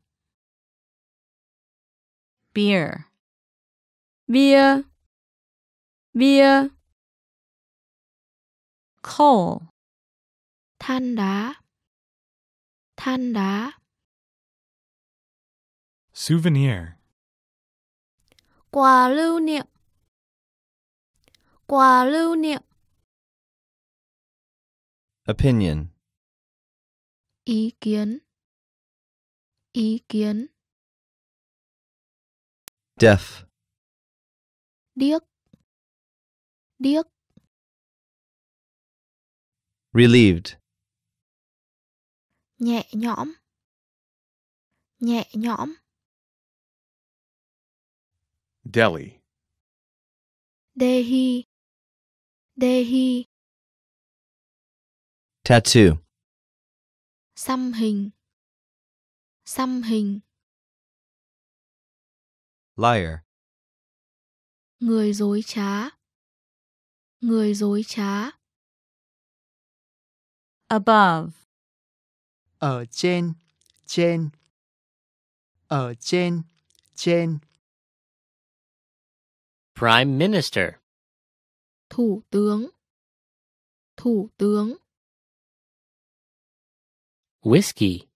S25: beer,
S17: bia, bia,
S25: coal,
S7: than đá, than đá,
S20: Souvenir.
S17: quà lưu niệm, quà lưu niệm,
S8: opinion,
S7: ý kiến, ý kiến,
S8: deaf,
S7: điếc, điếc,
S8: relieved,
S7: nhẹ nhõm, nhẹ nhõm,
S6: Delhi.
S7: Delhi, Delhi,
S8: tattoo,
S7: xăm hình, xăm hình,
S8: liar,
S7: người dối trá, người dối trá,
S25: above,
S3: ở trên trên. Ở trên trên.
S10: Prime Minister.
S7: thủ tướng, thủ tướng,
S10: Whiskey.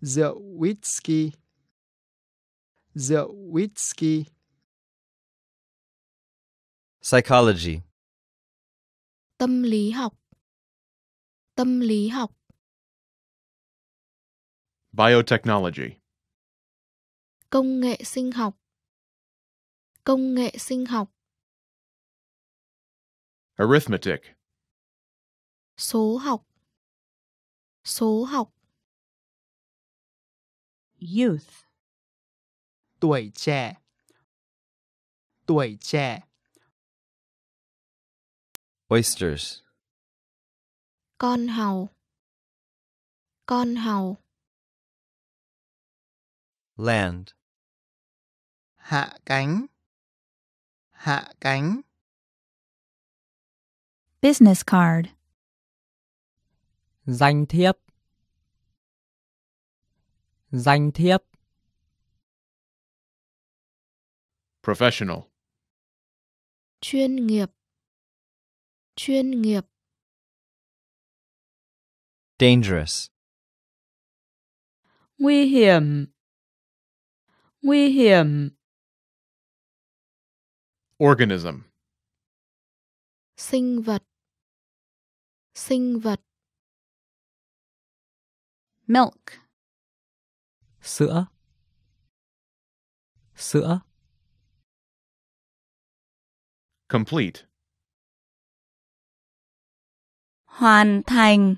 S3: rượu whisky rượu whisky
S8: psychology,
S7: tâm lý học, tâm lý học,
S6: Biotechnology.
S7: công nghệ sinh học, công nghệ sinh học,
S6: Arithmetic.
S7: số học, số học,
S25: youth,
S3: tuổi trẻ. Tuổi trẻ
S8: oysters,
S7: con hàu, con hàu,
S8: land,
S3: hạ cánh. Hạ cánh.
S9: Business card,
S4: danh thiếp. Danh thiếp.
S6: Professional.
S7: chuyên nghiệp, chuyên nghiệp,
S8: dangerous,
S17: nguy hiểm, nguy hiểm,
S6: Organism.
S7: sinh vật, sinh vật,
S25: milk,
S4: sữa. Sữa.
S6: Complete.
S25: Hoàn thành,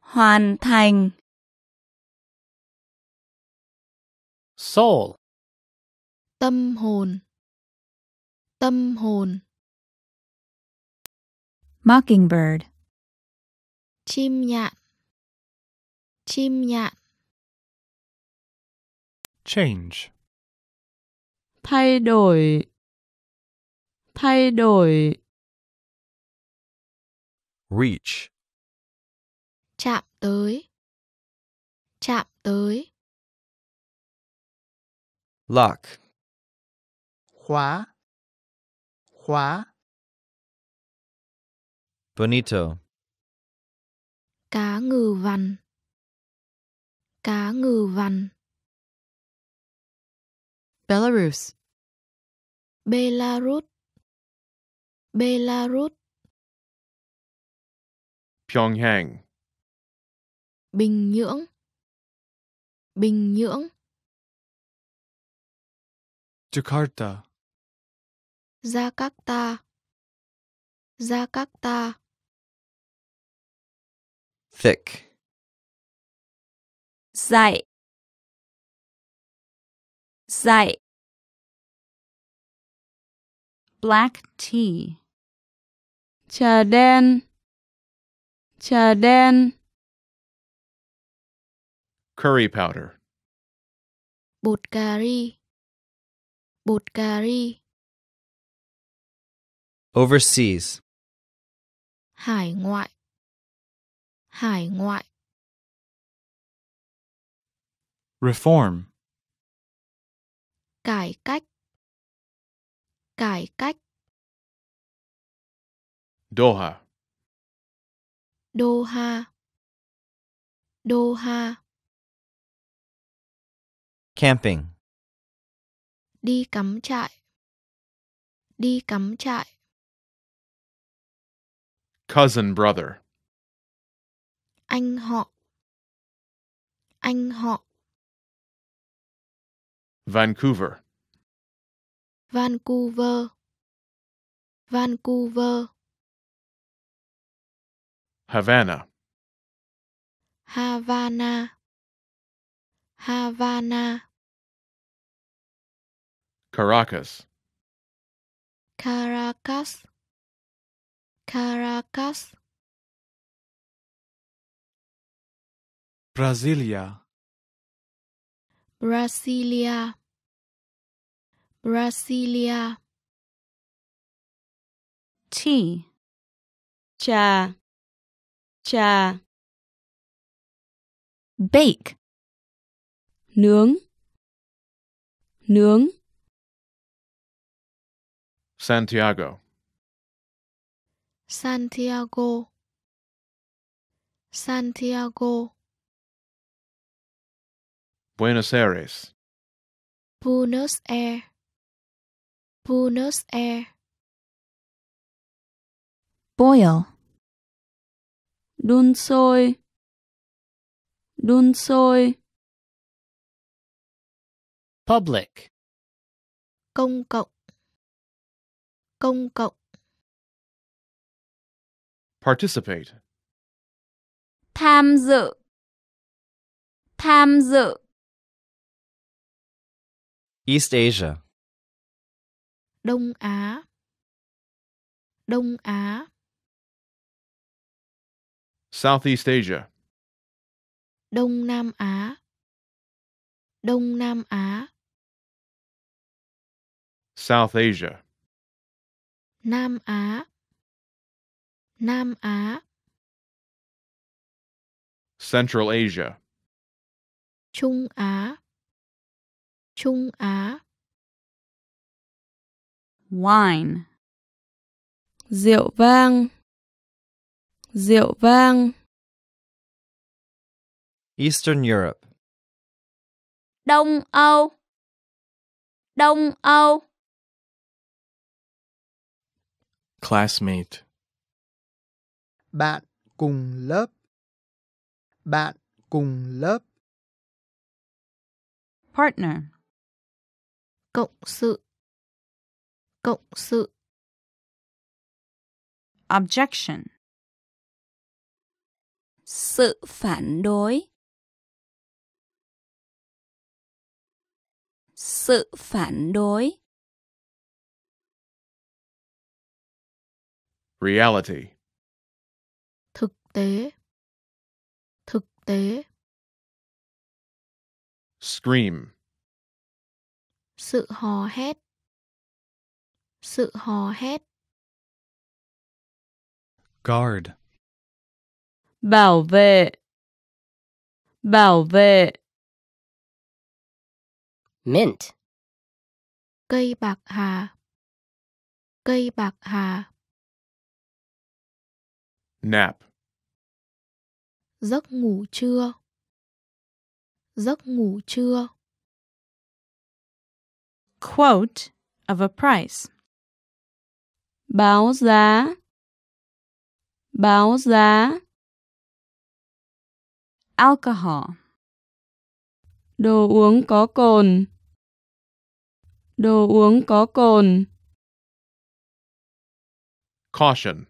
S25: hoàn thành,
S10: Soul.
S7: tâm hồn, tâm hồn,
S9: mockingbird,
S7: chim nhạn, chim nhạn,
S20: Change.
S17: thay đổi, thay đổi,
S22: Reach.
S7: chạm tới, chạm tới,
S8: lock,
S3: khóa. Khóa.
S8: Bonito,
S7: cá ngừ vằn, cá ngừ vằn,
S27: Belarus,
S7: Belarus, Belarus,
S6: Pyongyang.
S7: Bình Nhưỡng, Bình Nhưỡng,
S20: Jakarta.
S7: Jakarta, Jakarta,
S8: thick,
S25: dạy,
S2: Dạy.
S9: Black tea.
S17: Trà đen. Trà đen.
S6: Curry powder.
S7: Bột cà ri. Bột cà ri.
S8: Overseas.
S7: Hải ngoại. Hải ngoại.
S20: Reform.
S7: Cải cách. Cải cách.
S6: Doha.
S7: Doha. Doha.
S8: Camping.
S7: Đi cắm trại. Đi cắm trại.
S6: Cousin brother.
S7: Anh họ. Anh họ.
S6: Vancouver.
S7: Vancouver. Vancouver.
S6: Havana.
S7: Havana. Havana.
S6: Caracas.
S7: Caracas. Caracas.
S20: Brasilia.
S7: Brasilia. Brasilia.
S9: Tea.
S17: Trà. Trà.
S9: Bake.
S17: Nướng. Nướng.
S6: Santiago.
S7: Santiago. Santiago.
S6: Buenos Aires.
S7: Buenos Aires. Buenos Aires.
S9: Boil.
S17: Đun sôi. Đun sôi.
S10: Public.
S7: Công cộng. Công cộng.
S6: Participate.
S2: Tham dự. Tham dự.
S8: East Asia.
S7: Đông Á. Đông Á.
S6: Southeast Asia.
S7: Đông Nam Á. Đông Nam Á.
S6: South Asia.
S7: Nam Á. Nam Á.
S6: Central Asia.
S7: Trung Á. Trung Á.
S9: Wine.
S17: Rượu vang. Rượu vang.
S8: Eastern Europe.
S2: Đông Âu. Đông Âu.
S20: Classmate.
S3: Bạn cùng lớp. Bạn cùng lớp.
S9: Partner.
S7: Cộng sự. Cộng sự.
S9: Objection.
S2: Sự phản đối. Sự phản đối.
S6: Reality.
S7: Thực tế. Thực tế.
S6: Scream.
S7: Sự hò hét. Sự hò hét.
S20: Guard.
S17: Bảo vệ. Bảo vệ.
S10: Mint.
S7: Cây bạc hà. Cây bạc hà.
S6: Nap.
S7: Giấc ngủ trưa. Giấc ngủ trưa.
S9: Quote of a price.
S17: Báo giá. Báo giá.
S9: Alcohol.
S17: Đồ uống có cồn. Đồ uống có cồn.
S6: Caution.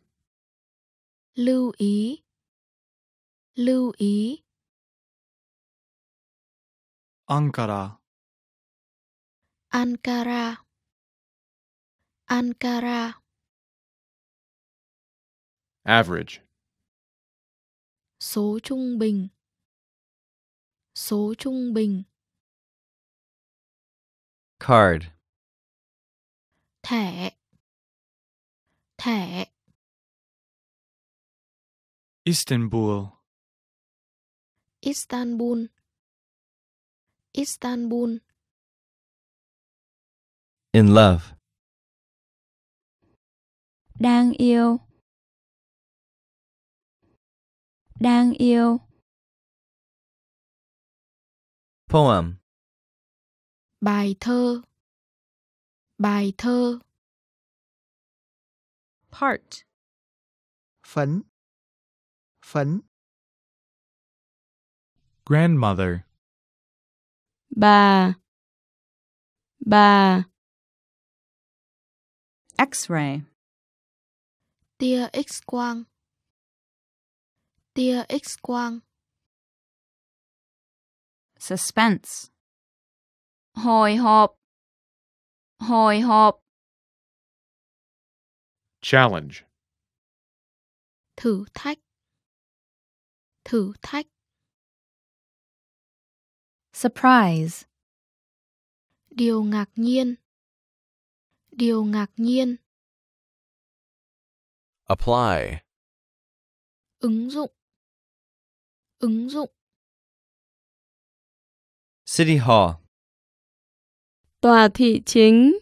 S7: Lưu ý. Lưu ý.
S20: Ankara.
S7: Ankara Ankara
S6: Average.
S7: số trung bình số trung bình
S8: Card.
S7: thẻ thẻ
S20: Istanbul.
S7: Istanbul Istanbul
S8: In love.
S25: Đang yêu. Đang yêu.
S8: Poem.
S7: bài thơ bài thơ
S9: Part.
S3: phấn phấn
S20: Grandmother.
S12: bà bà
S9: X-ray.
S7: tia x quang tia x quang
S9: Suspense.
S2: Hồi hộp. Hồi hộp.
S6: Challenge.
S7: thử thách thử thách
S25: Surprise.
S7: điều ngạc nhiên điều ngạc nhiên
S22: Apply.
S7: ứng dụng ứng dụng
S8: City Hall.
S12: tòa thị chính.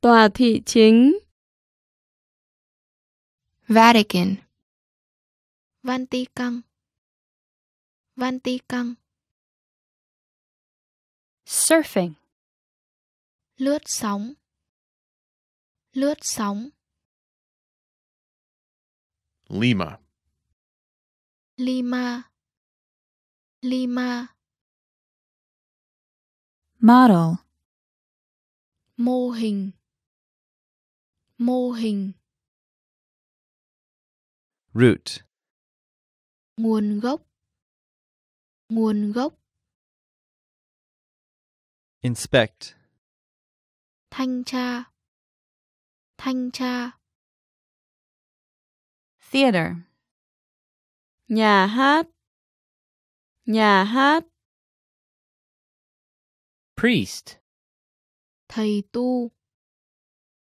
S12: Tòa thị chính.
S7: Vatican. Vatican. Vatican.
S24: Surfing.
S7: lướt sóng. Lướt sóng.
S6: Lima.
S7: Lima. Lima
S25: Model.
S7: mô hình mô hình
S8: Root.
S7: nguồn gốc nguồn gốc
S8: Inspect.
S7: thanh tra thanh tra
S9: Theater.
S12: nhà hát nhà hát
S10: Priest.
S7: thầy tu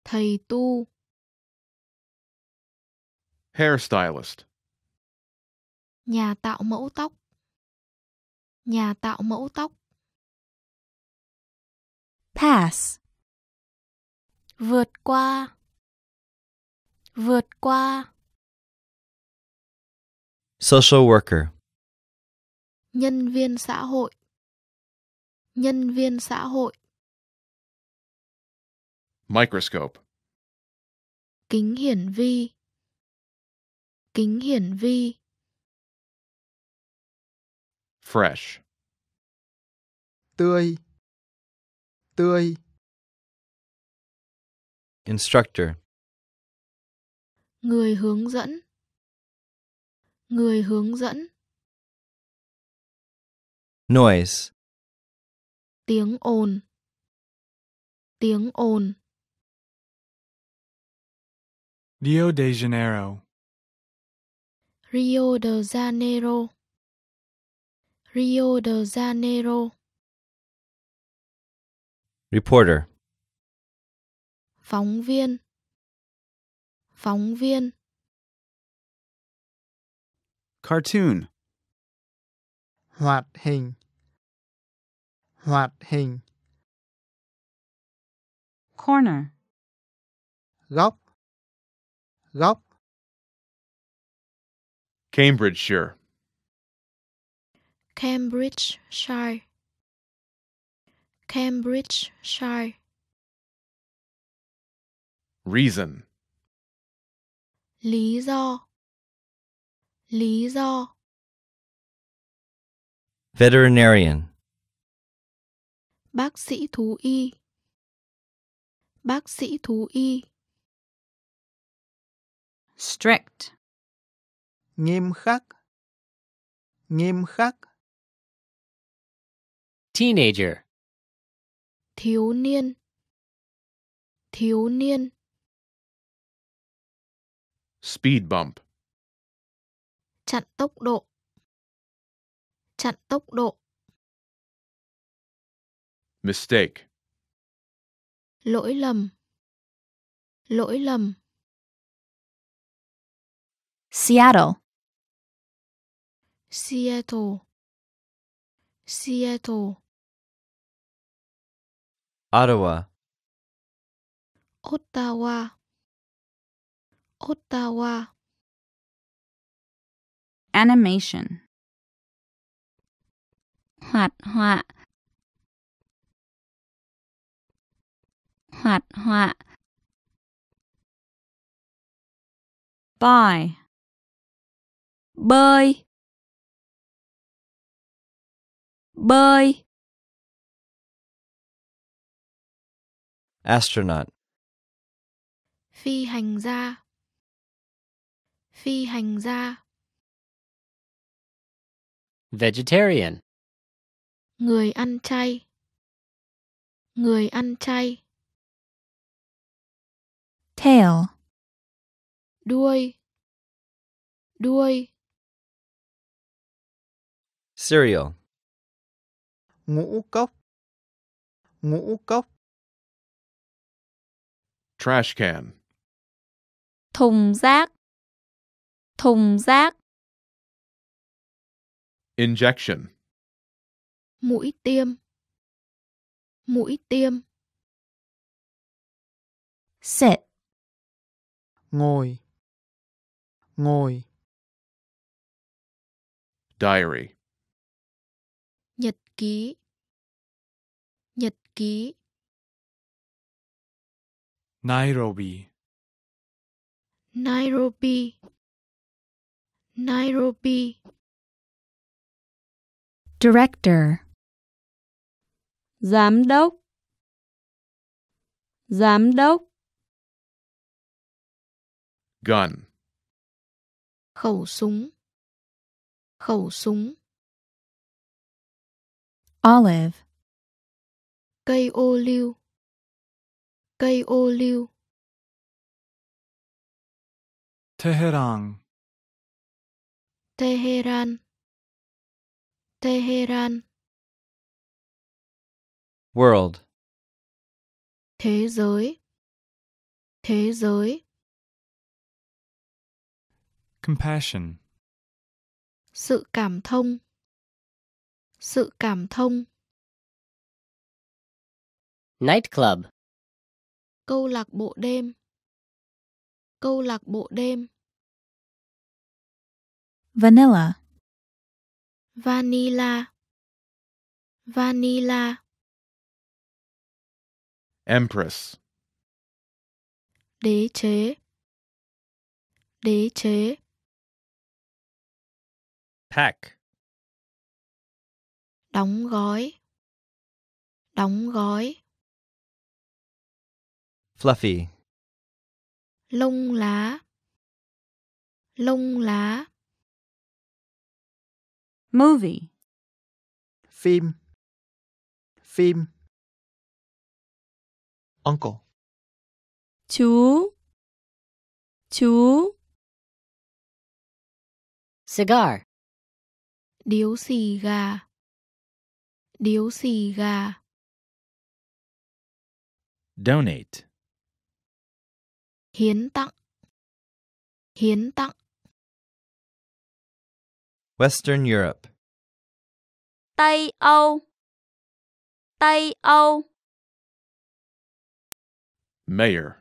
S7: thầy tu
S6: Hairstylist.
S7: nhà tạo mẫu tóc nhà tạo mẫu tóc
S25: Pass.
S7: vượt qua vượt qua
S8: Social worker.
S7: nhân viên xã hội nhân viên xã hội
S6: Microscope.
S7: kính hiển vi kính hiển vi
S6: Fresh.
S3: tươi tươi
S8: Instructor.
S7: người hướng dẫn người hướng dẫn
S8: Noise.
S7: Tiếng ồn. Tiếng ồn.
S20: Rio de Janeiro.
S7: Rio de Janeiro. Rio de Janeiro.
S8: Reporter.
S7: phóng viên. Phóng viên.
S21: Cartoon.
S3: hoạt hình hoạt hình
S9: Corner.
S3: góc góc
S6: Cambridgeshire.
S7: Cambridgeshire Cambridgeshire
S6: Reason.
S7: lý do lý do
S8: Veterinarian.
S7: Bác sĩ thú y. Bác sĩ thú y.
S9: Strict.
S3: nghiêm khắc. Nghiêm khắc.
S10: Teenager.
S7: thiếu niên. Thiếu niên.
S6: Speed bump.
S7: chặn tốc độ. Chặn tốc độ
S6: Mistake.
S7: lỗi lầm. Lỗi lầm.
S11: Seattle,
S7: Seattle. Seattle.
S8: Ottawa,
S7: Ottawa. Ottawa.
S9: Animation.
S2: Hoạt họa. Hoạt họa.
S9: Buy.
S2: Bơi. Bơi.
S8: astronaut,
S7: phi hành gia phi hành gia
S10: Vegetarian.
S7: người ăn chay người ăn chay
S11: tail,
S7: đuôi. Đuôi.
S8: Cereal,
S3: ngũ cốc. Ngũ cốc.
S6: Trash can.
S2: Thùng rác. Thùng rác.
S6: Injection.
S7: mũi tiêm. Mũi tiêm.
S11: Sit,
S3: ngồi ngồi
S6: Diary.
S7: nhật ký nhật ký
S20: Nairobi.
S7: Nairobi Nairobi
S11: director,
S17: Giám đốc. Giám đốc.
S6: Gun.
S7: khẩu súng. Khẩu súng.
S11: Olive,
S7: cây ô liu. Cây ô liu.
S20: Tehran.
S7: Tehran Tehran
S8: world,
S7: thế giới. Thế giới
S20: Compassion.
S7: sự cảm thông. Sự cảm thông.
S10: Nightclub.
S7: câu lạc bộ đêm. Câu lạc bộ đêm.
S11: Vanilla,
S7: vanilla. Vanilla.
S6: Empress.
S7: đế chế. Đế chế
S29: Pack.
S7: đóng gói đóng gói
S8: fluffy,
S7: lông lá lông lá
S9: Movie.
S3: phim phim
S30: uncle,
S17: Chú. Chú.
S10: Cigar.
S7: Điếu xì gà điếu xì gà
S31: Donate.
S7: hiến tặng hiến tặng
S8: Western Europe,
S2: Tây Âu. Tây Âu.
S6: Mayor.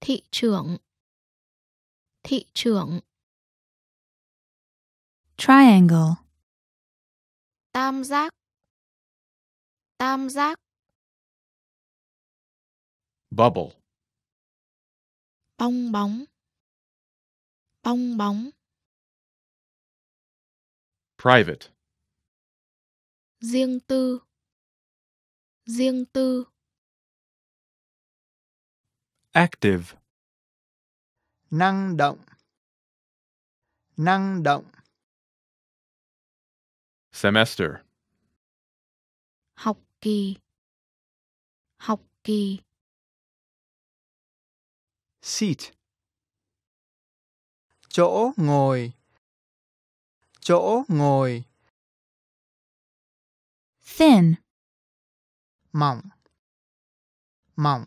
S7: thị trưởng thị trưởng
S11: triangle,
S7: tam giác. Tam giác.
S6: Bubble.
S7: bong bóng. Bong bóng.
S6: Private.
S7: riêng tư. Riêng tư.
S20: Active.
S3: năng động. Năng động
S6: Semester.
S7: học kỳ học kỳ,
S21: Seat.
S3: chỗ ngồi chỗ ngồi
S11: Thin.
S3: mỏng mỏng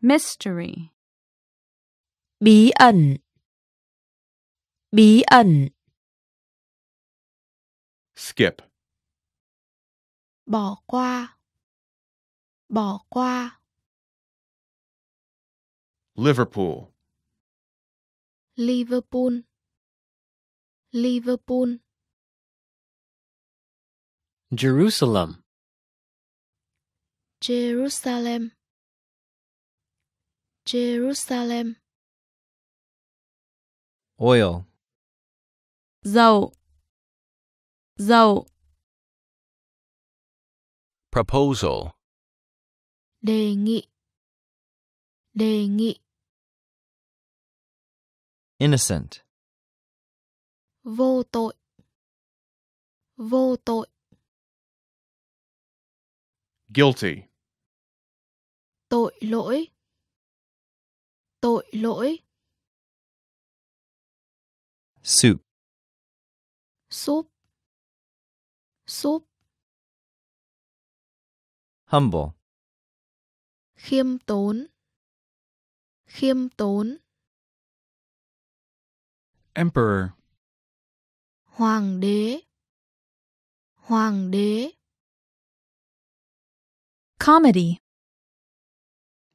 S9: Mystery.
S32: Bí ẩn. Bí ẩn.
S6: Skip.
S7: bỏ qua, bỏ qua,
S6: Liverpool.
S7: Liverpool, Liverpool,
S10: Jerusalem.
S7: Jerusalem, Jerusalem,
S8: Oil.
S12: Dầu. Dầu.
S22: Proposal.
S7: đề nghị, đề nghị,
S8: Innocent.
S7: vô tội, vô tội,
S6: Guilty.
S7: tội lỗi, tội lỗi,
S8: Soup.
S7: súp, súp,
S8: Humble.
S7: khiêm tốn, khiêm tốn,
S20: Emperor.
S7: hoàng đế, hoàng đế,
S11: Comedy.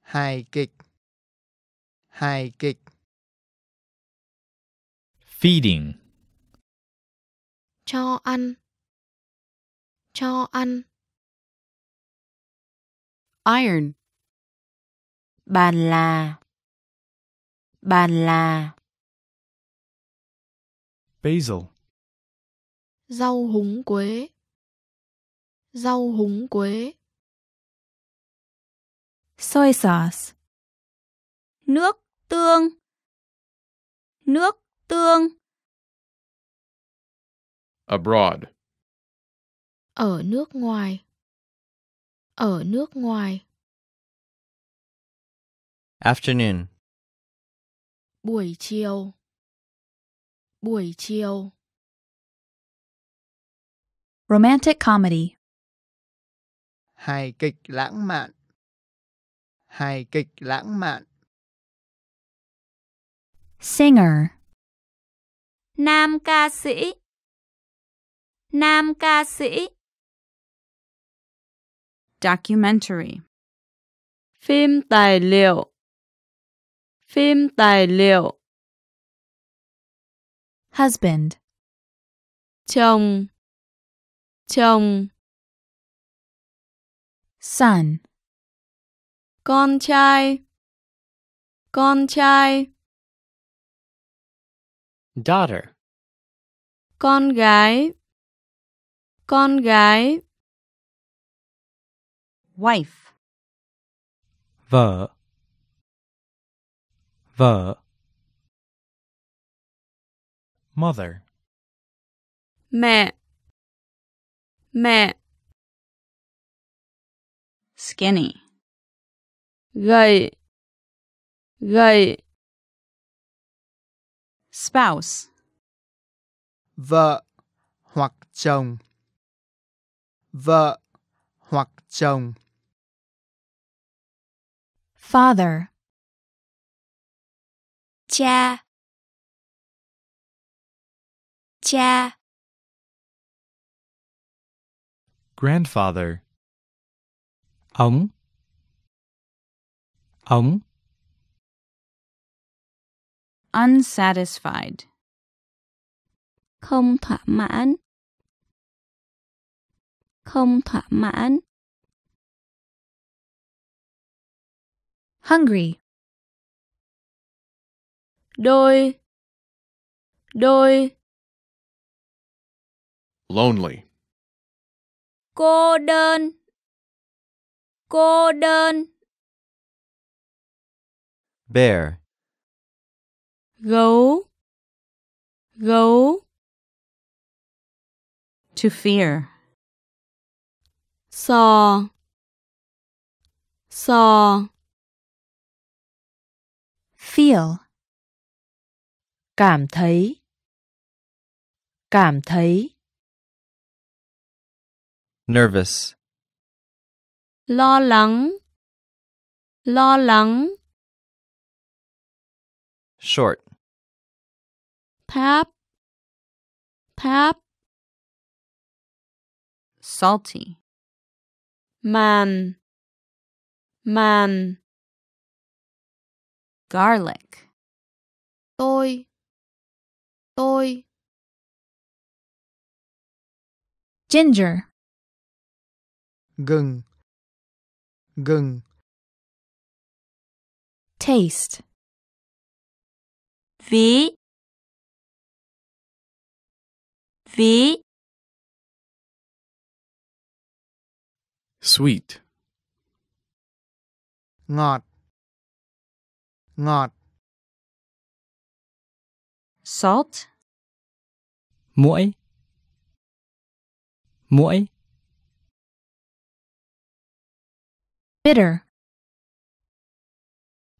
S3: hài kịch hài kịch
S33: Feeding.
S7: cho ăn, cho ăn,
S27: Iron.
S32: Bàn là. Bàn là.
S20: Basil.
S7: rau húng quế, rau húng quế,
S11: Soy sauce.
S2: nước tương nước tương
S6: Abroad.
S7: Ở nước ngoài, ở nước ngoài,
S8: Afternoon.
S7: buổi chiều, buổi chiều,
S11: Romantic comedy.
S3: hài kịch lãng mạn. Hài kịch lãng mạn.
S11: Singer.
S2: nam ca sĩ. Nam ca sĩ
S9: Documentary.
S12: Phim tài liệu. Phim tài liệu.
S11: Husband.
S12: Chồng. Chồng.
S11: Son.
S12: Con trai. Con trai.
S10: Daughter.
S12: Con gái. Con gái.
S9: Wife.
S4: Vợ. Vợ.
S20: Mother.
S12: Mẹ. Mẹ.
S9: Skinny.
S12: Gầy. Gầy.
S9: Spouse.
S3: vợ hoặc chồng vợ hoặc chồng
S11: Father.
S2: cha cha
S20: Grandfather.
S4: Ống. Ống.
S9: Unsatisfied.
S2: không thỏa mãn không thỏa mãn
S11: Hungry.
S12: Đôi. Đôi.
S6: Lonely.
S2: cô đơn cô đơn
S8: Bear.
S12: Gấu. Gấu.
S9: To fear.
S12: Sò. sò
S11: Feel.
S5: Cảm thấy. Cảm thấy.
S8: Nervous.
S12: lo lắng lo lắng
S8: Short.
S12: tháp tháp
S9: salty,
S12: màn màn
S9: garlic,
S7: tôi. Tôi.
S11: Ginger.
S3: gừng. Gừng.
S11: Taste.
S2: ví ví
S6: Sweet.
S3: ngọt ngọt
S9: salt,
S4: muỗi. Muỗi.
S11: Bitter.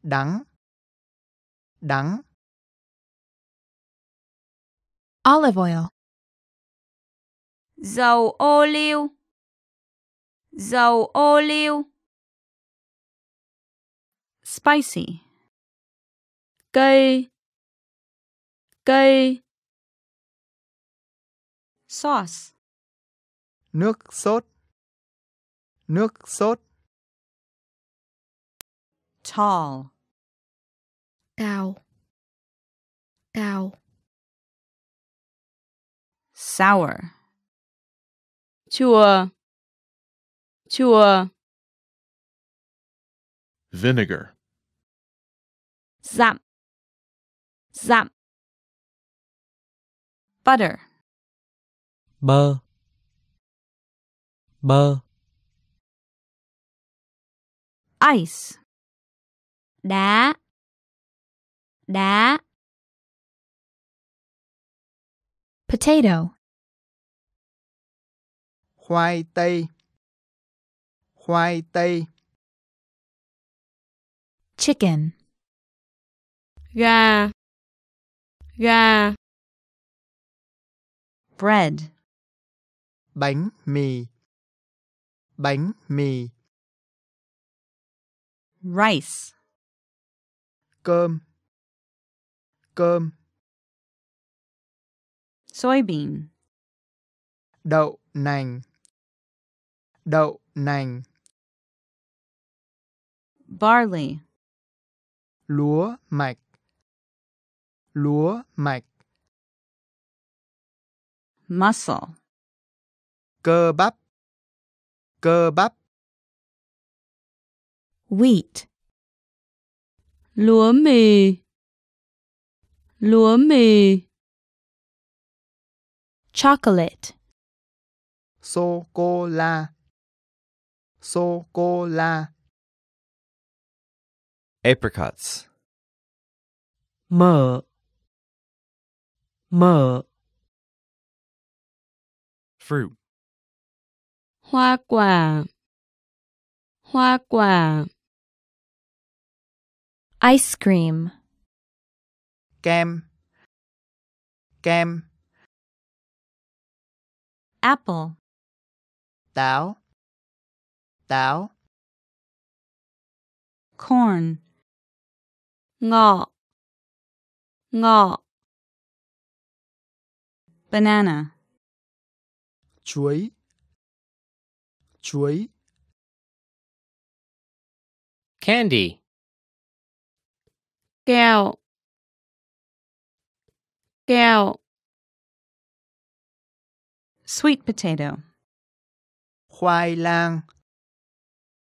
S3: đắng. Đắng.
S11: Olive oil.
S2: dầu ô liu. Dầu ô liu.
S9: Spicy,
S12: cây. Cây.
S9: Sauce,
S3: nước sốt. Nước sốt.
S9: Tall,
S7: cào cào
S9: sour,
S12: chùa chùa
S6: Vinegar.
S2: dặm dặm
S9: butter,
S4: bơ. Bơ.
S9: Ice,
S2: đá. Đá.
S11: Potato.
S3: khoai tây. Khoai tây.
S11: Chicken.
S12: gà gà.
S9: Bread,
S3: bánh mì. Bánh mì.
S9: Rice,
S3: cơm. Cơm.
S9: Soybean,
S3: đậu nành. Đậu nành.
S9: Barley,
S3: lúa mạch lúa mạch.
S9: Muscle,
S3: cơ bắp. Cơ bắp.
S11: Wheat.
S12: lúa mì. Lúa mì.
S11: Chocolate.
S3: sô cô la sô cô la
S8: Apricots.
S4: mơ mơ
S20: Fruit.
S12: hoa quả. Hoa quả.
S5: Ice cream.
S3: kem. Kem.
S9: Apple,
S3: táo. Táo.
S9: Corn,
S12: ngọ. Ngọ
S9: banana,
S3: chuối chuối
S10: Candy.
S12: kẹo kẹo
S9: sweet potato,
S3: khoai lang.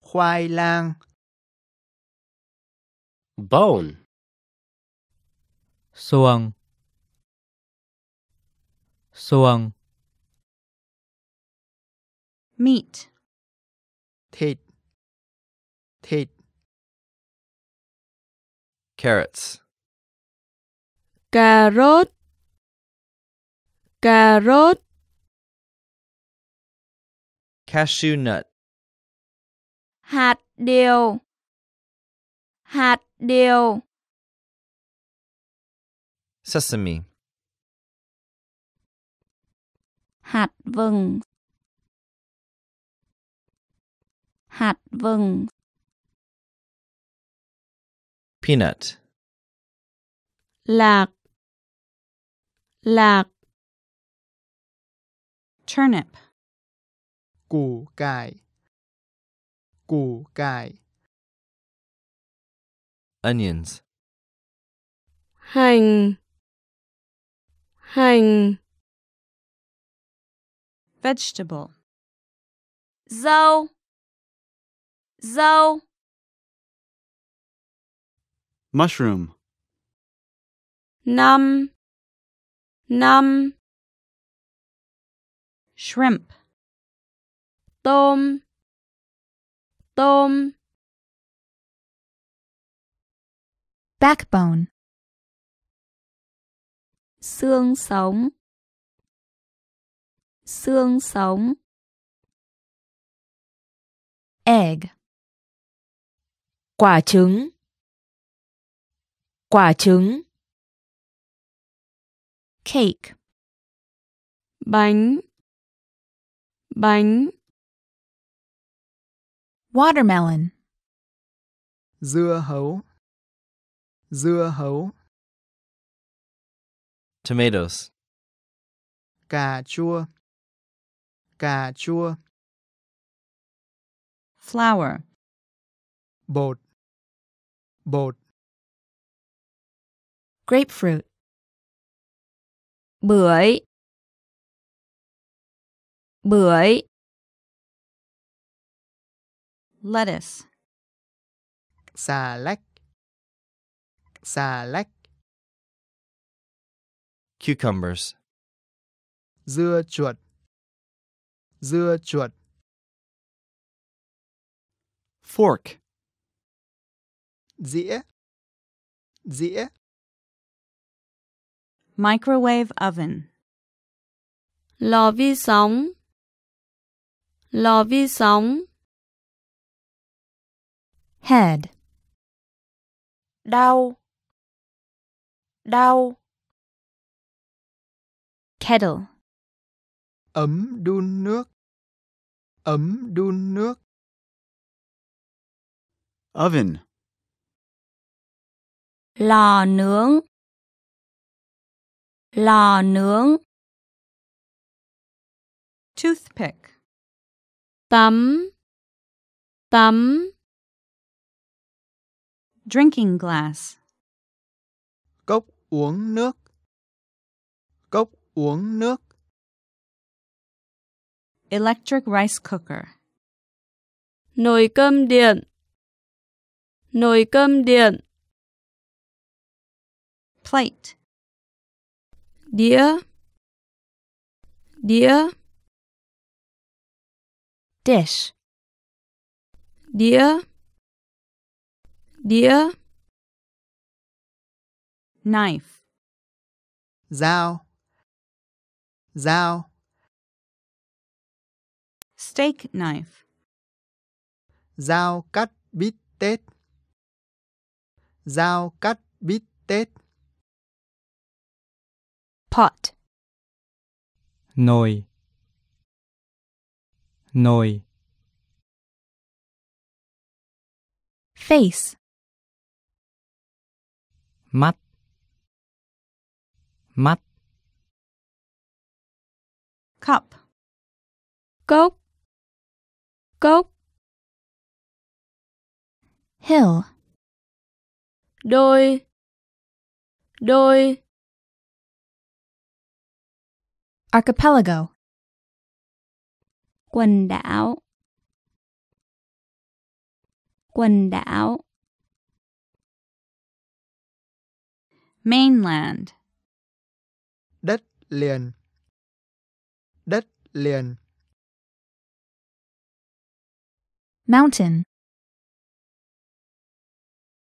S3: Khoai lang.
S10: Bone.
S4: xuồng xuồng
S9: meat,
S3: thịt thịt
S8: Carrots.
S12: cà rốt cà rốt
S8: Cashew nut.
S2: hạt điều. Hạt điều.
S8: Sesame.
S2: Hạt vừng. Hạt vừng.
S8: Peanut.
S12: lạc. Lạc.
S9: Turnip.
S3: củ cải. Củ cải.
S8: Onions.
S12: hành. Hành
S9: Vegetable.
S2: dâu dâu
S21: Mushroom.
S12: năm năm
S9: Shrimp.
S12: tôm tôm
S11: Backbone.
S2: xương sống xương sống
S11: Egg.
S32: Quả trứng. Quả trứng.
S11: Cake.
S12: bánh bánh
S11: Watermelon.
S3: dưa hấu dưa hấu
S8: Tomatoes.
S3: cà chua cà chua
S9: Flour.
S3: bột bột
S11: Grapefruit.
S2: bưởi bưởi
S9: Lettuce.
S3: xà lách xà lách
S8: Cucumbers.
S3: dưa chuột dưa chuột
S21: Fork.
S3: dĩa dĩa
S9: Microwave oven.
S12: lò vi sóng lò vi sóng
S11: Head.
S32: Đau. Đau.
S11: Kettle.
S3: Ấm đun nước. Ấm đun nước.
S21: Oven.
S2: lò nướng. Lò nướng.
S9: Toothpick.
S12: tắm. Tắm.
S9: Drinking glass.
S3: cốc uống nước. Cốc uống nước
S9: Electric rice cooker.
S12: nồi cơm điện nồi cơm điện
S9: Plate.
S12: đĩa đĩa
S11: Dish.
S12: đĩa đĩa
S9: Knife.
S3: dao dao
S9: Steak knife.
S3: dao cắt bít tết dao cắt bít tết
S11: Pot.
S20: Nồi. Nồi.
S11: Face.
S20: Mắt. Mắt.
S9: Cup.
S12: cốc cốc
S11: Hill.
S12: đôi. Đôi.
S11: Archipelago.
S2: quần đảo. Quần đảo.
S9: Mainland.
S3: đất liền. Đất liền
S11: Mountain.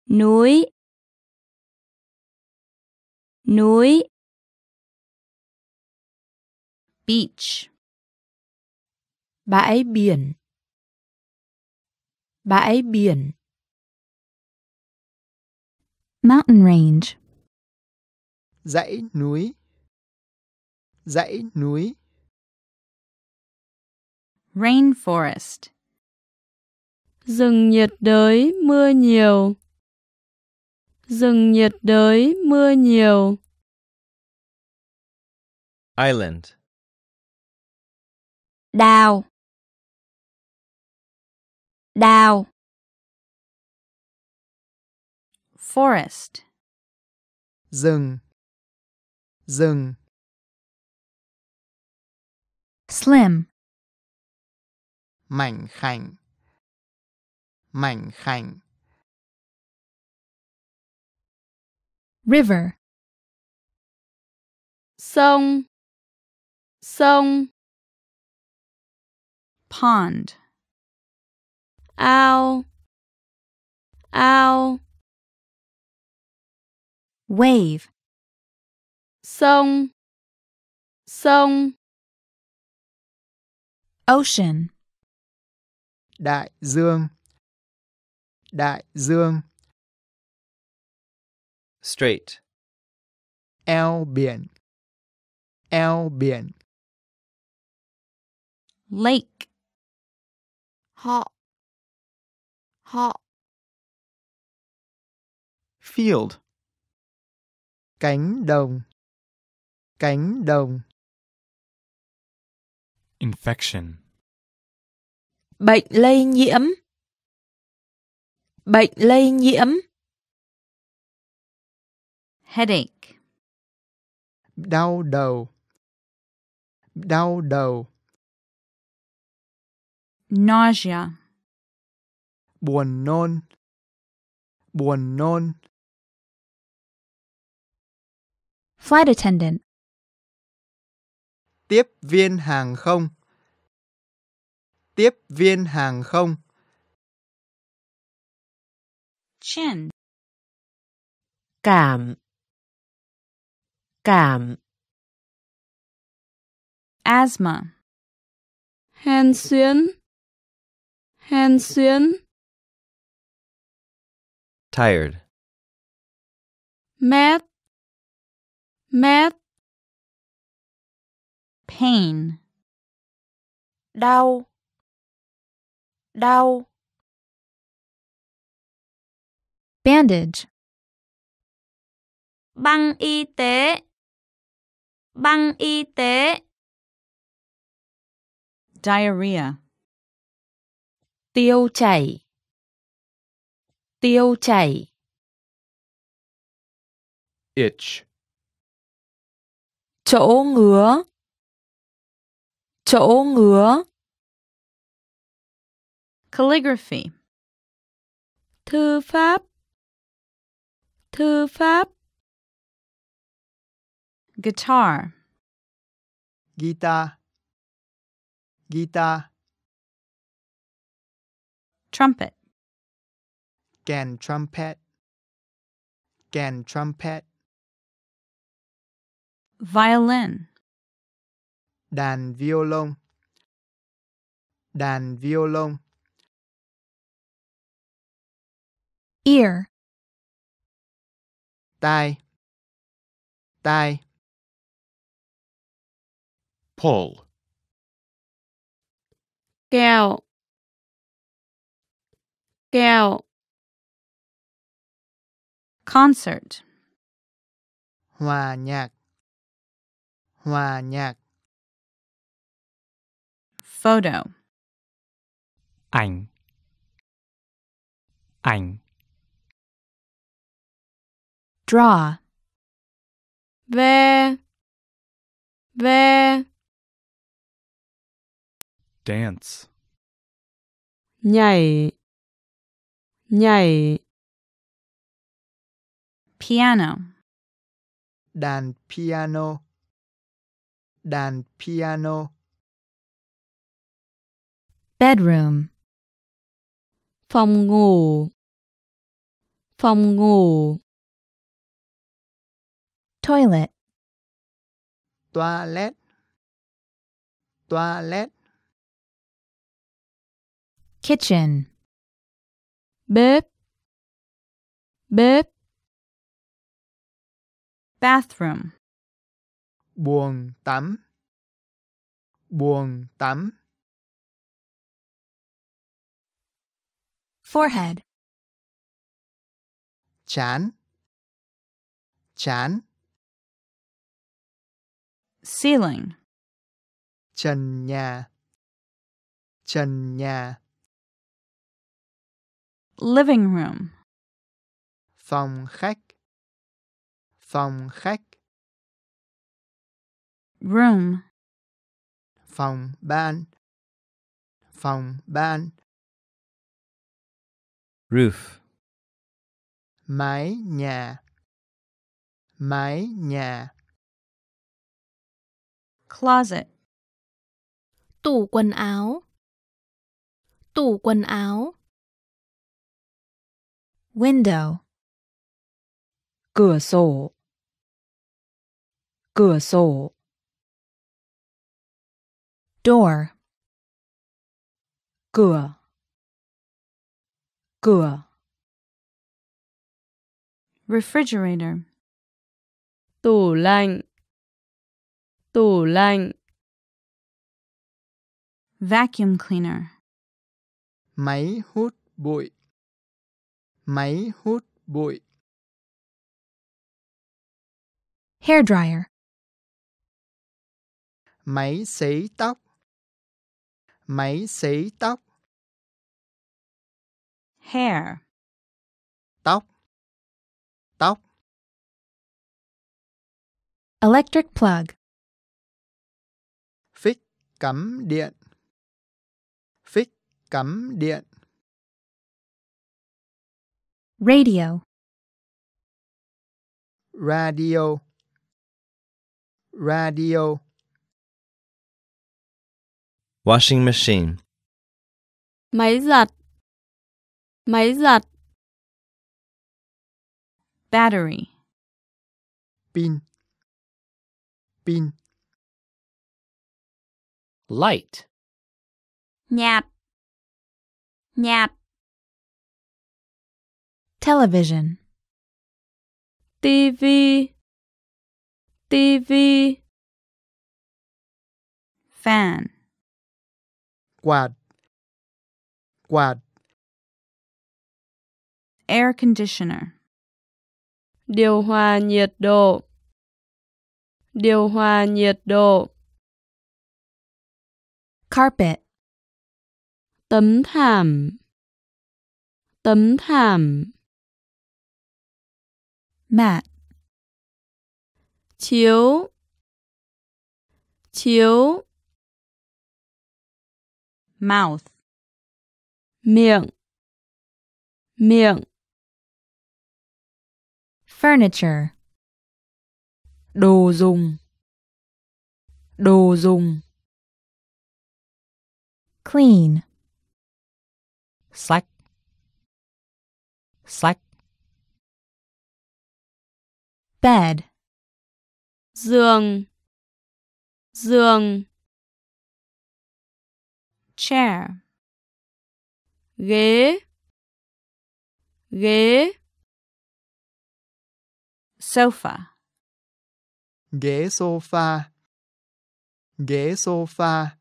S2: núi núi
S9: Beach.
S32: Bãi biển.
S5: Bãi biển.
S11: Mountain range.
S3: Dãy núi. Dãy núi.
S9: Rainforest.
S12: Rừng nhiệt đới mưa nhiều. Rừng nhiệt đới mưa nhiều.
S8: Island.
S2: Đào. Đào.
S9: Forest.
S3: Rừng. Rừng.
S11: Slim.
S3: Mảnh khảnh. Mảnh khảnh.
S11: River.
S12: Sông. Sông.
S9: Pond.
S12: Ao. Ao.
S11: Wave.
S12: Sông. Sông.
S11: Ocean.
S3: Đại dương. Đại dương.
S8: Straight.
S3: Eo biển. Eo biển.
S9: Lake.
S7: Họ. Họ.
S21: Field.
S3: Cánh đồng. Cánh đồng.
S20: Infection.
S5: Bệnh lây nhiễm. Bệnh lây nhiễm.
S9: Headache.
S3: Đau đầu. Đau đầu.
S9: Nausea.
S3: Buồn nôn. Buồn nôn.
S11: Flight attendant.
S3: Tiếp viên hàng không. Tiếp viên hàng không.
S9: Chin.
S5: Cảm. Cảm.
S9: Asthma.
S12: Hen xuyến. Hen xuyến.
S8: Tired.
S12: Mét. Mét.
S9: Pain.
S5: Đau. Đau.
S11: Bandage.
S2: Băng y tế. Băng y tế.
S9: Diarrhea.
S5: Tiêu chảy. Tiêu chảy.
S6: Itch.
S5: Chỗ ngứa. Chỗ ngứa.
S9: Calligraphy.
S12: Thư pháp. Thư pháp.
S9: Guitar.
S3: Guitar. Guitar.
S9: Trumpet.
S3: Kèn trumpet. Kèn trumpet.
S9: Violin.
S3: Đàn violon. Đàn violon.
S11: Ear.
S3: Tai. Tai.
S6: Pull.
S12: Kẹo. Kẹo.
S9: Concert.
S3: Hòa nhạc. Hòa nhạc.
S9: Photo.
S20: Ảnh. Ảnh.
S11: Draw.
S12: Ve. Ve.
S20: Dance.
S12: Nhảy. Nhảy.
S9: Piano.
S3: Đàn piano. Đàn piano.
S11: Bedroom.
S12: Phòng ngủ. Phòng ngủ.
S11: Toilet.
S3: Toilet. Toilet.
S11: Kitchen.
S12: bếp bếp
S9: bathroom,
S3: buồng tắm, buồng tắm.
S11: Forehead.
S3: Chán, chán.
S9: Ceiling,
S3: Trần nhà, trần nhà.
S9: living room,
S3: Phòng khách, phòng khách.
S9: room,
S3: Phòng ban, phòng ban.
S8: Roof.
S3: Mái nhà, mái nhà.
S9: Closet,
S14: Tủ quần áo. Tủ quần áo.
S11: Window.
S5: Cửa sổ. Cửa sổ.
S11: Door.
S5: Cửa. Cửa.
S9: refrigerator,
S12: tủ lạnh tủ lạnh
S9: vacuum cleaner,
S3: Máy hút bụi, máy hút bụi.
S11: Hair dryer.
S3: Máy sấy tóc, máy sấy tóc.
S9: hair,
S3: Tóc, tóc.
S11: Electric plug.
S3: Cắm điện, phích cắm điện.
S11: Radio.
S3: Radio, radio.
S8: Washing machine.
S12: máy giặt máy giặt
S9: battery,
S3: Pin, pin.
S10: Light.
S2: nhạt nhạt
S11: Television.
S12: tivi tivi
S9: fan,
S3: Quạt, quạt.
S9: air conditioner,
S12: điều hòa nhiệt độ. Điều hòa nhiệt độ
S11: Carpet.
S12: tấm thảm tấm thảm
S11: Mat.
S12: chiếu chiếu
S9: mouth,
S12: miệng miệng
S11: Furniture.
S5: Đồ dùng. Đồ dùng.
S11: Clean.
S4: sách sách
S11: Bed.
S12: giường. Giường.
S9: Chair,
S12: ghế. Ghế.
S9: Sofa,
S3: Ghế sofa, ghế sofa.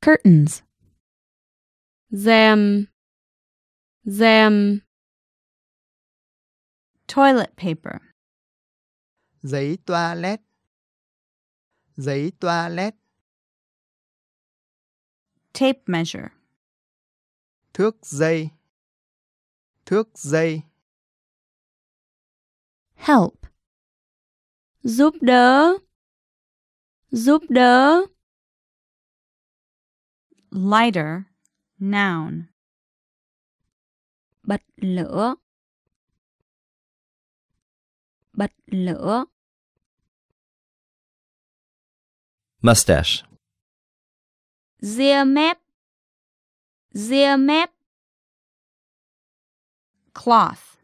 S11: Curtains.
S12: rèm rèm
S9: toilet paper,
S3: Giấy toilet, giấy toilet.
S9: tape measure,
S3: Thước dây, thước dây.
S11: Help.
S12: giúp đỡ giúp đỡ
S9: lighter, noun,
S2: bật lửa. Bật lửa.
S8: Mustache.
S2: ria mép. Ria mép.
S9: Cloth,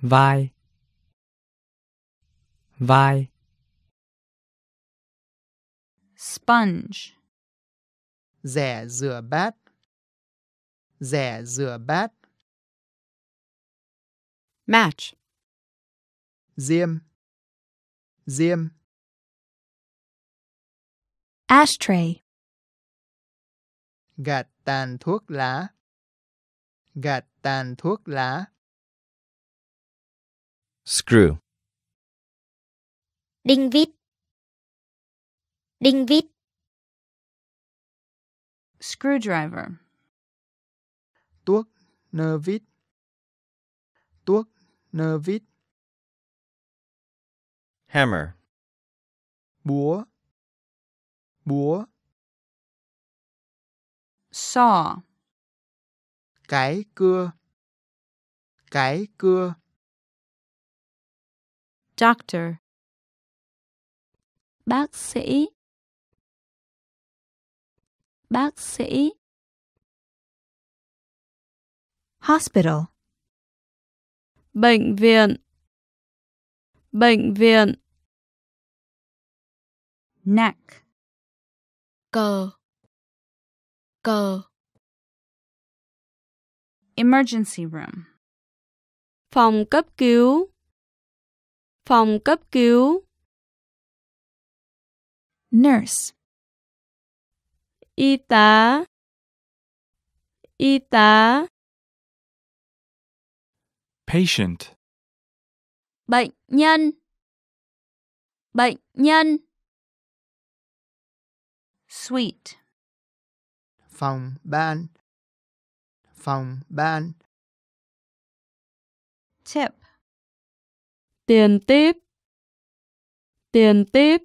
S4: vai. Vai.
S9: Sponge,
S3: Rẻ rửa bát, rẻ rửa bát,
S27: Match.
S3: diêm, diêm,
S11: Ashtray.
S3: gạt tàn thuốc lá, gạt tàn thuốc lá,
S8: Screw.
S2: Đinh vít. Đinh vít.
S9: Screwdriver.
S3: tuốc, nơ vít, tuốc, nơ vít,
S8: Hammer.
S3: búa, búa,
S9: Saw.
S3: cái cưa, cái cưa,
S9: Doctor.
S34: Bác sĩ. Bác sĩ.
S11: Hospital.
S12: Bệnh viện. Bệnh viện.
S9: Neck.
S7: cờ cờ
S9: Emergency room.
S12: Phòng cấp cứu. Phòng cấp cứu.
S11: Nurse.
S12: Y tá. Y tá.
S20: Patient.
S2: Bệnh nhân. Bệnh nhân.
S9: Suite.
S3: phòng ban, phòng ban,
S9: Tip.
S12: Tiền tiếp. Tiền tiếp.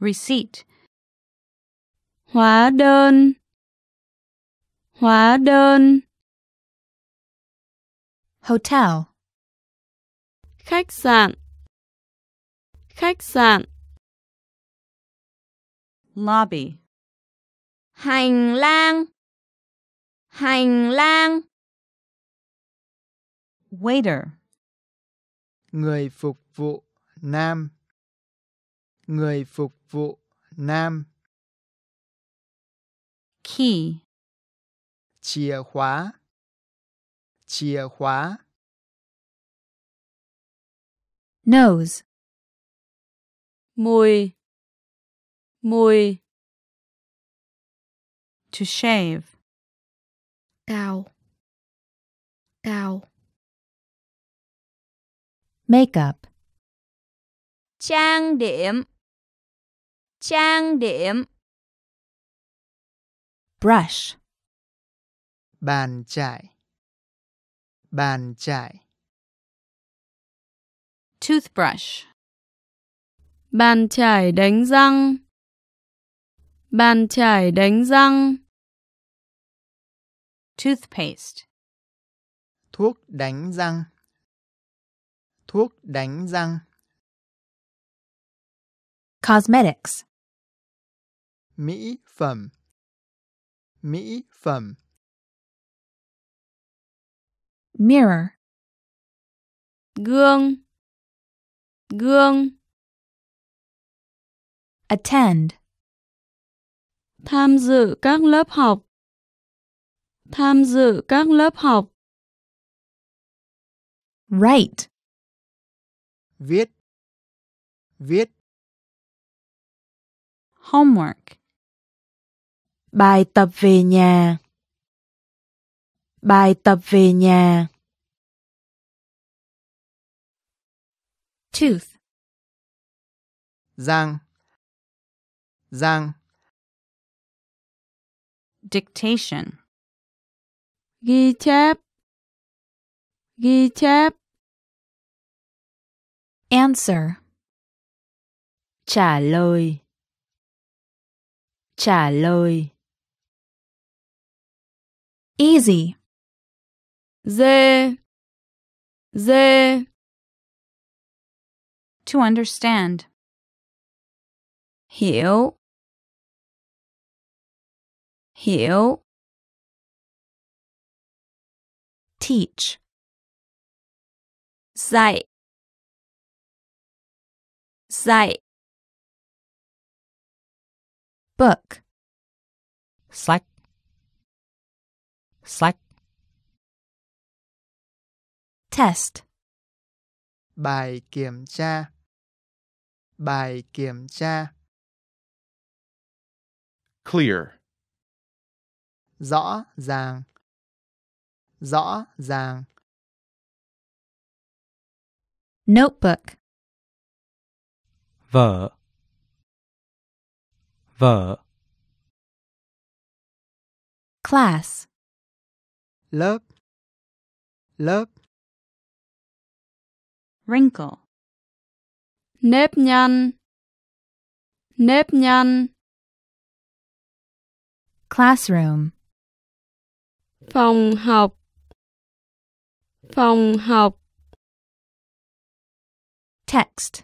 S9: Receipt.
S12: Hóa đơn. Hóa đơn.
S11: Hotel.
S12: Khách sạn. Khách sạn.
S9: Lobby.
S2: Hành lang. Hành lang.
S9: Waiter.
S3: người phục vụ, nam, người phục vụ, nam,
S9: Key.
S3: chìa khóa, chìa khóa,
S11: Nose.
S12: Mùi. Mùi.
S9: To shave.
S7: cào cào
S11: Makeup.
S2: Trang điểm. Trang điểm.
S11: Brush.
S3: bàn chải, bàn chải,
S9: Toothbrush.
S12: Bàn chải đánh răng. Bàn chải đánh răng.
S9: Toothpaste.
S3: thuốc đánh răng, thuốc đánh răng,
S11: Cosmetics.
S3: mỹ phẩm, mỹ phẩm,
S11: Mirror.
S12: Gương. Gương.
S11: Attend.
S12: Tham dự các lớp học. Tham dự các lớp học.
S11: Write.
S3: viết, viết,
S9: Homework.
S5: Bài tập về nhà. Bài tập về nhà.
S11: Tooth.
S3: răng, răng,
S9: Dictation.
S12: Ghi chép. Ghi chép.
S11: Answer.
S5: Trả lời. Trả lời.
S11: Easy.
S12: Dê. Dê.
S9: To understand.
S12: Hiểu. Hiểu.
S11: Teach.
S2: Dạy. Dạy.
S11: Book.
S4: sách sách
S11: Test.
S3: Bài kiểm tra. Bài kiểm tra.
S6: Clear.
S3: Rõ ràng. Rõ ràng.
S11: Notebook.
S4: vở vở
S11: Class.
S3: Lớp. Lớp.
S9: Wrinkle.
S12: nếp nhăn nếp nhăn
S11: Classroom.
S12: phòng học phòng học
S11: Text.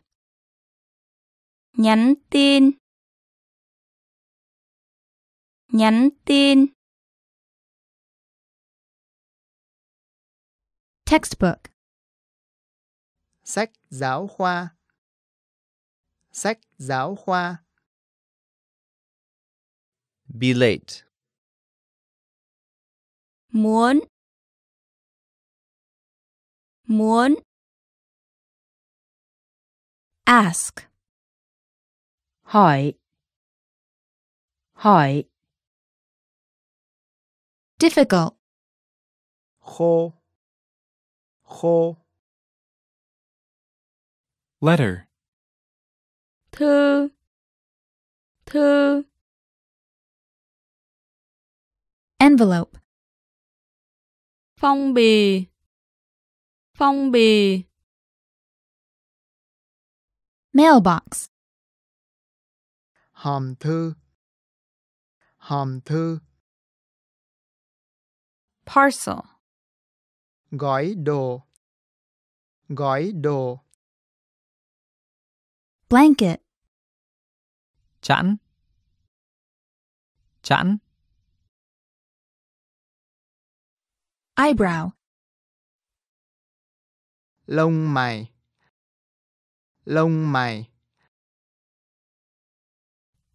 S2: nhắn tin nhắn tin
S11: Textbook.
S3: Sách giáo khoa. Sách giáo khoa.
S8: Be late.
S2: muốn muốn
S11: Ask.
S32: hỏi hỏi
S11: Difficult.
S3: Khô. Khô.
S20: Letter.
S12: thư thư
S11: Envelope.
S12: phong bì phong bì
S11: Mailbox.
S3: Hòm thư. Hòm thư.
S9: Parcel.
S3: Gói đồ. Gói đồ.
S11: Blanket.
S4: chẵn chẵn
S11: Eyebrow.
S3: Lông mày. Lông mày.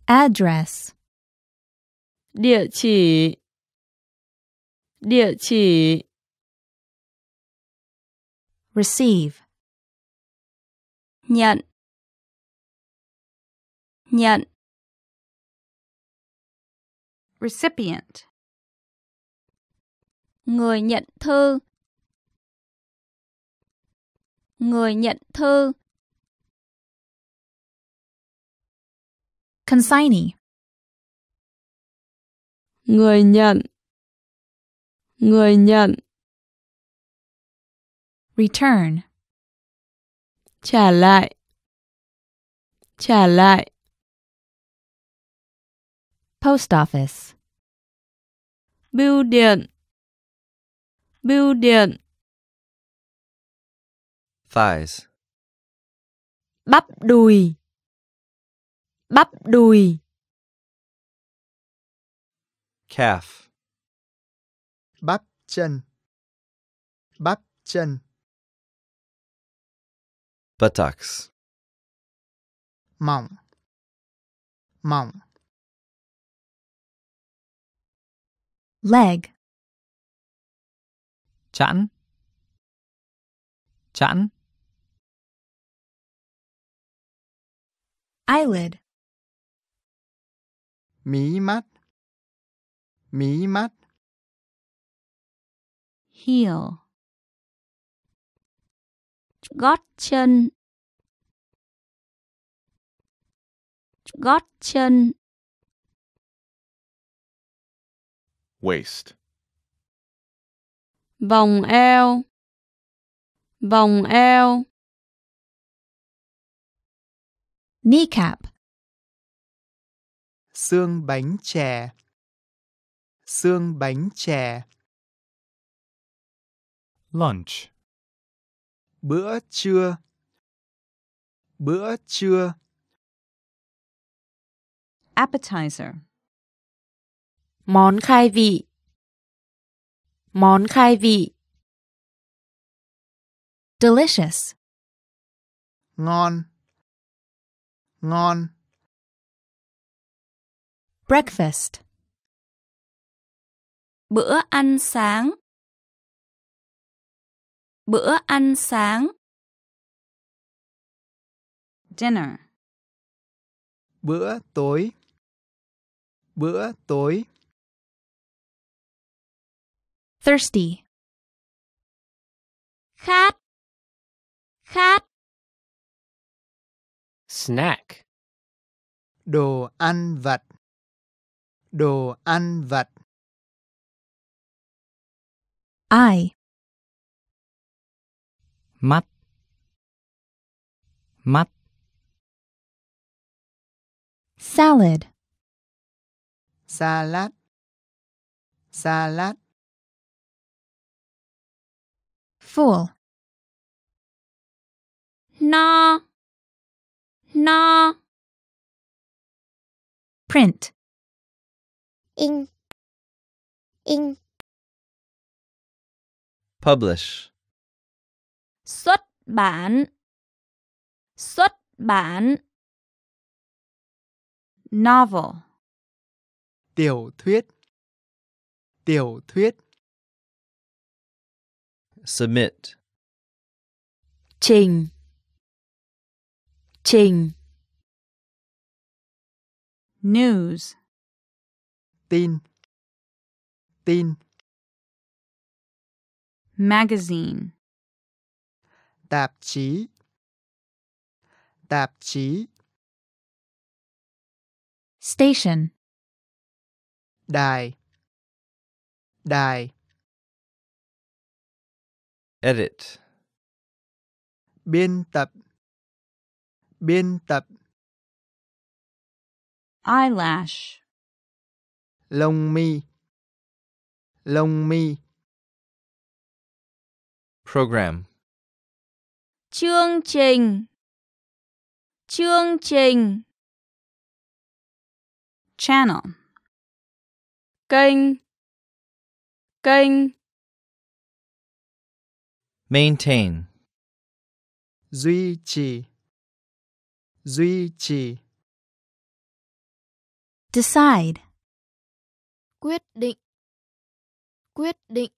S11: Address.
S12: địa chỉ địa chỉ
S11: Receive.
S2: nhận nhận
S9: Recipient.
S2: người nhận thư người nhận thư
S11: Consignee.
S12: người nhận người nhận
S11: Return.
S12: trả lại trả lại
S11: Post office.
S12: bưu điện bưu điện
S8: Thighs.
S32: bắp đùi bắp đùi
S8: Calf.
S3: Bắp chân. Bắp chân.
S8: Buttocks.
S3: Mỏng. Mỏng.
S11: Leg.
S4: chẵn chẵn
S11: Eyelid.
S3: Mí mắt. Mí mắt.
S9: Heel.
S2: Gót chân gót chân
S6: Waist.
S12: vòng eo vòng eo
S11: Kneecap.
S3: Xương bánh chè. Xương bánh chè.
S20: Lunch.
S3: Bữa trưa. Bữa trưa.
S9: Appetizer.
S32: món khai vị món khai vị
S11: Delicious.
S3: Ngon. Ngon.
S11: Breakfast.
S2: Bữa ăn sáng. Bữa ăn sáng.
S9: Dinner.
S3: Bữa tối. Bữa tối.
S11: Thirsty.
S2: Khát. Khát.
S10: Snack.
S3: Đồ ăn vặt. Đồ ăn vặt.
S11: Eye.
S4: Mắt mắt
S11: Salad.
S3: Salad. Salad.
S11: Full.
S2: No. No.
S11: Print.
S33: In. In.
S8: Publish.
S2: Xuất bản. Xuất bản.
S9: Novel.
S3: Tiểu thuyết. Tiểu thuyết.
S8: Submit.
S32: Trình. Trình.
S9: News.
S3: Tin. Tin.
S9: Magazine.
S3: Tạp chí. Tạp chí.
S11: Station.
S3: Đài. Đài.
S8: Edit.
S3: Biên tập. Biên tập.
S9: Eyelash.
S3: Lông mi. Lông mi.
S8: Program.
S2: Chương trình. Chương trình.
S9: Channel.
S12: Kênh. Kênh.
S8: Maintain.
S3: Duy trì. Duy trì.
S11: Decide.
S7: Quyết định. Quyết định.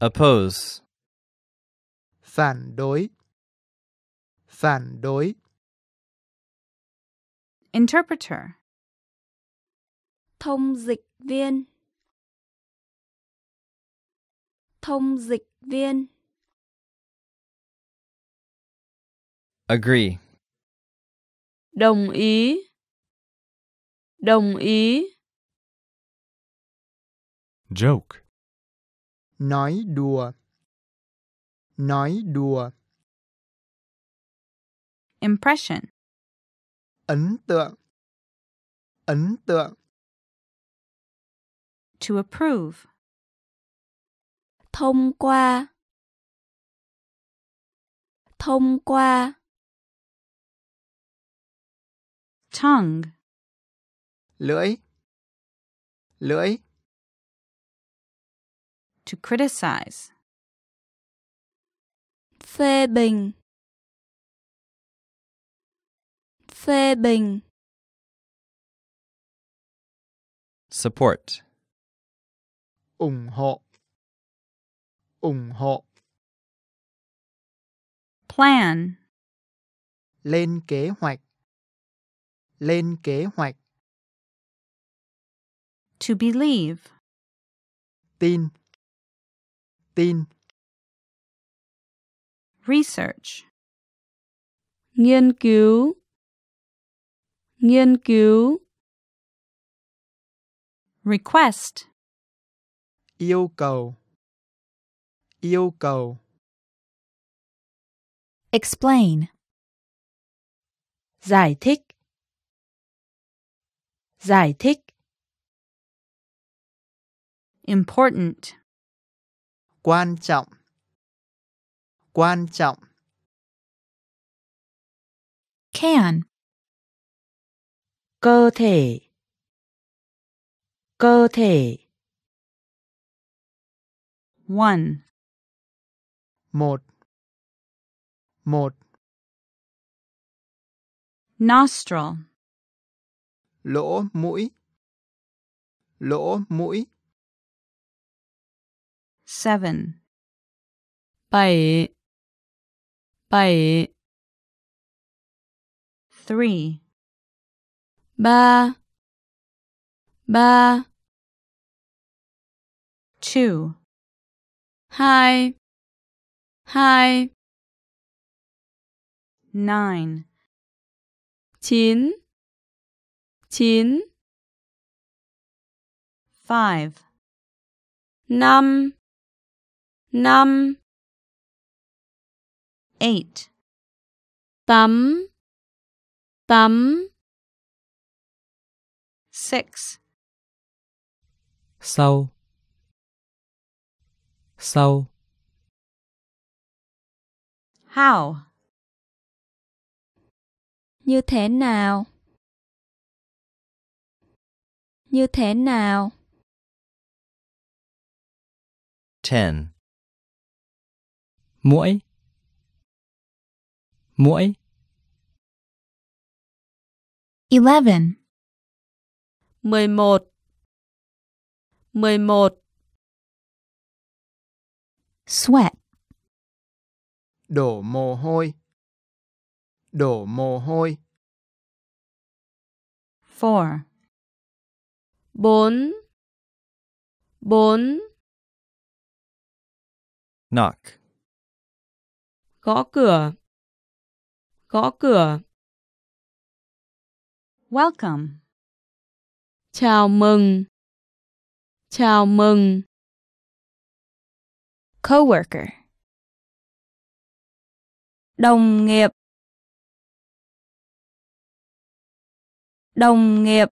S8: Oppose.
S3: Phản đối. Phản đối.
S9: Interpreter.
S2: Thông dịch viên. Thông dịch viên.
S8: Agree.
S12: Đồng ý. Đồng ý.
S20: Joke.
S3: Nói đùa. Nói đùa.
S9: Impression.
S3: Ấn tượng. Ấn tượng.
S9: To approve.
S2: Thông qua. Thông qua.
S9: Tongue.
S3: Lưỡi. Lưỡi.
S9: To criticize.
S2: Phê bình. Phê bình.
S8: Support.
S3: ủng hộ ủng hộ
S9: Plan.
S3: lên kế hoạch lên kế hoạch
S9: To believe.
S3: tin tin
S9: Research.
S12: Nghiên cứu. Nghiên cứu.
S9: Request.
S3: yêu cầu yêu cầu
S11: Explain.
S32: Giải thích. Giải thích.
S9: Important.
S3: quan trọng quan trọng
S11: Can.
S32: Cơ thể. Cơ thể.
S9: One.
S3: một một
S9: Nostril.
S3: lỗ mũi lỗ mũi,
S9: seven,
S12: bảy bảy
S9: three,
S12: ba ba
S9: two,
S12: hai hai
S9: nine,
S12: chín chín
S9: five,
S12: năm năm
S9: eight,
S12: tắm tắm
S9: six,
S4: sau. Sau.
S9: How,
S14: Như thế nào? Như thế nào?
S8: ten,
S4: muỗi muỗi.
S11: Eleven,
S12: mười một. Mười một.
S11: Sweat,
S3: đổ mồ hôi, đổ mồ hôi,
S9: four,
S12: bốn. Bốn.
S8: Knock,
S12: gõ cửa gõ cửa.
S9: Welcome,
S12: chào mừng. Chào mừng.
S14: Coworker. Đồng nghiệp. Đồng nghiệp.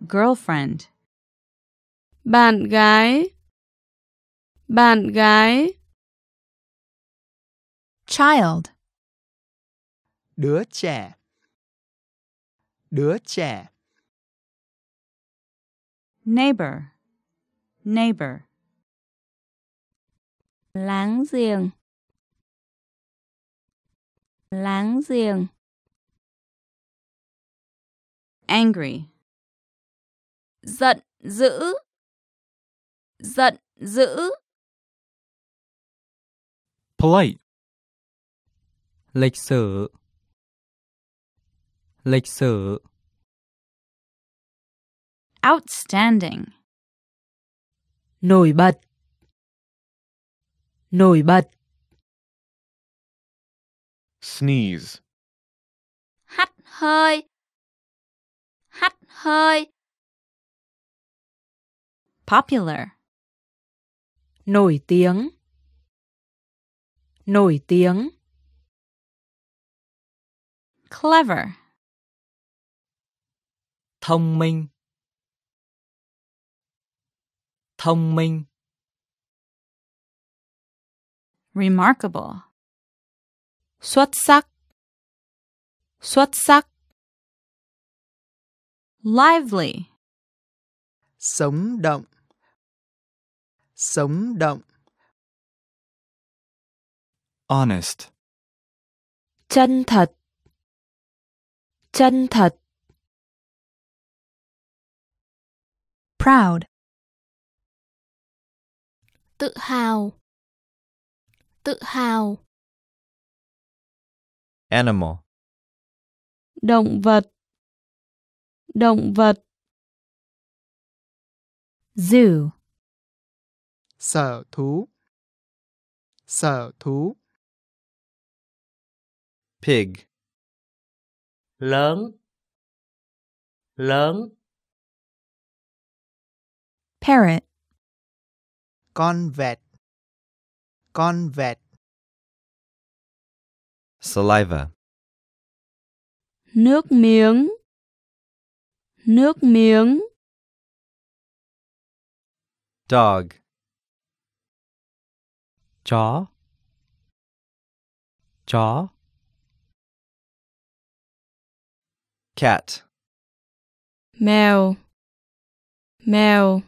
S9: girlfriend,
S12: bạn gái. Bạn gái
S11: child,
S3: đứa trẻ, đứa trẻ,
S9: neighbor, neighbor,
S14: Láng giềng. Láng giềng.
S9: angry,
S2: Giận dữ. Giận dữ.
S20: Polite.
S4: Lịch sử. Lịch sử.
S9: Outstanding,
S32: nổi bật. Nổi bật.
S6: Sneeze.
S2: Hắt hơi. Hắt hơi.
S9: popular,
S32: nổi tiếng. Nổi tiếng
S9: clever,
S4: thông minh. Thông minh.
S9: Remarkable,
S32: xuất sắc. Xuất sắc.
S9: Lively,
S3: sống động, sống động,
S20: Honest.
S32: chân thật chân thật.
S11: Proud,
S7: tự hào, tự hào,
S8: animal,
S12: động vật. Động vật.
S11: Zoo,
S3: sở thú, sở thú,
S8: pig,
S10: lớn lớn.
S11: Parrot,
S3: con vẹt, con vẹt,
S8: saliva,
S12: nước miếng nước miếng.
S8: Dog,
S4: chó. Chó
S8: cat,
S12: mèo mèo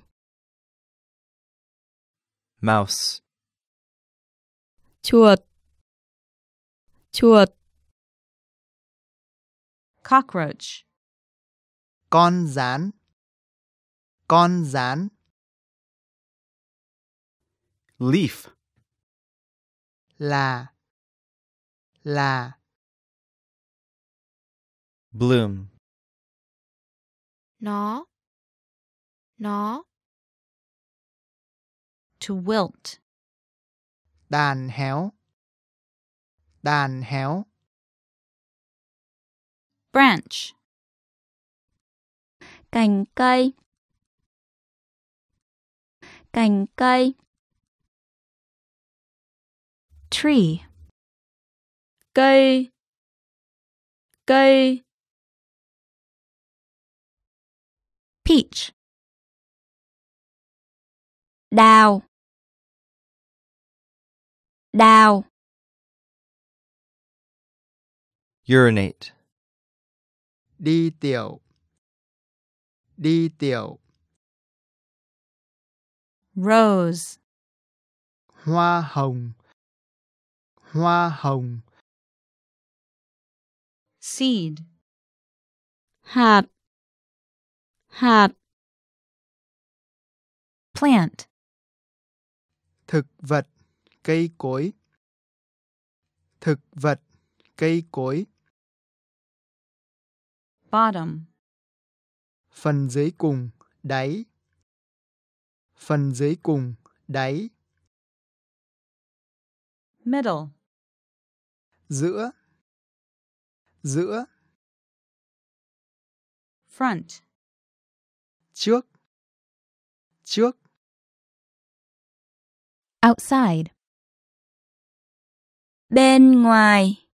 S8: mouse,
S12: chuột chuột
S9: cockroach,
S3: Con rán. Con rán.
S21: Leaf.
S3: Là. Là.
S8: Bloom.
S7: Nó. Nó.
S9: To wilt.
S3: Đàn héo. Đàn héo.
S9: Branch.
S2: Cành cây. Cành cây.
S11: Tree.
S12: Cây. Cây.
S11: Peach.
S2: Đào. Đào.
S8: Urinate.
S3: Đi tiểu. Đi tiểu.
S9: Rose.
S3: Hoa hồng. Hoa hồng.
S9: Seed.
S12: Hạt. Hạt.
S11: Plant.
S3: Thực vật. Cây cối. Thực vật. Cây cối.
S9: Bottom.
S3: Phần dưới cùng. Đáy. Phần dưới cùng. Đáy.
S9: Middle.
S3: Giữa. Giữa.
S9: Front.
S3: Trước. Trước.
S11: Outside.
S2: Bên ngoài.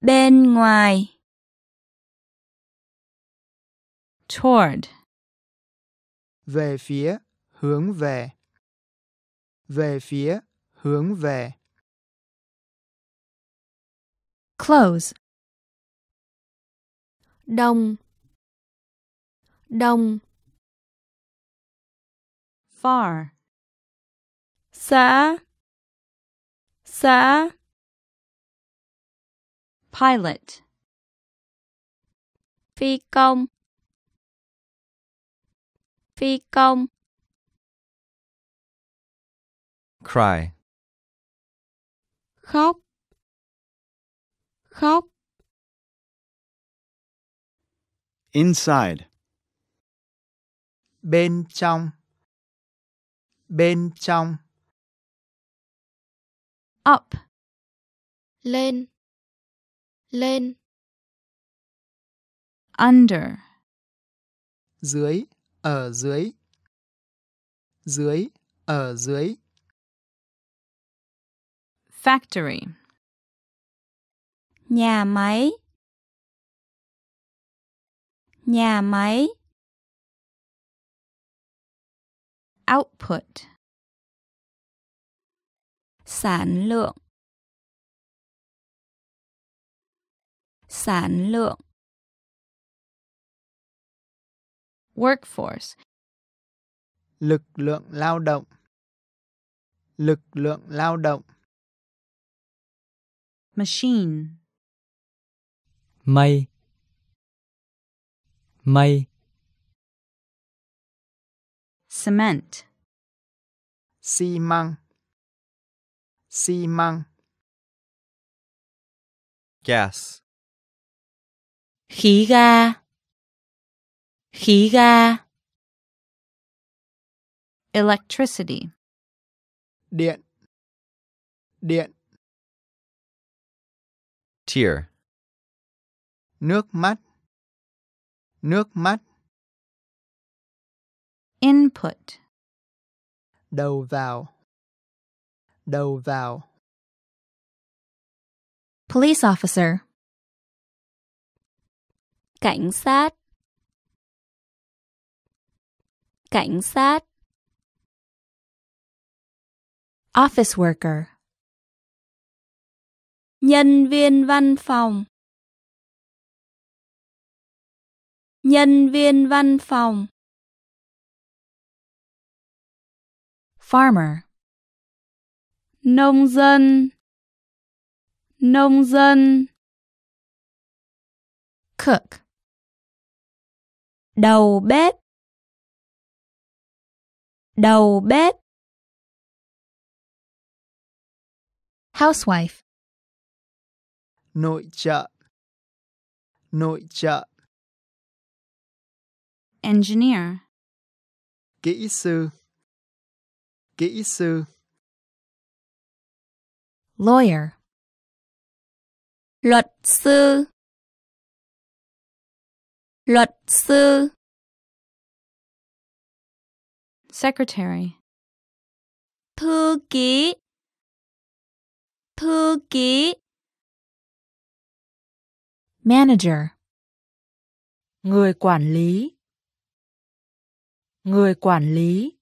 S2: Bên ngoài.
S9: Toward.
S3: Về phía. Hướng về. Về phía. Hướng về.
S11: Close.
S7: Đông. Đông.
S9: Far.
S12: Xã. Xã.
S9: Pilot.
S2: Phi công. Phi công.
S8: Cry.
S12: Khóc. Khóc.
S21: Inside.
S3: Bên trong. Bên trong.
S9: Up.
S7: Lên. Lên.
S9: Under.
S3: Dưới. Ở dưới. Dưới. Ở dưới.
S9: Factory.
S2: Nhà máy. Nhà máy.
S9: Output.
S2: Sản lượng. Sản lượng.
S9: Workforce.
S3: Lực lượng lao động. Lực lượng lao động.
S9: Machine.
S4: Mây. Mây.
S9: Cement.
S3: Xi măng. Xi măng.
S8: Gas.
S5: Khí ga. Khí ga.
S9: Electricity.
S3: Điện. Điện.
S8: Tear.
S3: Nước mắt. Nước mắt.
S9: Input.
S3: Đầu vào. Đầu vào.
S11: Police officer.
S2: Cảnh sát. Cảnh sát.
S11: Office worker.
S2: Nhân viên văn phòng. Nhân viên văn phòng.
S11: Farmer.
S12: Nông dân. Nông dân.
S11: Cook.
S2: Đầu bếp. Đầu bếp.
S11: Housewife.
S3: Nội trợ. Nội trợ.
S9: Engineer.
S3: Kỹ sư. Kỹ sư.
S11: Lawyer.
S2: Luật sư. Luật sư.
S9: Secretary.
S2: Thư ký. Thư ký.
S11: Manager.
S32: Người quản lý. Người quản lý.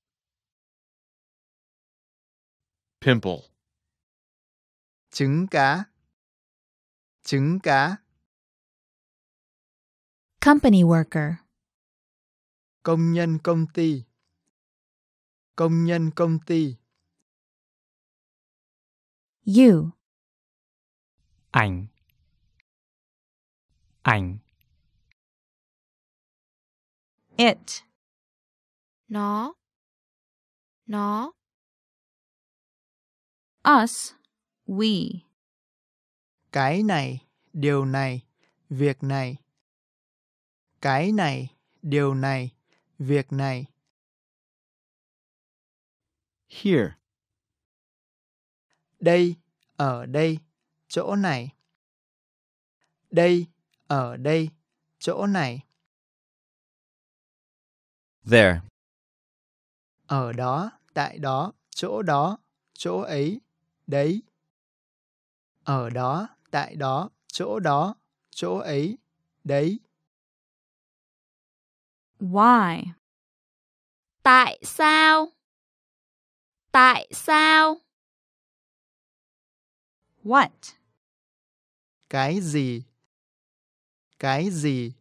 S6: Pimple.
S3: Trứng cá. Trứng cá.
S11: Company worker.
S3: Công nhân công ty. Công nhân công ty.
S11: You.
S4: Ảnh. Ảnh.
S9: It.
S7: Nó. Nó.
S9: Us. We.
S3: Cái này, điều này, việc này. Cái này, điều này, việc này.
S21: Here.
S3: Đây, ở đây, chỗ này. Đây, ở đây, chỗ này.
S8: There.
S3: Ở đó, tại đó, chỗ đó, chỗ ấy, đấy. Ở đó, tại đó, chỗ đó, chỗ ấy, đấy.
S9: Why?
S2: Tại sao? Tại sao?
S9: What?
S3: Cái gì? Cái gì?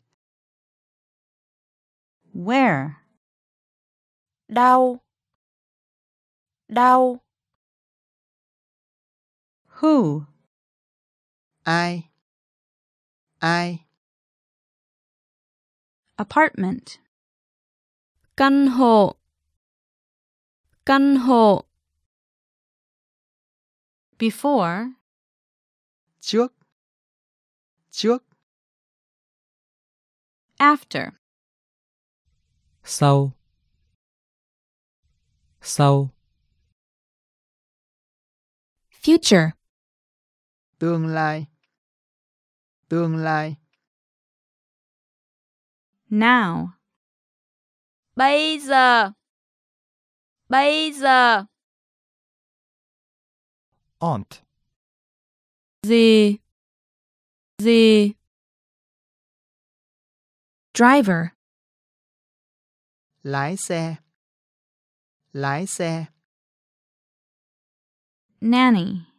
S9: Where?
S32: Đau. Đau.
S9: Who?
S3: I. I.
S9: Apartment.
S12: Căn hộ. Căn hộ.
S9: Before.
S3: Trước. Trước.
S9: After.
S4: Sau. Sau.
S11: Future.
S3: Tương lai. Tương lai.
S9: Now.
S2: Bây giờ. Bây giờ.
S20: Aunt.
S12: Gì? Gì?
S11: Driver.
S3: Lái xe. Lái xe.
S9: Nanny.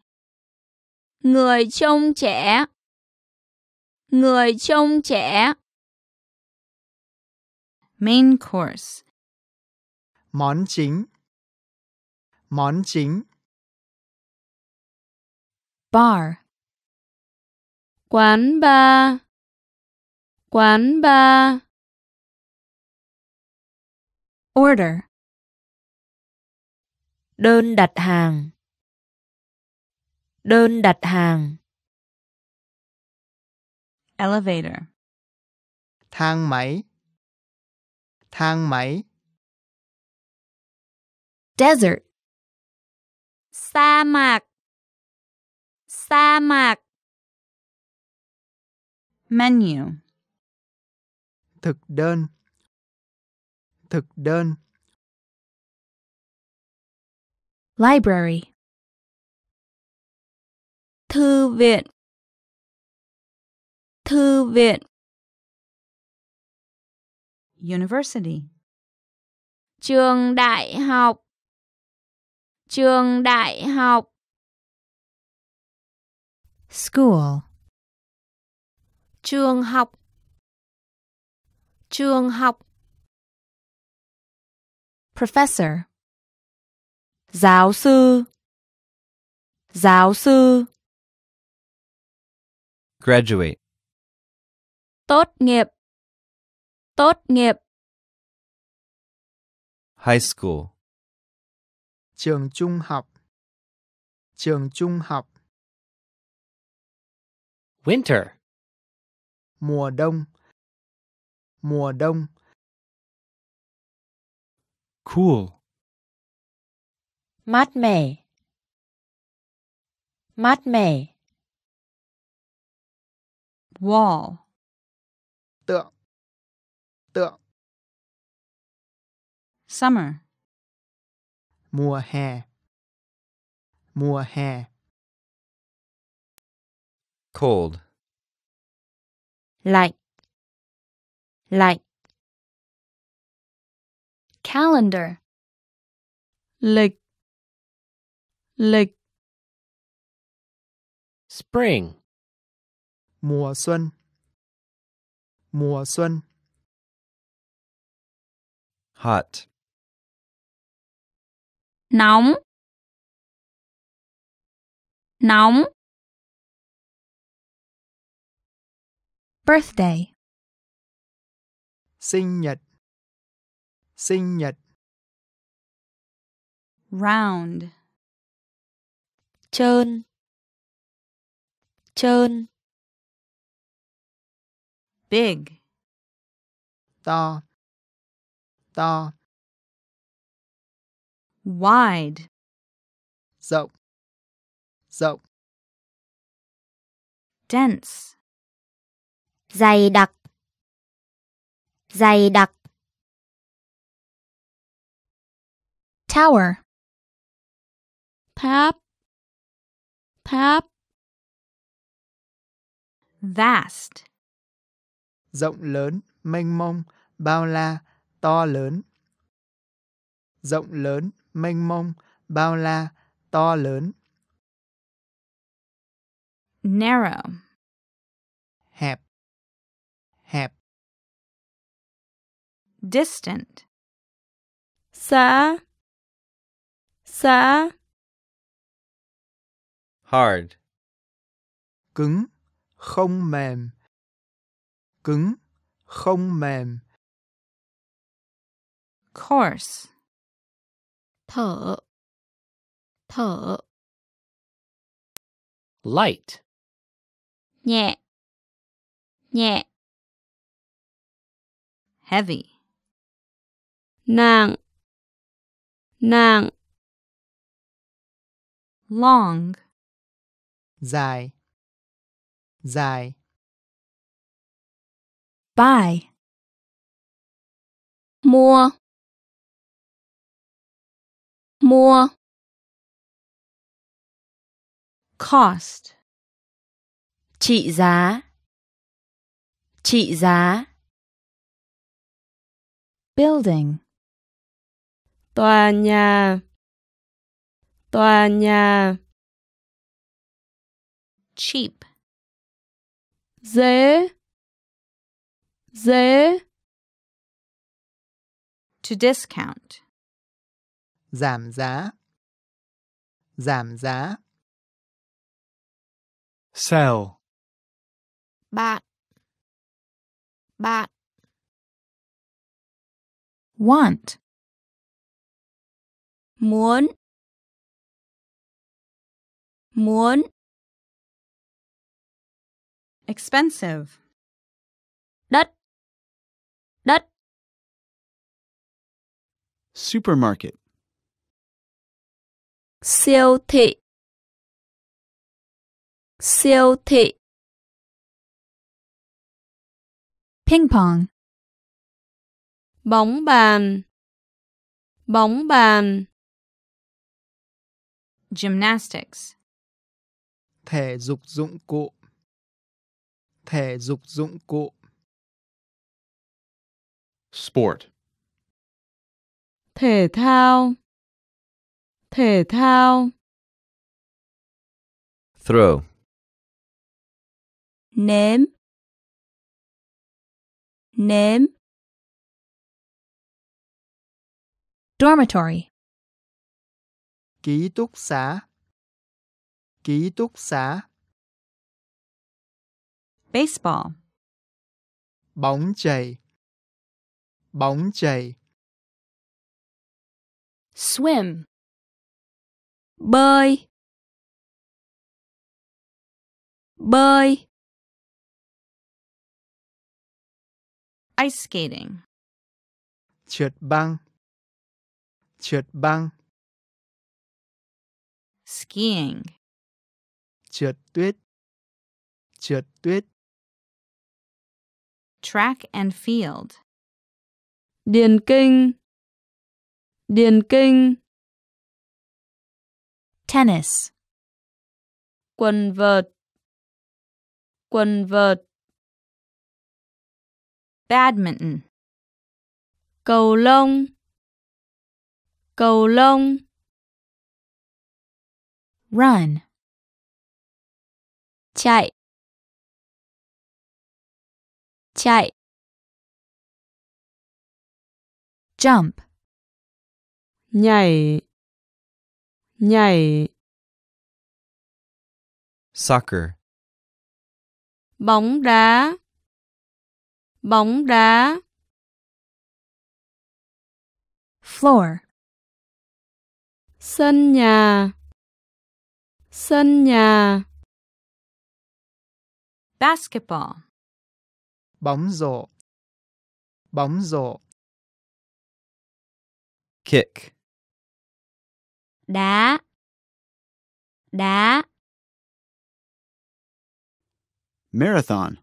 S2: Người trông trẻ. Người trông trẻ.
S9: Main course.
S3: Món chính. Món chính.
S11: Bar.
S12: Quán bar. Quán bar.
S11: Order.
S32: Đơn đặt hàng. Đơn đặt hàng.
S9: Elevator.
S3: Thang máy. Thang máy.
S11: Desert.
S2: Sa mạc. Sa mạc.
S9: Menu.
S3: Thực đơn. Thực đơn.
S11: Library.
S2: Thư viện. Thư viện.
S9: University.
S2: Trường đại học. Trường đại học.
S11: School.
S2: Trường học. Trường học.
S11: Professor.
S32: Giáo sư. Giáo sư.
S8: Graduate.
S2: Tốt nghiệp. Tốt nghiệp.
S8: High school.
S3: Trường trung học. Trường trung học.
S10: Winter.
S3: Mùa đông. Mùa đông.
S20: Cool.
S32: Mát mẻ. Mát mẻ.
S9: Wall.
S3: Tượng. Tượng.
S9: Summer.
S3: Mùa hè. Mùa hè.
S8: Cold.
S32: Lạnh. Lạnh.
S11: Calendar.
S12: Lịch. Lịch.
S10: Spring.
S3: Mùa xuân. Mùa xuân.
S8: Hot.
S2: Nóng. Nóng.
S11: Birthday.
S3: Sinh nhật. Sinh nhật.
S9: Round.
S32: Trơn. Trơn.
S9: Big.
S3: To. To.
S9: Wide.
S3: Rộng. Rộng.
S9: Dense.
S33: Dày đặc. Dày đặc.
S11: Tower.
S12: Tháp. Tháp.
S9: Vast.
S3: Rộng lớn, mênh mông, bao la, to lớn. Rộng lớn, mênh mông, bao la, to lớn.
S9: Narrow.
S3: Hẹp. Hẹp.
S9: Distant.
S12: Xa. Xa.
S8: Hard.
S3: Cứng, không mềm. Cứng, không mềm.
S9: Coarse.
S7: Thở. Thở.
S10: Light.
S2: Nhẹ. Nhẹ.
S9: Heavy.
S12: Nặng. Nặng.
S9: Long.
S3: Dài. Dài.
S11: Buy.
S2: Mua. Mua.
S9: Cost.
S32: Trị giá. Trị giá.
S11: Building.
S12: Tòa nhà. Tòa nhà.
S9: Cheap.
S12: Dễ. Dễ.
S9: To discount.
S3: Giảm giá. Giảm giá.
S20: Sell.
S7: Bạn. Bạn.
S11: Want.
S2: Muốn. Muốn.
S9: Expensive.
S2: Đất. Đất.
S21: Supermarket.
S2: Siêu thị. Siêu thị.
S11: Ping pong.
S12: Bóng bàn. Bóng bàn.
S9: Gymnastics.
S3: Thể dục dụng cụ. Thể dục dụng cụ.
S6: Sport.
S12: Thể thao. Thể thao.
S8: Throw.
S2: Nếm. Nếm.
S11: Dormitory.
S3: Ký túc xá. Ký túc xá.
S9: Baseball.
S3: bóng chày, bóng chày,
S14: swim,
S17: bơi. Bơi.
S9: Ice skating.
S3: trượt băng, trượt băng,
S9: Skiing.
S3: trượt tuyết, trượt tuyết,
S9: Track and field.
S12: điền kinh điền kinh.
S11: Tennis,
S12: quần vợt. Quần vợt.
S9: Badminton.
S12: cầu lông. Cầu lông.
S11: Run,
S17: chạy. Chạy.
S11: Jump,
S12: nhảy. Nhảy.
S8: Soccer.
S12: bóng đá. Bóng đá.
S11: Floor,
S12: sân nhà. Sân nhà.
S9: Basketball.
S3: bóng rổ, bóng rổ,
S8: Kick.
S2: Đá. Đá.
S21: Marathon.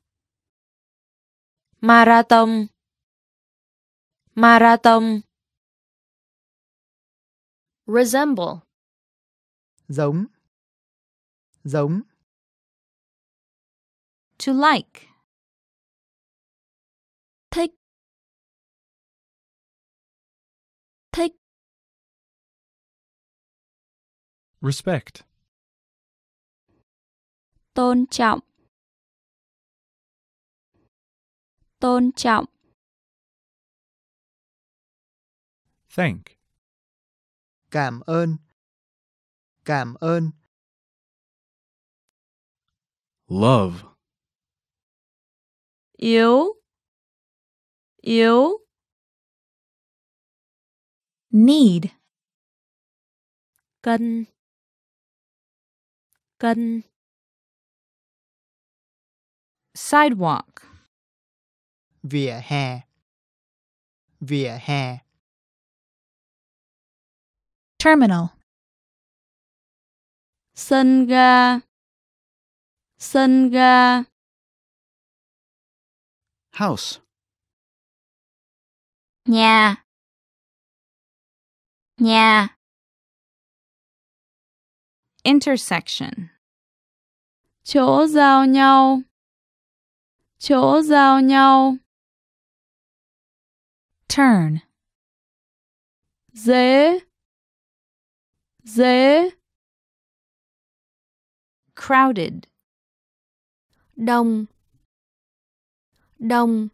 S32: marathon, marathon,
S14: resemble,
S3: giống, giống,
S9: To like.
S20: Respect.
S17: tôn trọng. Tôn trọng.
S20: Thank.
S3: cảm ơn, cảm ơn,
S20: Love.
S12: yếu. Yếu.
S11: Need,
S32: cân, cân,
S9: Sidewalk.
S3: vỉa hè, vỉa hè,
S11: terminal,
S12: sân ga. Sân ga.
S21: House.
S2: nhà. Nhà
S9: Intersection.
S12: chỗ giao nhau. Chỗ giao nhau.
S11: Turn,
S12: dễ. Dễ.
S9: Crowded.
S14: đông, đông,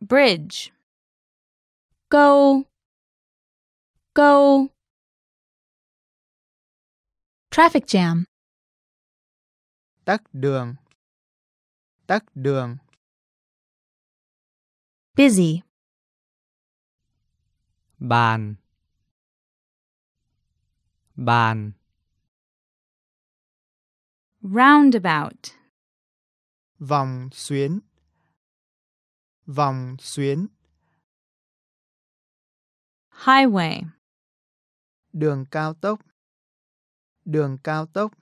S9: Bridge.
S12: câu. Câu
S11: traffic jam,
S3: tắc đường, tắc đường,
S11: busy,
S4: bàn. Bàn.
S9: Roundabout.
S3: vòng xuyến, vòng xuyến,
S9: Highway.
S3: đường cao tốc, đường cao tốc,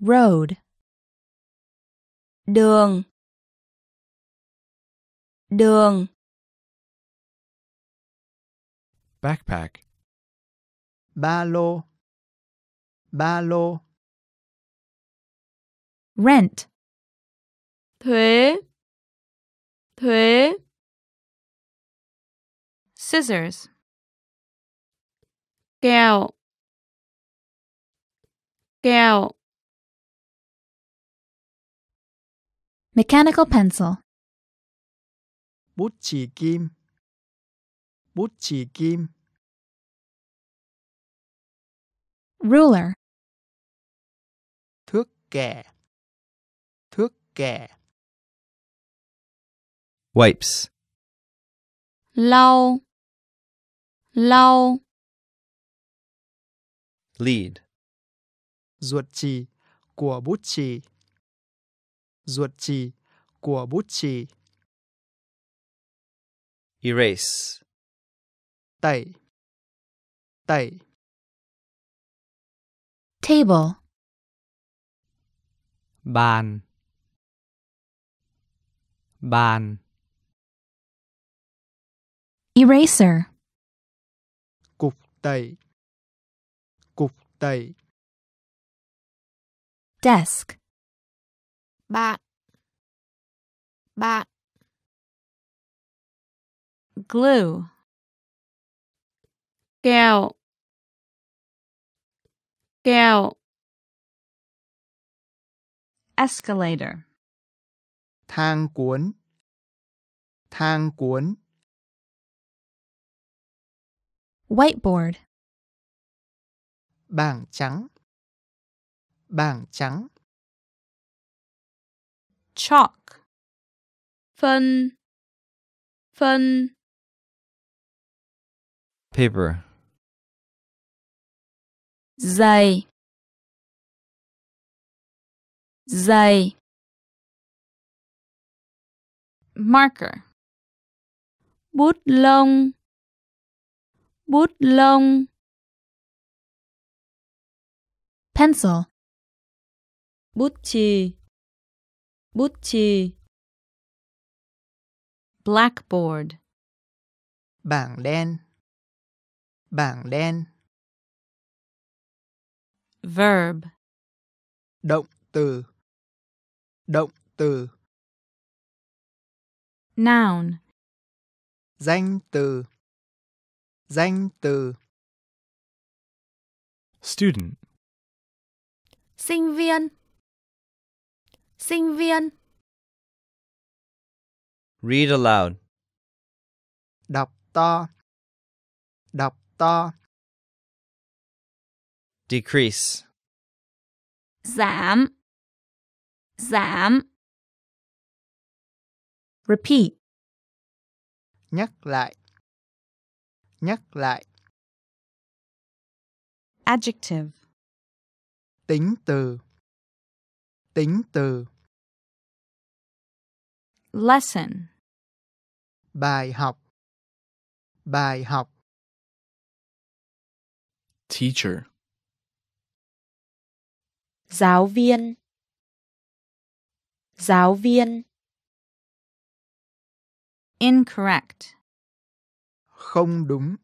S11: road,
S17: đường. Đường.
S20: Backpack.
S3: ba lô, ba lô,
S11: rent,
S12: thuế. Thuế.
S9: Scissors.
S12: kẹo kẹo
S11: mechanical pencil,
S3: bút chì kim, bút chì kim,
S11: ruler,
S3: thước kẻ, kẻ
S8: Wipes.
S12: lau lau
S8: Lead.
S3: Ruột chì của bút chì ruột chì của bút chì
S8: Erase.
S3: tẩy. Tẩy.
S11: Table.
S4: bàn. Bàn.
S11: Eraser.
S3: cục tẩy. Cục tẩy
S11: Desk.
S7: bạn bạn
S9: glue,
S12: keo keo
S9: escalator,
S3: thang cuốn. Thang cuốn.
S11: Whiteboard.
S3: bảng trắng bảng trắng.
S9: Chalk,
S12: phân. Phân.
S8: Paper.
S12: dày dày
S9: marker,
S12: bút lông. Bút lông.
S11: Pencil.
S12: Bút chì. Bút chì.
S9: Blackboard,
S3: bảng đen. Bảng đen.
S9: Verb,
S3: động từ. Động từ.
S9: Noun,
S3: danh từ. Danh từ.
S20: Student.
S2: sinh viên sinh viên.
S8: Read aloud.
S3: đọc to. Đọc to.
S8: Decrease.
S2: giảm. Giảm.
S11: Repeat.
S3: nhắc lại. Nhắc lại.
S9: Adjective,
S3: tính từ. Tính từ
S9: lesson,
S3: bài học. Bài học.
S20: Teacher.
S32: giáo viên. Giáo viên.
S9: Incorrect,
S3: không đúng.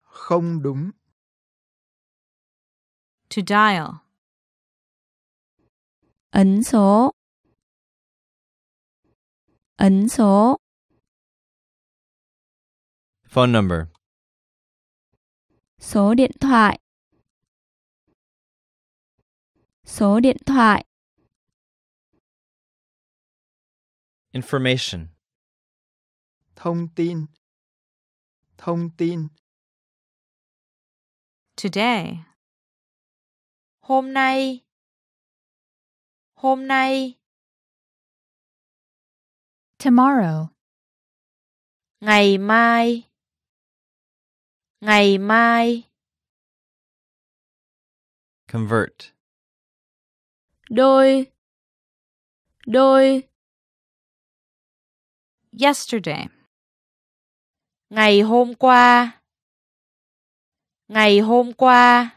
S3: Không đúng.
S9: To dial,
S12: ấn số ấn số.
S8: Phone number.
S12: số điện thoại. Số điện thoại.
S8: Information.
S3: thông tin. Thông tin.
S9: Today,
S32: hôm nay. Hôm nay
S11: Tomorrow.
S32: ngày mai. Ngày mai.
S8: Convert.
S12: đôi. Đôi.
S9: Yesterday,
S32: ngày hôm qua. Ngày hôm qua.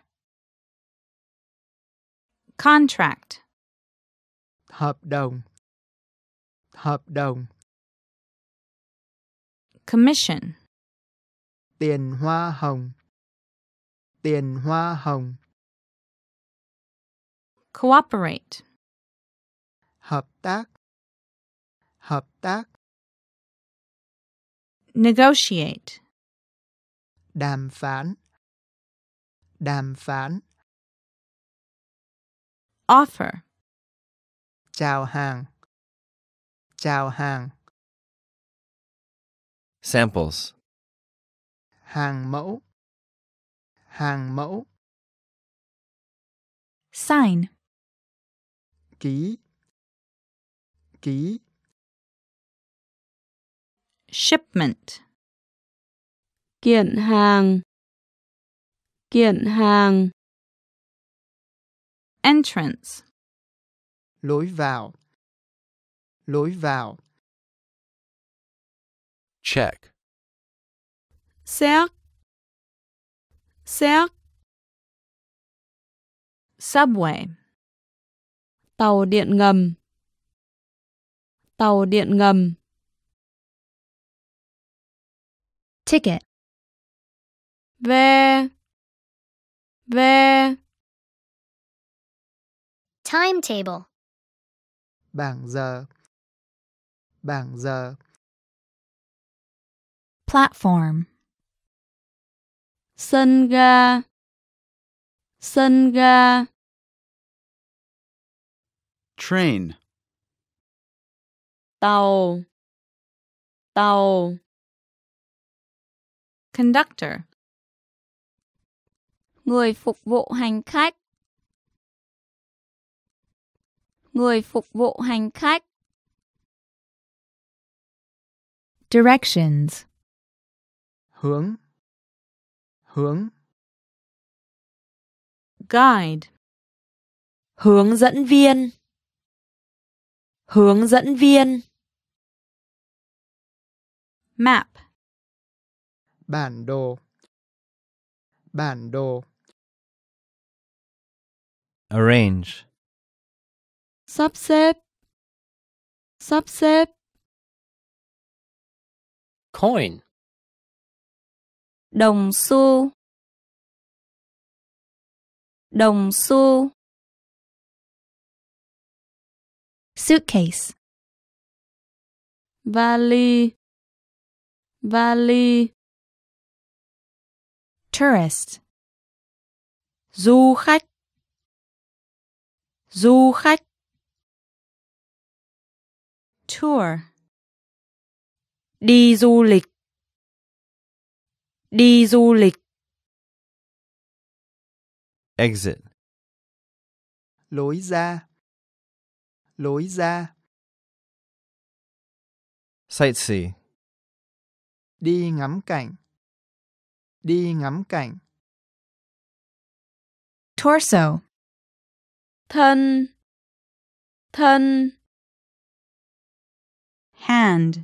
S9: Contract,
S3: hợp đồng hợp đồng.
S9: Commission,
S3: tiền hoa hồng. Tiền hoa hồng.
S9: Cooperate,
S3: hợp tác. Hợp tác.
S9: Negotiate,
S3: đàm phán. Đàm phán.
S9: Offer,
S3: chào hàng chào hàng
S8: Samples.
S3: hàng mẫu hàng mẫu
S11: Sign.
S3: ký ký
S9: Shipment.
S12: kiện hàng kiện hàng
S9: Entrance.
S3: lối vào lối vào.
S22: Check,
S12: xét xét
S9: Subway.
S12: tàu điện ngầm. Tàu điện ngầm.
S11: Ticket.
S12: vé vé
S33: Timetable.
S3: bảng giờ bảng giờ
S11: Platform.
S12: sân ga sân ga
S21: Train.
S12: tàu tàu
S9: Conductor.
S2: Người phục vụ hành khách. Người phục vụ hành khách.
S11: Directions.
S3: hướng hướng
S9: Guide.
S32: Hướng dẫn viên. Hướng dẫn viên.
S9: Map.
S3: bản đồ bản đồ
S8: Arrange.
S12: sắp xếp sắp xếp
S10: Coin.
S2: Đồng xu. Đồng xu.
S11: Suitcase.
S12: vali vali
S11: Tourist.
S32: Du khách. Du khách.
S9: Tour.
S32: Đi du lịch. Đi du lịch.
S8: Exit.
S3: lối ra lối ra
S8: Sightsee.
S3: đi ngắm cảnh đi ngắm cảnh
S11: Torso.
S12: thân thân
S9: Hand.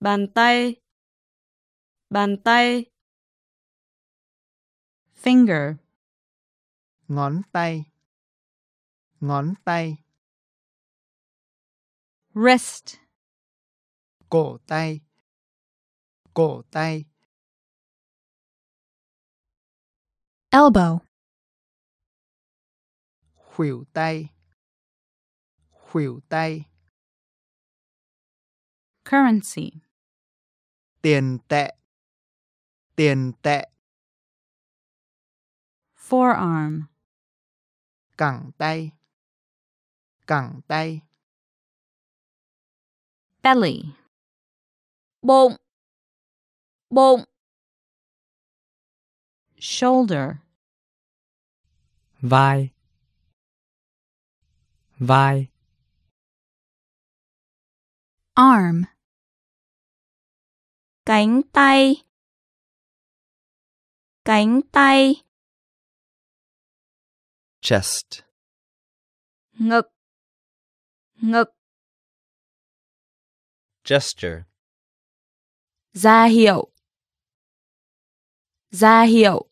S12: Bàn tay bàn tay
S9: Finger.
S3: ngón tay ngón tay
S9: Wrist.
S3: cổ tay cổ tay
S11: Elbow.
S3: khuỷu tay khuỷu tay
S9: Currency.
S3: Tiền tệ tiền tệ
S9: Forearm.
S3: cẳng tay cẳng tay
S9: Belly.
S2: Bụng. Bụng.
S9: Shoulder.
S4: vai vai
S11: Arm.
S2: Cánh tay. Cánh tay.
S8: Chest.
S2: Ngực. Ngực.
S8: Gesture.
S32: Ra hiệu. Ra hiệu.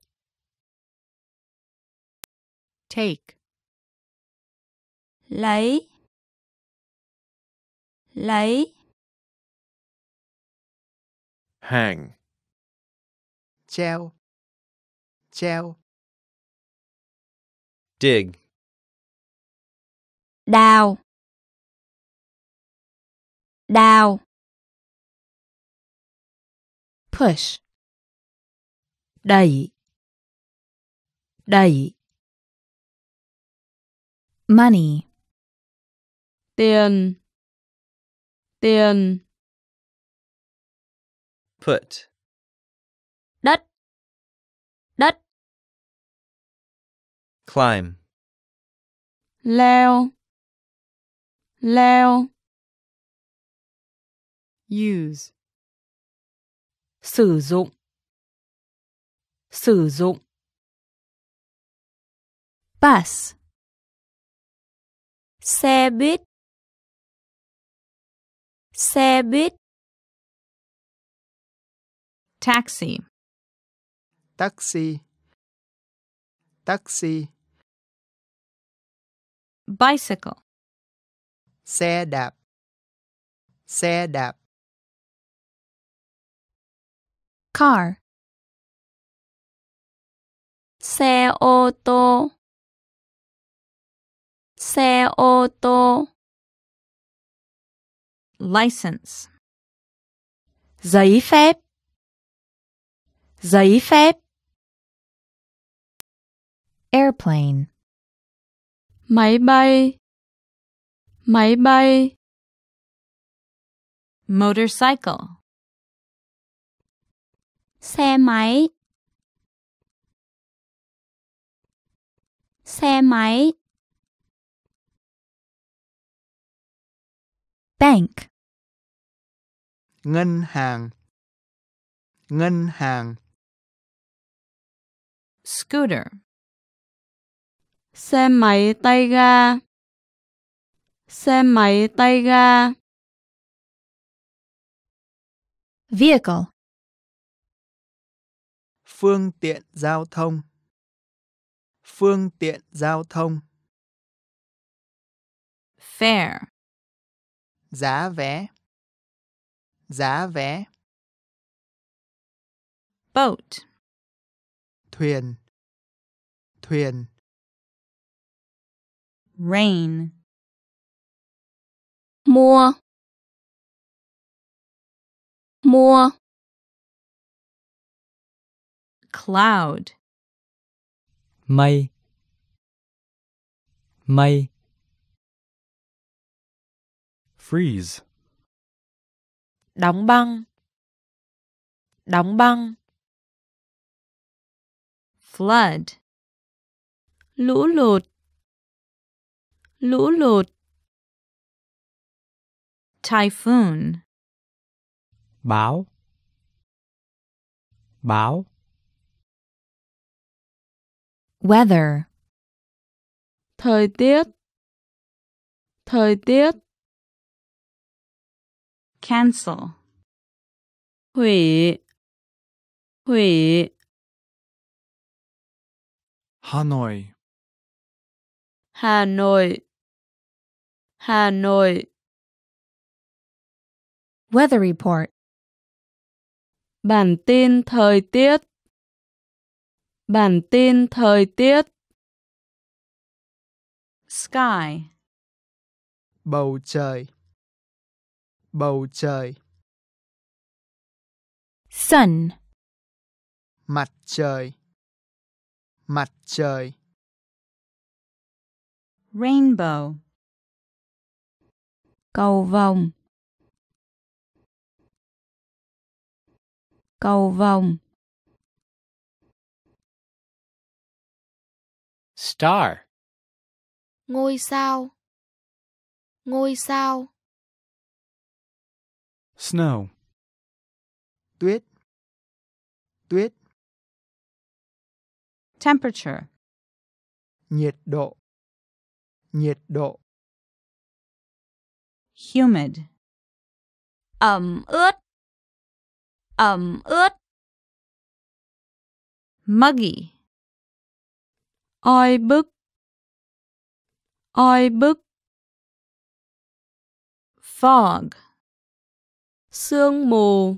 S9: Take.
S2: Lấy. Lấy.
S6: Hang,
S3: treo treo
S8: Dig.
S2: Đào. Đào.
S11: Push.
S32: Đẩy. Đẩy.
S11: Money.
S12: tiền tiền
S8: Put.
S2: Đất. Đất.
S8: Climb.
S12: leo leo
S9: use,
S32: sử dụng, sử dụng,
S11: bus,
S2: xe buýt xe buýt
S9: taxi,
S3: taxi, taxi,
S9: bicycle,
S3: xe đạp, xe đạp,
S11: car,
S2: xe ô tô xe ô tô
S9: license,
S32: giấy phép, giấy phép,
S11: airplane,
S12: máy bay. Máy bay.
S9: Motorcycle,
S2: xe máy. Xe máy.
S11: Bank,
S3: ngân hàng, ngân hàng,
S9: scooter,
S12: xe máy tay ga. Xe máy tay ga.
S11: Vehicle,
S3: phương tiện giao thông, phương tiện giao thông,
S9: fare,
S3: giá vé, giá vé,
S9: boat,
S3: thuyền, thuyền,
S9: rain,
S2: mua mua
S9: cloud,
S4: mây, mây,
S20: freeze,
S32: đóng băng, đóng băng,
S9: flood,
S12: lũ lụt lũ lụt
S9: typhoon,
S4: báo, báo,
S11: weather,
S12: thời tiết. Thời tiết.
S9: Cancel,
S12: hủy. Hủy
S20: Hanoi,
S12: Hà Nội. Hà Nội.
S11: Weather report,
S12: Bản tin thời tiết. Bản tin thời tiết.
S9: Sky,
S3: bầu trời, bầu trời,
S11: sun,
S3: mặt trời, mặt trời,
S9: rainbow,
S12: cầu vồng. Cầu vồng.
S10: Star.
S7: ngôi sao. Ngôi sao.
S20: Snow,
S3: tuyết, tuyết,
S9: temperature,
S3: nhiệt độ, nhiệt độ,
S9: humid,
S2: ẩm ướt. Ẩm ướt.
S9: Muggy,
S12: oi bức. Oi bức.
S9: Fog,
S12: sương mù.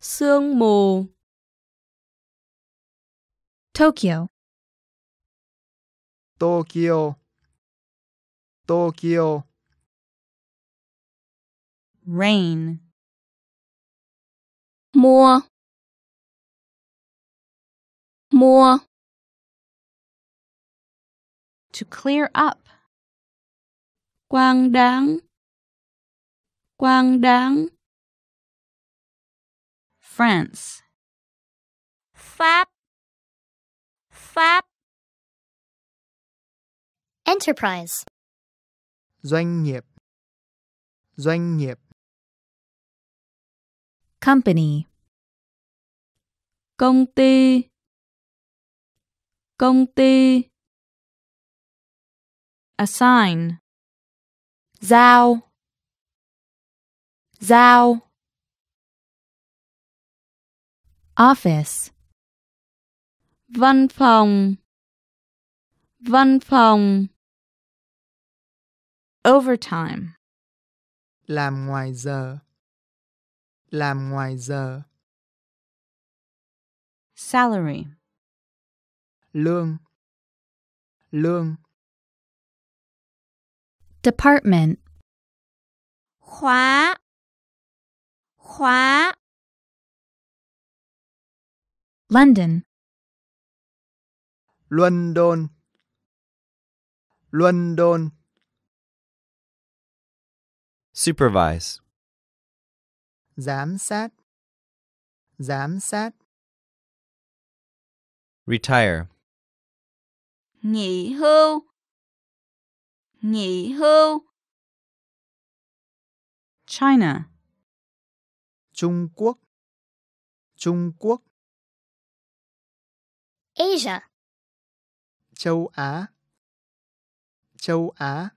S12: Sương mù
S11: Tokyo,
S3: Tokyo, Tokyo,
S9: rain,
S2: mua mua
S9: to clear up,
S12: quang đáng quang đáng
S9: France,
S2: Pháp Pháp
S33: Enterprise.
S3: Doanh nghiệp. Doanh nghiệp.
S11: Company.
S17: Công ty. Công ty.
S32: Assign. Giao. Giao.
S11: Office.
S17: Văn phòng. Văn phòng.
S32: Overtime.
S3: Làm ngoài giờ. Làm ngoài giờ.
S9: Salary.
S3: Lương. Lương.
S11: Department.
S2: khóa khóa
S11: London.
S3: London. London.
S8: Supervise.
S3: Giám sát. Giám sát.
S8: Retire.
S2: nghỉ hưu nghỉ hưu
S9: China.
S3: Trung Quốc. Trung Quốc.
S33: Asia.
S3: Châu Á. Châu Á.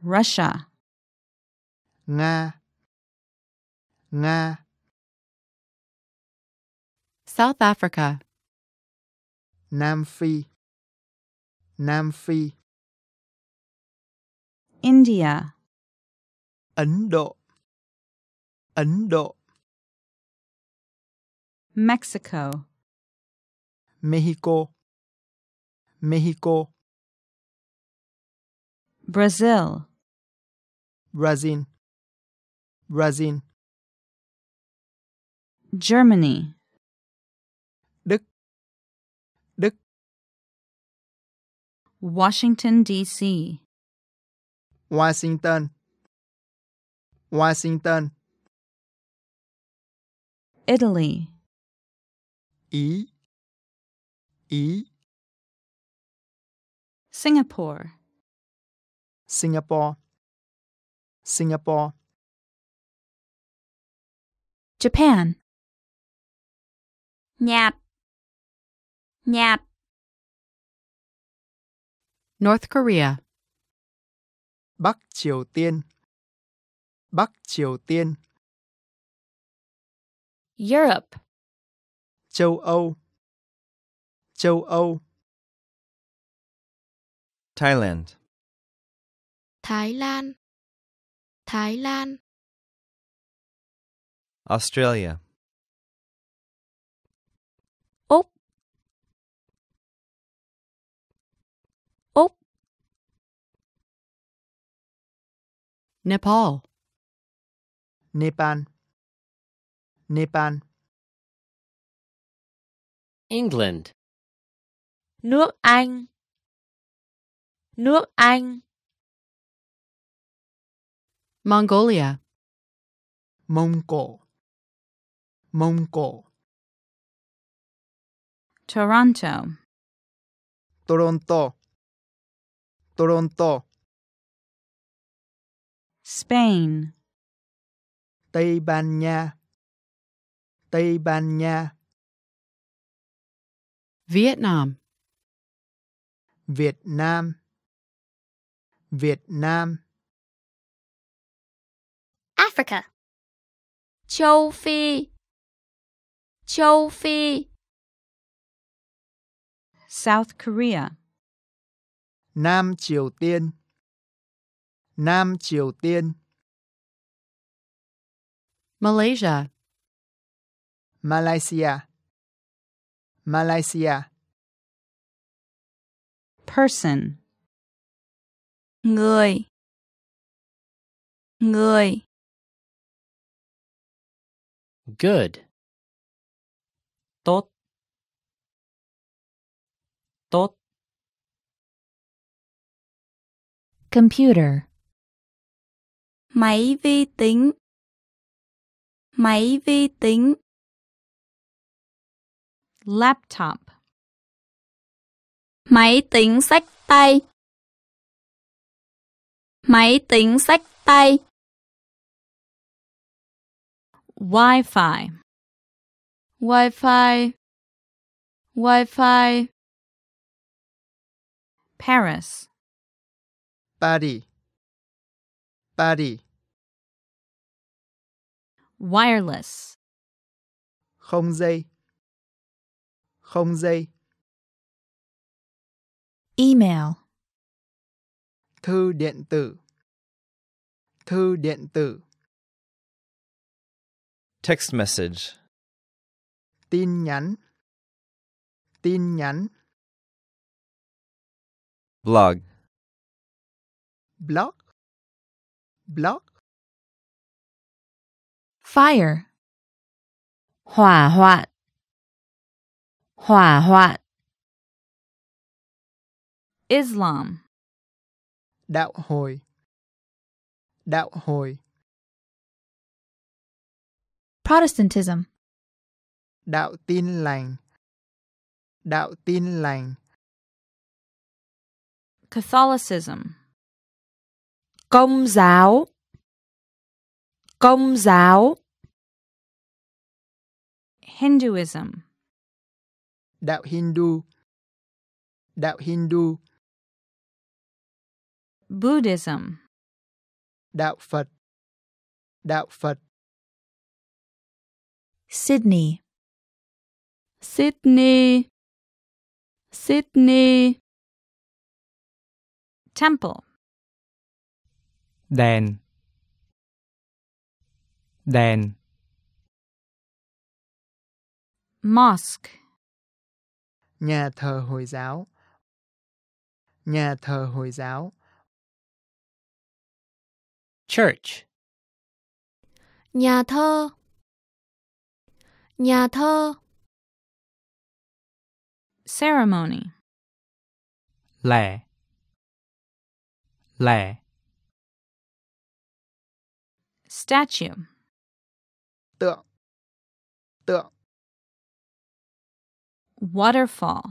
S9: Russia.
S3: Nga. Nga.
S27: South Africa.
S3: Nam Phi. Nam Phi.
S9: India.
S3: Ấn Độ. Ấn Độ.
S9: Mexico.
S3: Mexico. Mexico.
S9: Brazil.
S3: Brazil. Brazil.
S9: Germany.
S3: Đức. Đức.
S9: Washington, D.C.
S3: Washington. Washington.
S9: Italy.
S3: Ý. Ý.
S9: Singapore.
S3: Singapore. Singapore.
S11: Japan.
S2: nhạt nhạt
S27: North Korea.
S3: Bắc Triều Tiên. Bắc Triều Tiên.
S32: Europe.
S3: Châu Âu. Châu Âu.
S8: Thailand.
S7: Thái Lan. Thái Lan.
S8: Australia.
S2: úc úc
S27: Nepal.
S3: Nepal. Nepal.
S10: England.
S32: Nước Anh. Nước Anh.
S27: Mongolia.
S3: Mông Cổ. Mông Cổ.
S9: Toronto.
S3: Toronto. Toronto.
S9: Spain.
S3: Tây Ban Nha. Tây Ban Nha.
S27: Vietnam.
S3: Việt Nam. Việt Nam.
S33: Africa.
S2: châu phi châu phi
S9: South Korea.
S3: Nam Triều Tiên. Nam Triều Tiên.
S27: Malaysia.
S3: Malaysia. Malaysia.
S9: Person.
S2: người người
S10: Good.
S4: Tốt. Tốt.
S11: Computer.
S2: máy vi tính máy vi tính
S9: Laptop.
S2: Máy tính xách tay Máy tính sách tay.
S9: Wi-Fi.
S12: Wi-Fi. Wi-Fi.
S9: Paris.
S3: Paris. Paris.
S9: Wireless.
S3: Không dây. Không dây.
S11: Email.
S3: Thư điện tử. Thư điện tử.
S8: Text message.
S3: Tin nhắn. Tin nhắn.
S8: Blog.
S3: Blog. Blog.
S11: Fire.
S32: Hỏa hoạn. Hỏa hoạn.
S9: Islam.
S3: Đạo hồi. Đạo hồi.
S11: Protestantism.
S3: Đạo tin lành. Đạo tin lành.
S9: Catholicism.
S32: Công giáo. Công giáo.
S9: Hinduism.
S3: Đạo Hindu. Đạo Hindu.
S9: Buddhism.
S3: Đạo Phật. Đạo Phật.
S11: Sydney.
S12: Sydney. Sydney.
S9: Temple.
S4: đèn đèn
S9: Mosque.
S3: Nhà thờ Hồi giáo. Nhà thờ Hồi giáo.
S10: Church.
S7: Nhà thơ. Nhà thơ.
S9: Ceremony.
S4: lẻ lẻ
S9: Statue.
S3: Tượng. Tượng.
S9: Waterfall.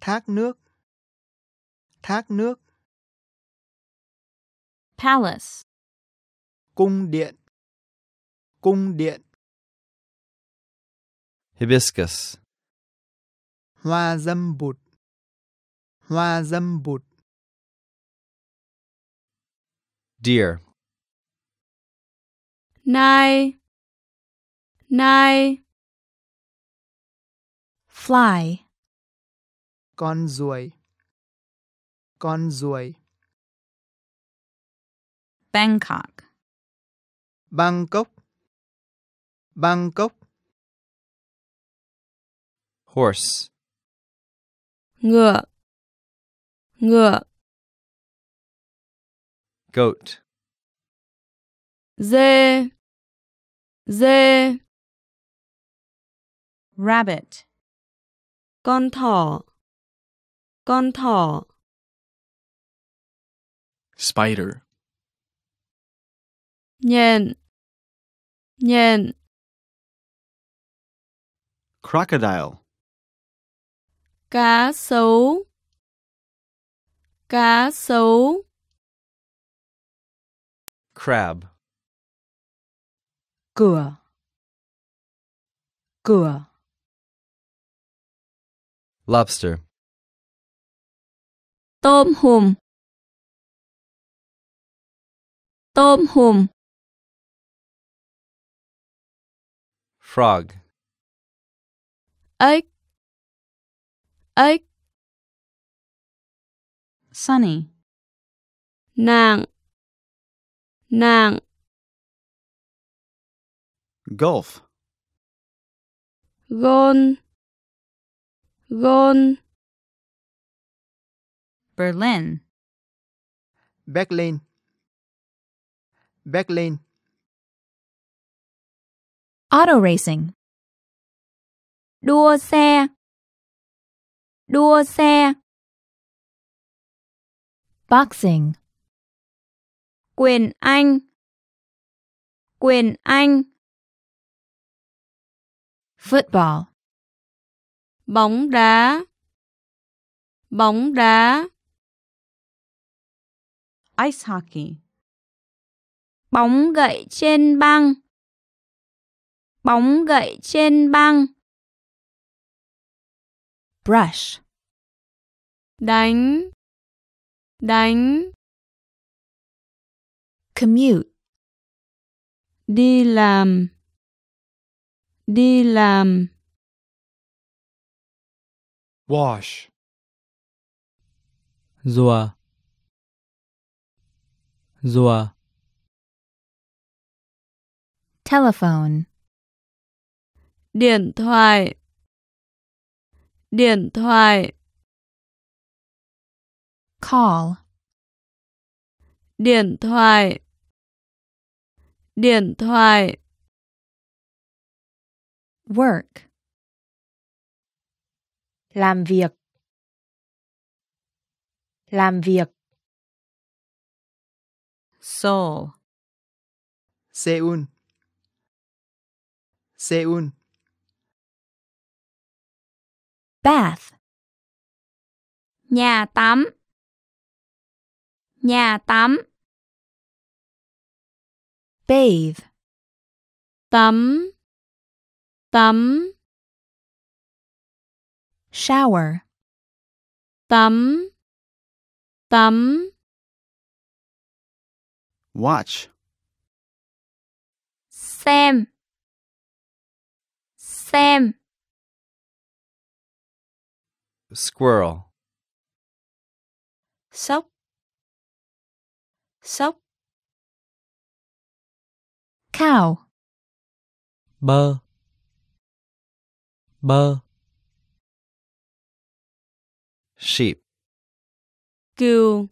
S3: Thác nước. Thác nước.
S9: Palace.
S3: Cung điện. Cung điện.
S8: Hibiscus.
S3: Hoa dâm bụt. Hoa dâm bụt.
S8: Deer.
S12: Nai. Nai.
S11: Fly.
S3: Con ruồi. Con ruồi.
S9: Bangkok.
S3: Bangkok. Bangkok.
S8: Horse.
S12: Ngựa. Ngựa.
S8: Goat.
S12: Dê. Dê.
S9: Rabbit.
S12: Con thỏ. Con thỏ.
S6: Spider.
S12: Nhện. Nhện.
S21: Crocodile.
S12: Cá sấu. Cá sấu.
S8: Crab.
S32: Cửa. Cửa.
S8: Lobster.
S2: Tôm hùm. Tôm hùm.
S8: Frog.
S12: Ếch. Ếch.
S9: Sunny.
S12: Nàng. Nàng.
S21: Golf.
S12: Gôn. Gôn.
S9: Berlin.
S3: Berlin. Berlin.
S11: Auto racing.
S2: Đua xe. Đua xe.
S11: Boxing.
S2: Quyền Anh. Quyền Anh.
S11: Football.
S12: Bóng đá. Bóng đá.
S9: Ice hockey.
S2: Bóng gậy trên băng. Bóng gậy trên băng.
S11: Brush.
S12: đánh đánh
S11: Commute.
S12: đi làm đi làm
S20: Wash.
S4: rùa rùa
S11: Telephone.
S12: Điện thoại điện thoại
S11: Call.
S12: điện thoại điện thoại
S11: Work.
S32: Làm việc. Làm việc.
S9: Seoul.
S3: Seoul. Seoul.
S11: Bath.
S2: Nhà tắm. Nhà tắm.
S11: Bathe.
S12: tắm tắm
S11: Shower.
S12: tắm tắm
S21: Watch.
S2: Xem. Xem.
S8: Squirrel.
S32: Sốc. Sốc.
S11: Cow.
S4: bơ bơ
S8: Sheep.
S12: cừu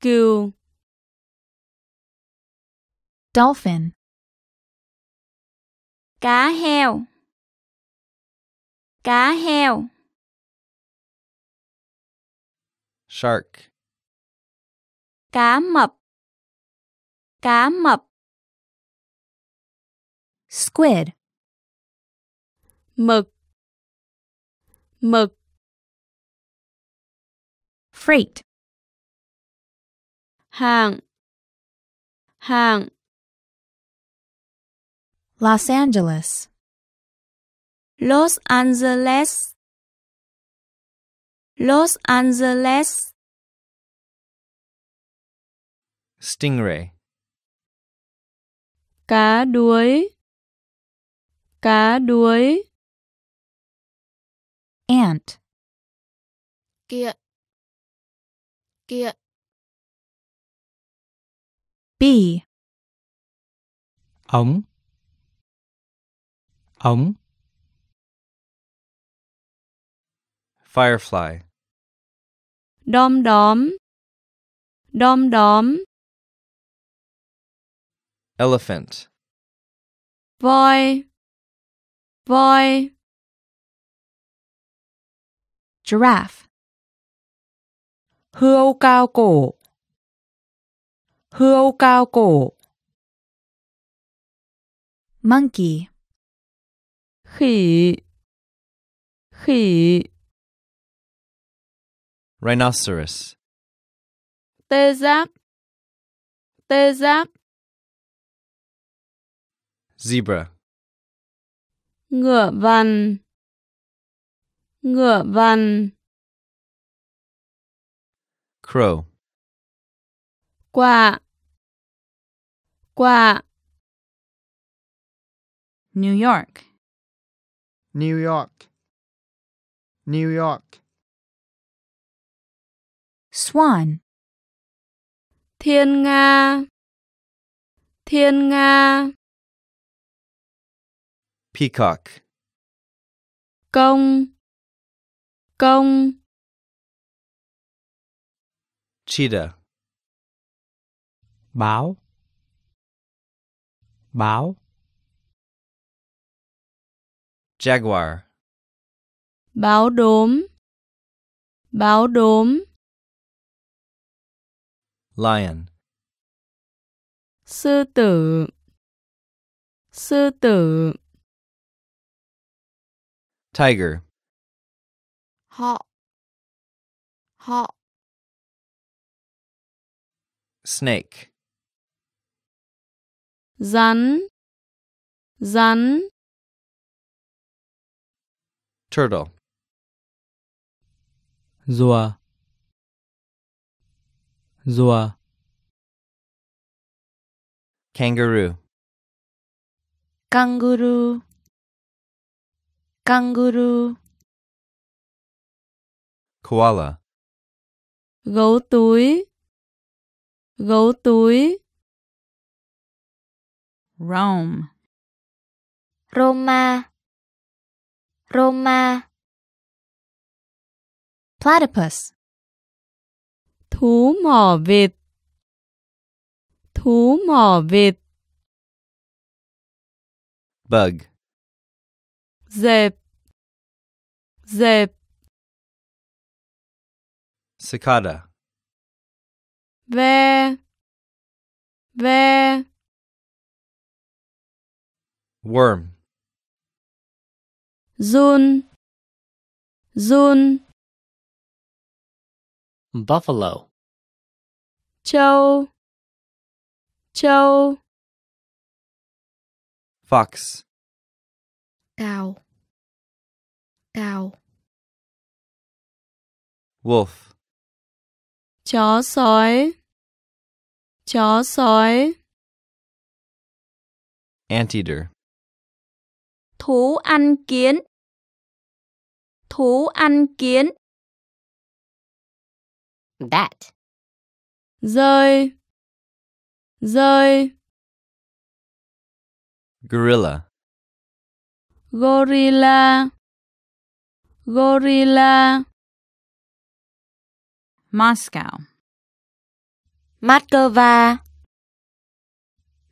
S12: cừu
S11: Dolphin.
S2: Cá heo. Cá heo.
S8: Shark.
S2: Cá mập. Cá mập.
S11: Squid.
S12: mực mực
S11: Freight.
S12: hàng hàng
S11: Los Angeles.
S2: Los Angeles. Los Angeles.
S8: Stingray.
S12: cá đuối cá đuối
S11: Ant.
S7: kiện kiện
S11: Bee.
S4: ống ống
S8: Firefly.
S12: Đom đóm đom đóm
S8: Elephant.
S12: voi voi
S11: Giraffe.
S32: Hươu cao cổ. Hươu cao cổ.
S11: Monkey.
S12: khỉ khỉ
S8: Rhinoceros.
S12: tê giác tê giác
S8: Zebra.
S12: ngựa vằn ngựa vằn
S8: Crow.
S12: quạ quạ
S9: New York.
S3: New York. New York.
S11: Swan.
S12: thiên nga thiên nga
S8: Peacock.
S12: công công
S8: Cheetah.
S4: báo báo
S8: Jaguar.
S12: báo đốm báo đốm
S8: Lion.
S12: sư tử sư tử
S8: Tiger.
S7: họ họ
S8: Snake.
S12: rắn rắn
S8: Turtle.
S4: rùa rùa
S8: Kangaroo.
S32: kangaroo kangaroo
S8: Koala.
S12: gấu túi gấu túi
S9: Rome.
S33: Roma. Roma.
S11: Platypus.
S12: Thú mỏ vịt. Thú mỏ vịt.
S8: Bug.
S12: dẹp. Dẹp.
S8: Cicada.
S12: ve. Ve.
S8: Worm.
S12: run. Run
S10: Buffalo.
S12: châu châu
S8: Fox.
S7: cào cào
S8: Wolf.
S12: chó sói chó sói
S8: Anteater.
S2: Thú ăn kiến. Thú ăn kiến.
S33: Bat.
S12: rơi rơi
S8: Gorilla.
S12: gorilla gorilla
S9: Moscow.
S33: Moscow.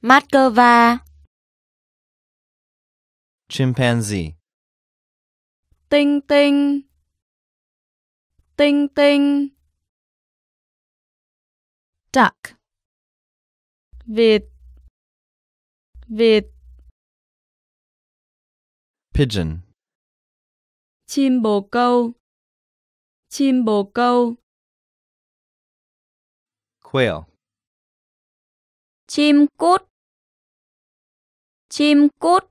S33: Moscow.
S8: Chimpanzee.
S12: tinh tinh tinh tinh
S11: Duck.
S12: vịt vịt
S8: Pigeon.
S12: chim bồ câu chim bồ câu
S8: Quail.
S2: Chim cút. Chim cút.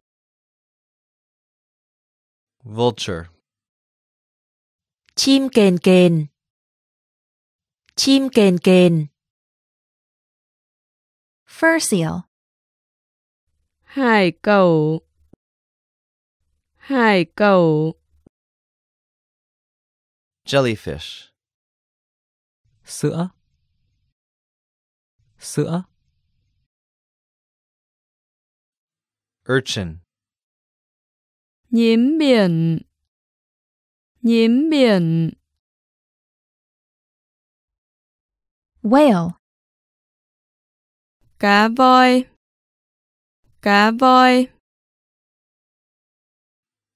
S8: Vulture.
S32: chim kền kền chim kền kền
S11: Fur seal.
S12: hải cẩu hải cẩu
S8: Jellyfish.
S4: sữa sữa
S8: Urchin.
S12: nhím biển nhím biển
S11: Whale.
S12: Cá voi cá voi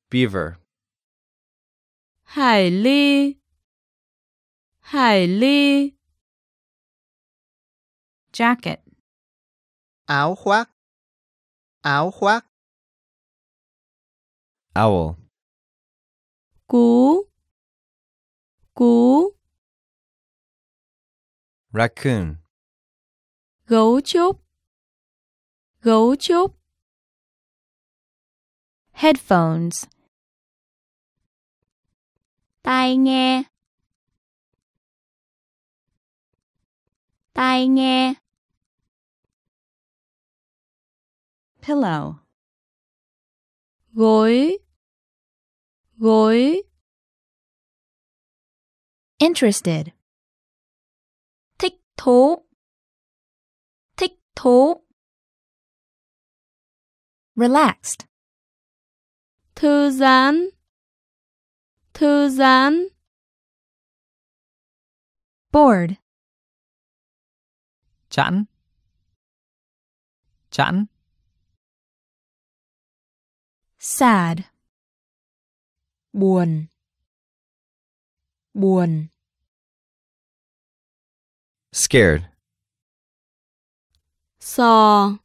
S8: Beaver.
S12: hải ly hải ly
S9: Jacket.
S3: áo khoác áo khoác
S8: Owl.
S12: cú cú
S8: Raccoon.
S12: Gấu trúc gấu trúc
S11: Headphones.
S2: Tai nghe. Tai nghe.
S9: Pillow.
S12: gối gối
S11: Interested.
S2: Thích thú. Thích thú.
S11: Relaxed.
S12: thư giãn thư giãn
S11: Bored.
S4: chẵn chẵn
S11: Sad.
S32: buồn buồn
S8: Scared.
S12: Sò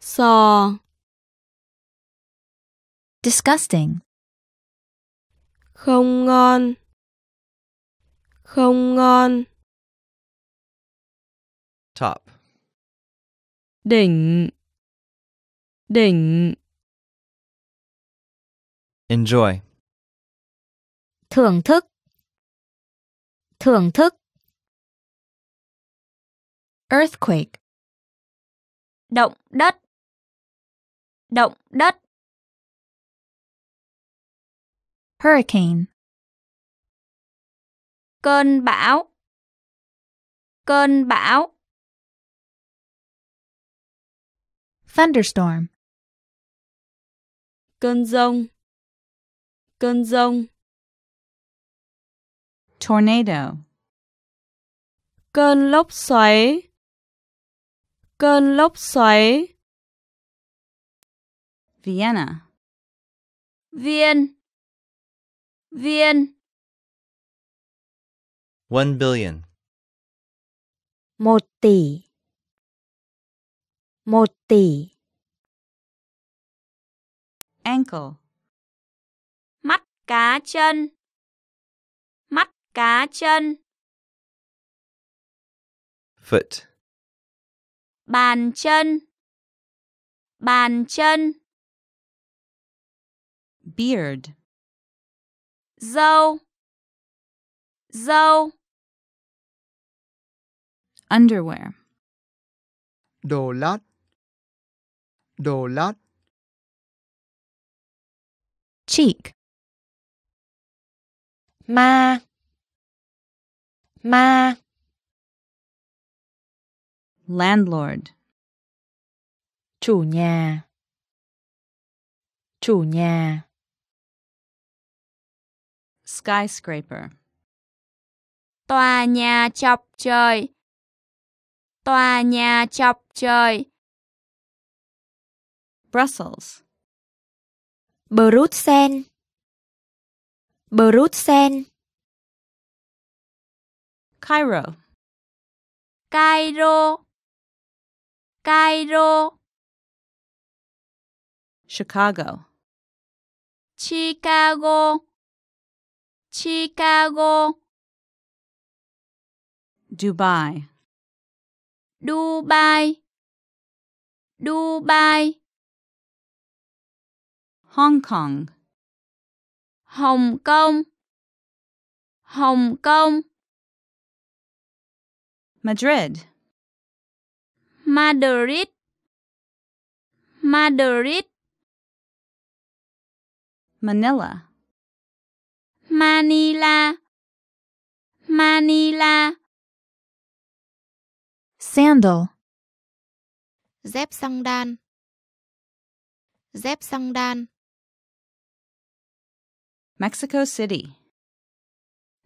S12: sò
S11: Disgusting.
S12: không ngon không ngon
S8: Top.
S12: Đỉnh. Đỉnh.
S8: Enjoy.
S33: Thưởng thức. Thưởng thức.
S11: Earthquake.
S2: Động đất. Động đất.
S11: Hurricane.
S2: Cơn bão. Cơn bão.
S11: Thunderstorm.
S12: Cơn rông. Cơn rông.
S9: Tornado.
S12: Cơn lốc xoáy. Cơn lốc xoáy.
S9: Vienna.
S2: Viên. Viên.
S8: One billion.
S33: Một tỷ. Một tỷ.
S9: Ankle.
S2: Mắt cá chân. Mắt cá chân.
S8: Foot.
S2: Bàn chân. Bàn chân.
S9: Beard.
S2: Dâu. Dâu.
S9: Underwear.
S3: Đồ lót. Đồ lót.
S11: Cheek.
S32: Ma. Ma.
S9: Landlord.
S32: Chủ nhà. Chủ nhà.
S9: Skyscraper.
S2: Tòa nhà chọc trời. Tòa nhà chọc trời.
S9: Brussels.
S33: Bruxelles. Bruxelles.
S9: Cairo.
S2: Cairo. Cairo.
S9: Chicago.
S2: Chicago. Chicago.
S9: Dubai.
S2: Dubai. Dubai.
S9: Hong Kong.
S2: Hồng Kông. Hồng Kông.
S9: Madrid.
S2: Madrid. Madrid.
S9: Manila.
S2: Manila. Manila.
S11: Sandal.
S7: Dép xăng đan. Dép xăng đan.
S9: Mexico City.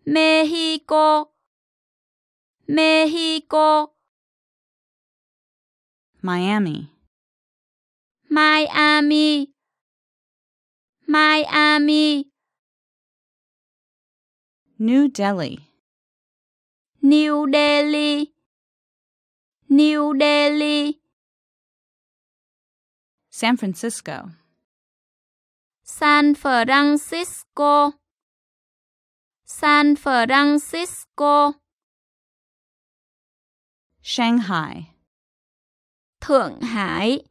S2: Mexico. Mexico.
S9: Miami.
S2: Miami. Miami.
S9: New Delhi.
S2: New Delhi. New Delhi.
S9: San Francisco.
S2: San Francisco. San Francisco.
S9: Shanghai.
S2: Thượng Hải.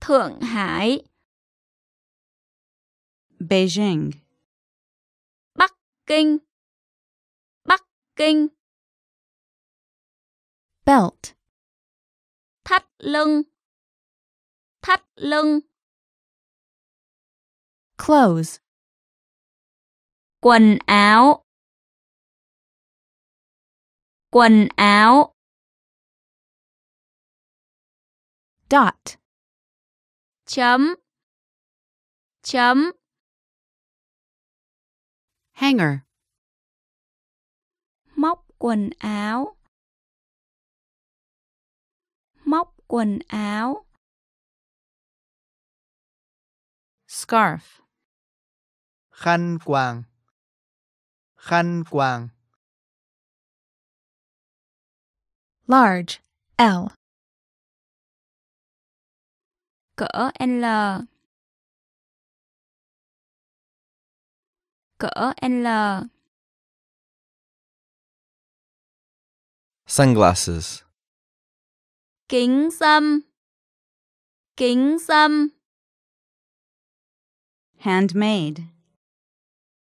S2: Thượng Hải.
S9: Beijing.
S2: Bắc Kinh. Bắc Kinh.
S11: Belt.
S2: Thắt lưng. Thắt lưng.
S11: Clothes.
S2: Quần áo. Quần áo.
S11: Dot.
S2: Chấm. Chấm.
S27: Hanger.
S2: Móc quần áo. Móc quần áo.
S9: Scarf.
S3: Khăn quàng. Khăn quàng.
S11: Large. L.
S2: Cỡ L. Cỡ L.
S8: Sunglasses.
S2: Kính dâm. Kính dâm.
S9: Handmade.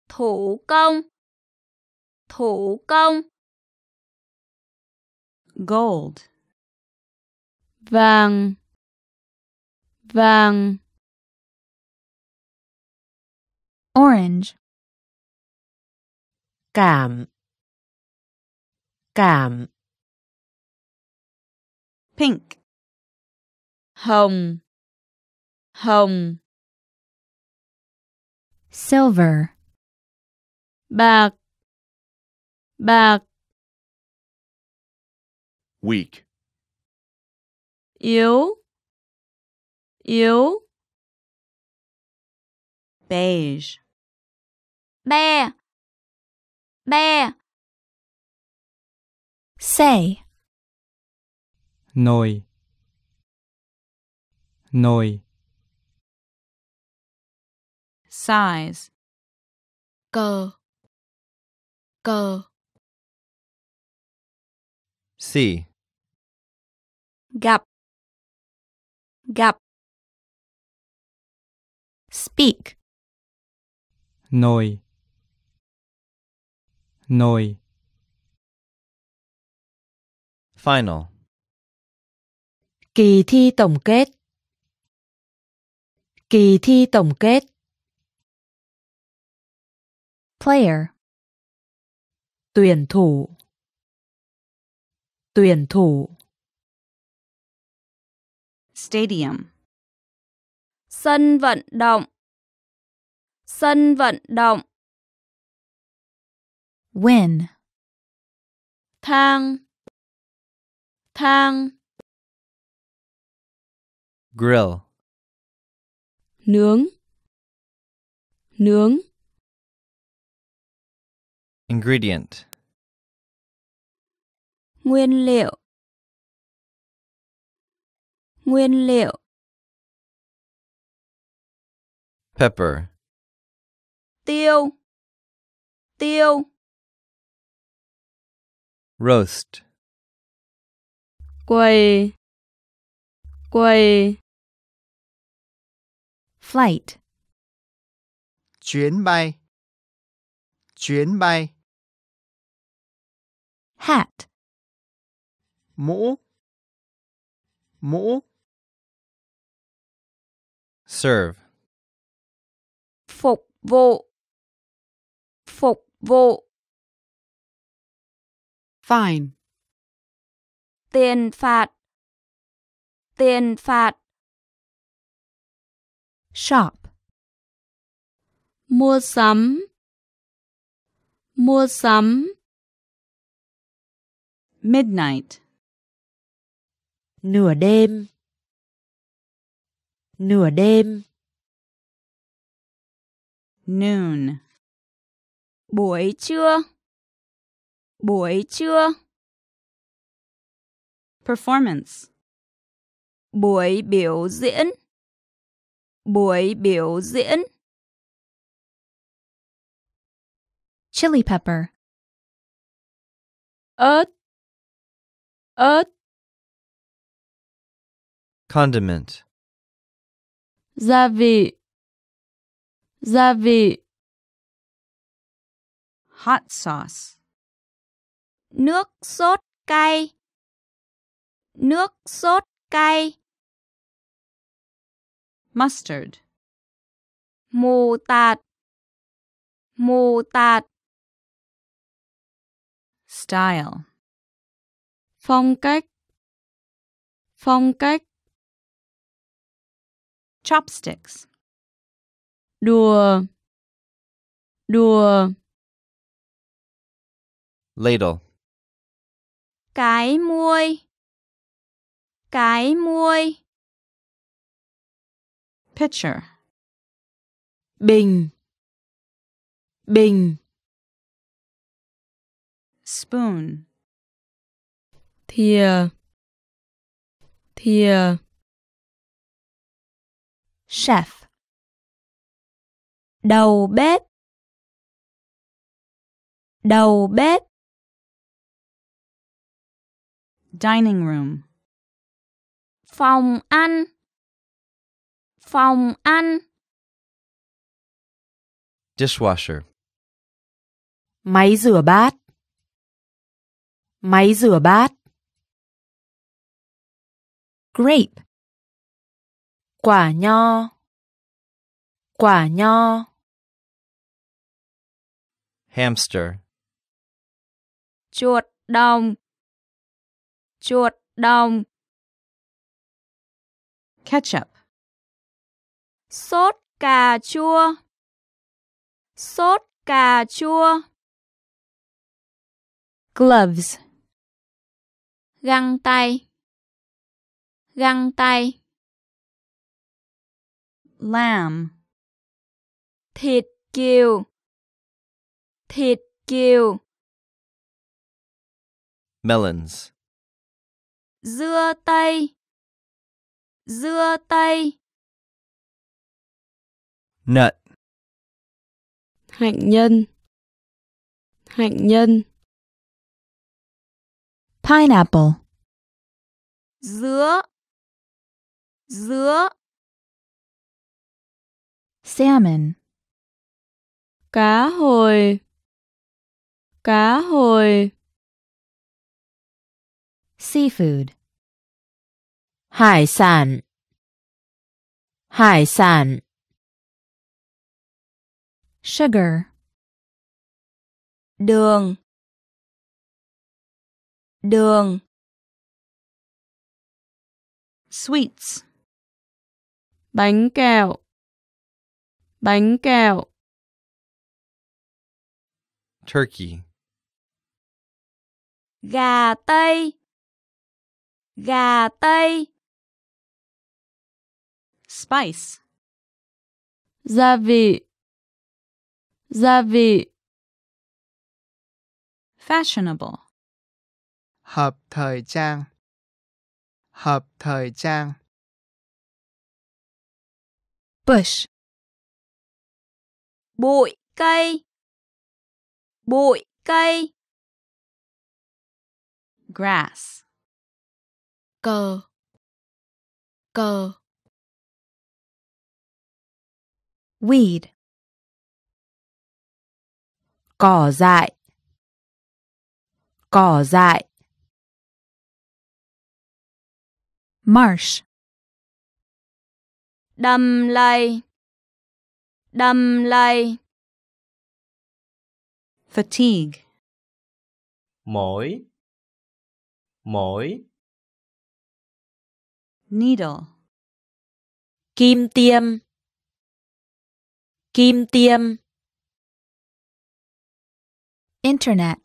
S2: Thủ công. Thủ công.
S9: Gold.
S12: Vàng. Vàng.
S11: Orange.
S33: Cảm. Cảm.
S9: Pink.
S12: Hồng. Hồng.
S11: Silver.
S12: Bạc. Bạc.
S6: Weak.
S12: Yếu. Yếu.
S9: Beige.
S2: Be. Be.
S11: Say.
S4: nồi nồi
S9: Size.
S7: cờ cờ
S8: See.
S2: Gặp. Gặp.
S11: Speak.
S4: nồi nồi
S8: Final.
S33: Kỳ thi tổng kết. Kỳ thi tổng kết.
S11: Player.
S33: Tuyển thủ. Tuyển thủ.
S9: Stadium.
S2: Sân vận động. Sân vận động.
S11: Win.
S12: Thang. Thang.
S8: Grill.
S12: Nướng. Nướng.
S8: Ingredient.
S2: Nguyên liệu. Nguyên liệu.
S8: Pepper.
S2: Tiêu. Tiêu.
S8: Roast.
S12: Quầy. Quầy.
S11: Flight.
S3: chuyến bay chuyến bay
S11: Hat.
S3: mũ mũ
S8: Serve.
S2: Phục vụ. Phục vụ.
S27: Fine.
S2: Tiền phạt. Tiền phạt.
S11: Shop.
S12: Mua sắm. Mua sắm.
S9: Midnight.
S33: Nửa đêm. Nửa đêm.
S9: Noon.
S2: Buổi trưa. Buổi trưa.
S9: Performance.
S2: Buổi biểu diễn. Buổi biểu diễn.
S11: Chili pepper.
S12: ớt ớt
S8: Condiment.
S12: gia vị gia vị
S9: Hot sauce.
S2: Nước sốt cay. Nước sốt cay.
S9: Mustard.
S2: Mù tạt. Mù tạt.
S9: Style.
S12: phong cách phong cách
S9: Chopsticks.
S12: Đùa đùa
S8: Ladle.
S2: Cái muôi. Cái muôi.
S9: Pitcher.
S33: Bình. Bình.
S9: Spoon.
S12: thìa thìa
S11: Chef.
S2: Đầu bếp. Đầu bếp.
S9: Dining room.
S2: Phòng ăn. Phòng ăn.
S8: Dishwasher.
S33: Máy rửa bát. Máy rửa bát.
S11: Grape.
S33: Quả nho. Quả nho.
S8: Hamster.
S2: Chuột đồng. Chuột đồng.
S9: Ketchup.
S2: Sốt cà chua. Sốt cà chua.
S11: Gloves.
S2: Găng tay. Găng tay.
S9: Lamb.
S2: Thịt kiều. Thịt kiều.
S8: Melons.
S2: Dưa tây. Dưa tây.
S8: Nut.
S12: Hạnh nhân. Hạnh nhân.
S11: Pineapple.
S2: Dứa. Dứa.
S11: Salmon.
S12: Cá hồi. Cá hồi.
S11: Seafood.
S33: Hải sản. Hải sản.
S11: Sugar.
S2: Đường. Đường.
S9: Sweets.
S12: Bánh kẹo. Bánh kẹo.
S8: Turkey.
S2: Gà tây. Gà tây.
S9: Spice.
S12: Gia vị. Gia vị.
S9: Fashionable.
S3: Hợp thời trang. Hợp thời trang.
S11: Bush.
S2: Bụi cây. Bụi cây.
S9: Grass.
S7: Cờ. Cờ.
S11: Weed.
S33: Cỏ dại. Cỏ dại.
S11: Marsh.
S2: Đầm lầy. Đầm lầy.
S9: Fatigue.
S31: Mỏi. Mỏi.
S9: Needle.
S33: Kim tiêm. Kim tiêm.
S11: Internet.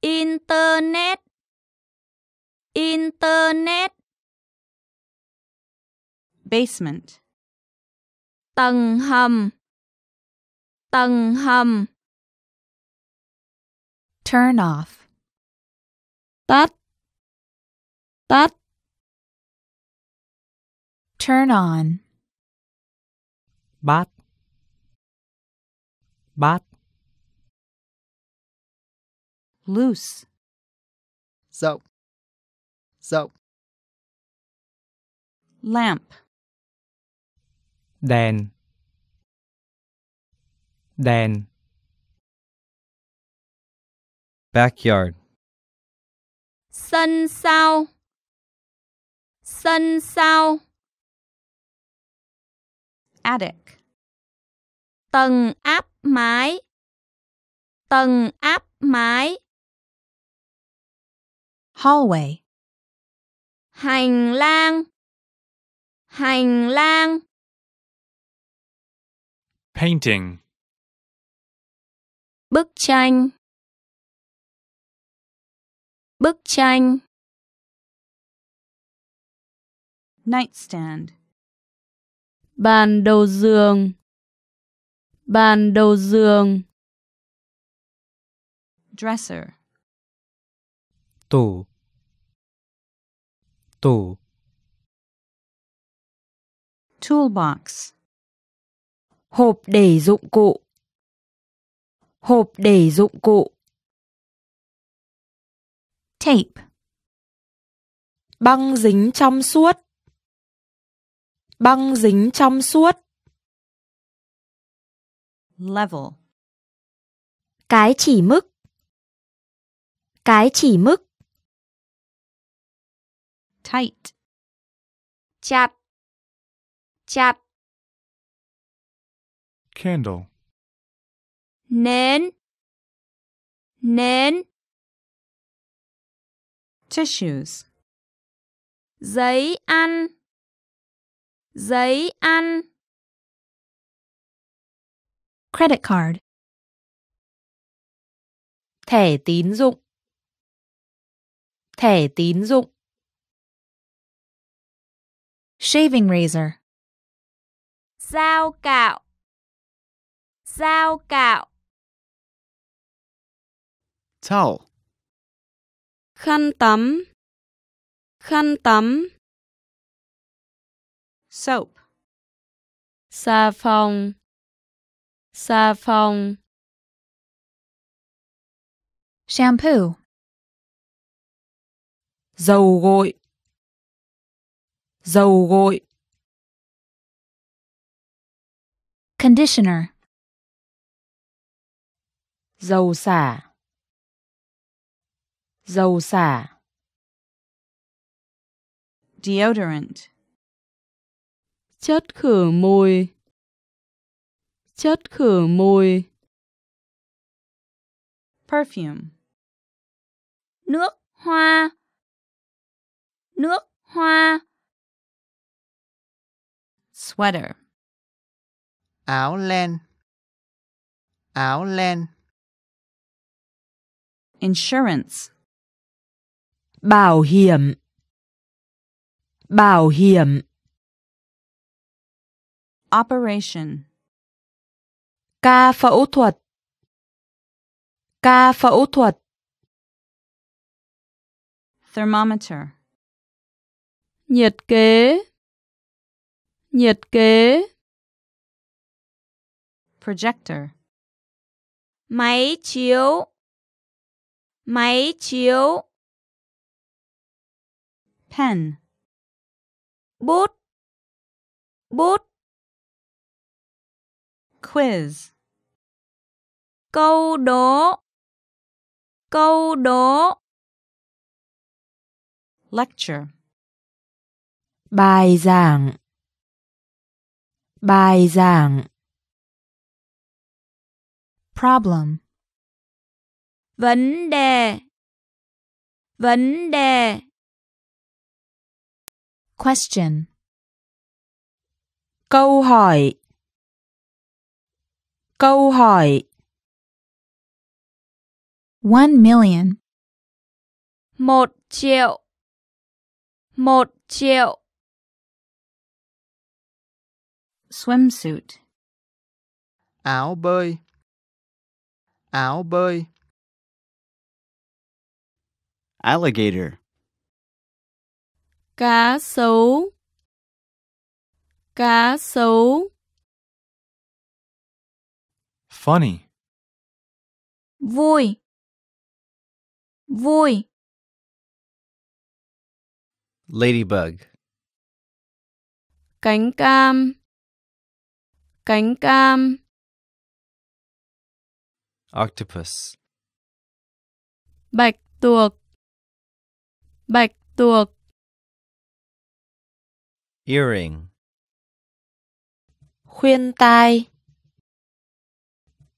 S2: Internet. Internet.
S9: Basement.
S2: Tầng hầm. Tầng hầm.
S11: Turn off.
S12: Tắt. Tắt.
S11: Turn on.
S4: Bát. Bát.
S9: Loose.
S3: Rộng. Rộng.
S9: Lamp.
S4: Đèn. Đèn.
S8: Backyard.
S2: Sân sau. Sân sau.
S9: Attic.
S2: Tầng áp mái. Tầng áp mái.
S11: Hallway.
S2: Hành lang. Hành lang.
S20: Painting.
S2: Bức tranh. Bức tranh.
S9: Nightstand.
S12: Bàn đầu giường. Bàn đầu giường.
S9: Dresser.
S4: Tủ. Tủ.
S9: Toolbox.
S33: Hộp để dụng cụ. Hộp để dụng cụ.
S11: Tape.
S5: Băng dính trong suốt. Băng dính trong suốt.
S9: Level.
S2: Cái chỉ mức. Cái chỉ mức.
S9: Tight.
S2: Chặt. Chặt.
S20: Candle.
S2: Nến. Nến.
S9: Tissues.
S2: Giấy ăn. Giấy ăn.
S11: Credit card.
S5: Thẻ tín dụng. Thẻ tín dụng.
S11: Shaving razor.
S2: Dao cạo. Dao cạo.
S21: Towel.
S12: Khăn tắm. Khăn tắm.
S9: Soap.
S12: Xà phòng. Xà phòng.
S11: Shampoo.
S5: Dầu gội. Dầu gội.
S11: Conditioner.
S5: Dầu xả. Dầu xả.
S9: Deodorant.
S12: Chất khử mùi. Chất khử mùi.
S9: Perfume.
S2: Nước hoa. Nước hoa.
S9: Sweater.
S3: áo len áo len
S9: Insurance.
S5: Bảo hiểm. Bảo hiểm.
S9: Operation.
S5: Ca phẫu thuật. Ca phẫu thuật.
S9: Thermometer.
S12: Nhiệt kế. Nhiệt kế.
S9: Projector.
S2: Máy chiếu. Máy chiếu.
S9: Pen.
S2: Bút. Bút.
S9: Quiz.
S2: Câu đố. Câu đố.
S9: Lecture.
S5: Bài giảng. Bài giảng.
S11: Problem.
S2: Vấn đề. Vấn đề.
S11: Question.
S5: Câu hỏi. Câu hỏi.
S11: One million.
S2: Một triệu. Một triệu.
S9: Swimsuit.
S3: áo bơi áo bơi
S21: Alligator.
S12: Cá sấu. Cá sấu.
S20: Funny.
S2: Vui. Vui.
S8: Ladybug.
S12: Cánh cam. Cánh cam.
S8: Octopus.
S12: Bạch tuộc. Bạch tuộc.
S8: Earring.
S5: Khuyên tai.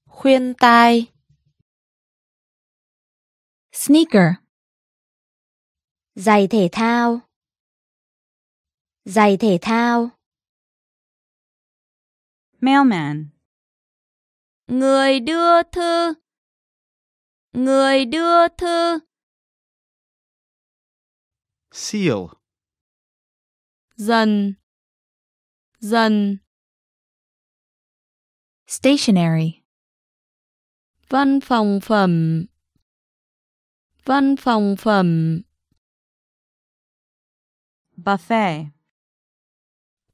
S5: Khuyên tai.
S11: Sneaker.
S2: Giày thể thao. Giày thể thao.
S9: Mailman.
S2: Người đưa thư. Người đưa thư.
S21: Seal.
S12: Dần. Dần.
S11: Stationary.
S12: Văn phòng phẩm. Văn phòng phẩm.
S9: Buffet.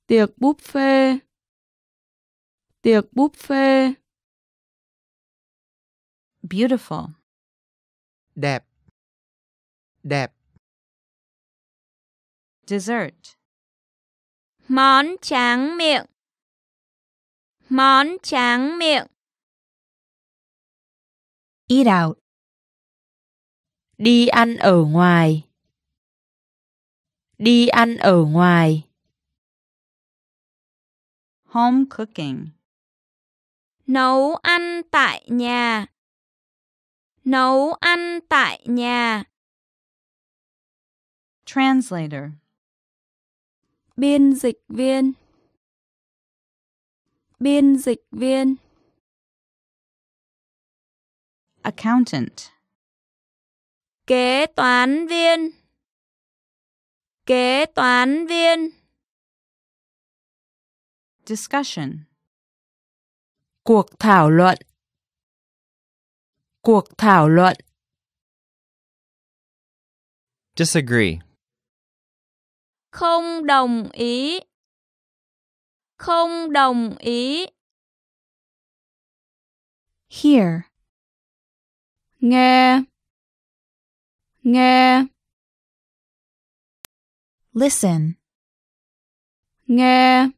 S12: Tiệc buffet. Tiệc buffet.
S9: Beautiful.
S3: đẹp đẹp
S9: Dessert.
S2: Món tráng miệng. Món tráng miệng.
S11: Eat out.
S5: Đi ăn ở ngoài. Đi ăn ở ngoài.
S9: Home cooking.
S2: Nấu ăn tại nhà. Nấu ăn tại nhà.
S9: Translator.
S12: Biên dịch viên. Biên dịch viên.
S9: Accountant.
S2: Kế toán viên. Kế toán viên.
S9: Discussion.
S5: Cuộc thảo luận. Cuộc thảo luận.
S8: Disagree.
S2: Không đồng ý. Không đồng ý.
S11: Hear.
S12: Nghe. Nghe.
S11: Listen.
S12: Nghe.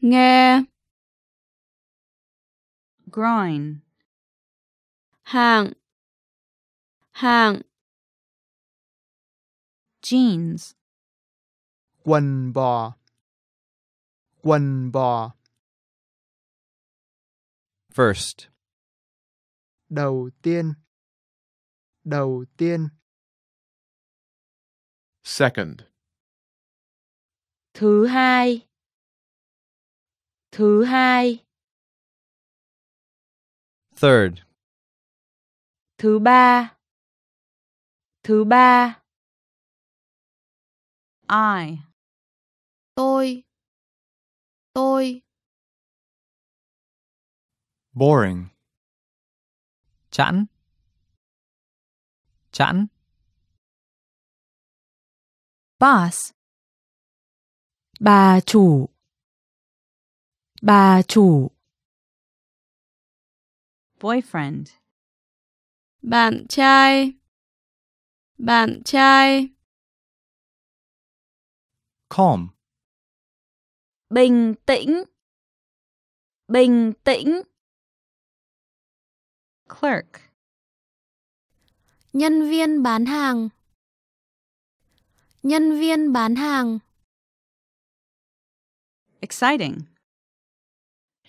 S12: Nghe.
S9: Groin.
S12: Hạng. Hạng.
S9: Jeans.
S3: Quần bò. Quần bò.
S8: First.
S3: Đầu tiên. Đầu tiên.
S6: Second.
S5: Thứ hai. Thứ hai.
S8: Third.
S5: Thứ ba. Thứ ba.
S9: I.
S14: Tôi. Tôi.
S20: Boring.
S4: Chẵn. Chẵn.
S11: Boss.
S5: Bà chủ. Bà chủ.
S9: Boyfriend.
S12: Bạn trai. Bạn trai.
S20: Calm.
S2: Bình tĩnh. Bình tĩnh.
S9: Clerk.
S14: Nhân viên bán hàng. Nhân viên bán hàng.
S9: Exciting.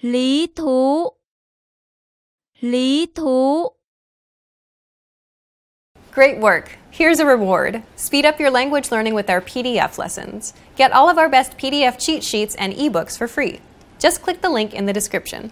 S2: Lý thú. Lý thú.
S1: Great work. Here's a reward. Speed up your language learning with our PDF lessons. Get all of our best PDF cheat sheets and ebooks for free. Just click the link in the description.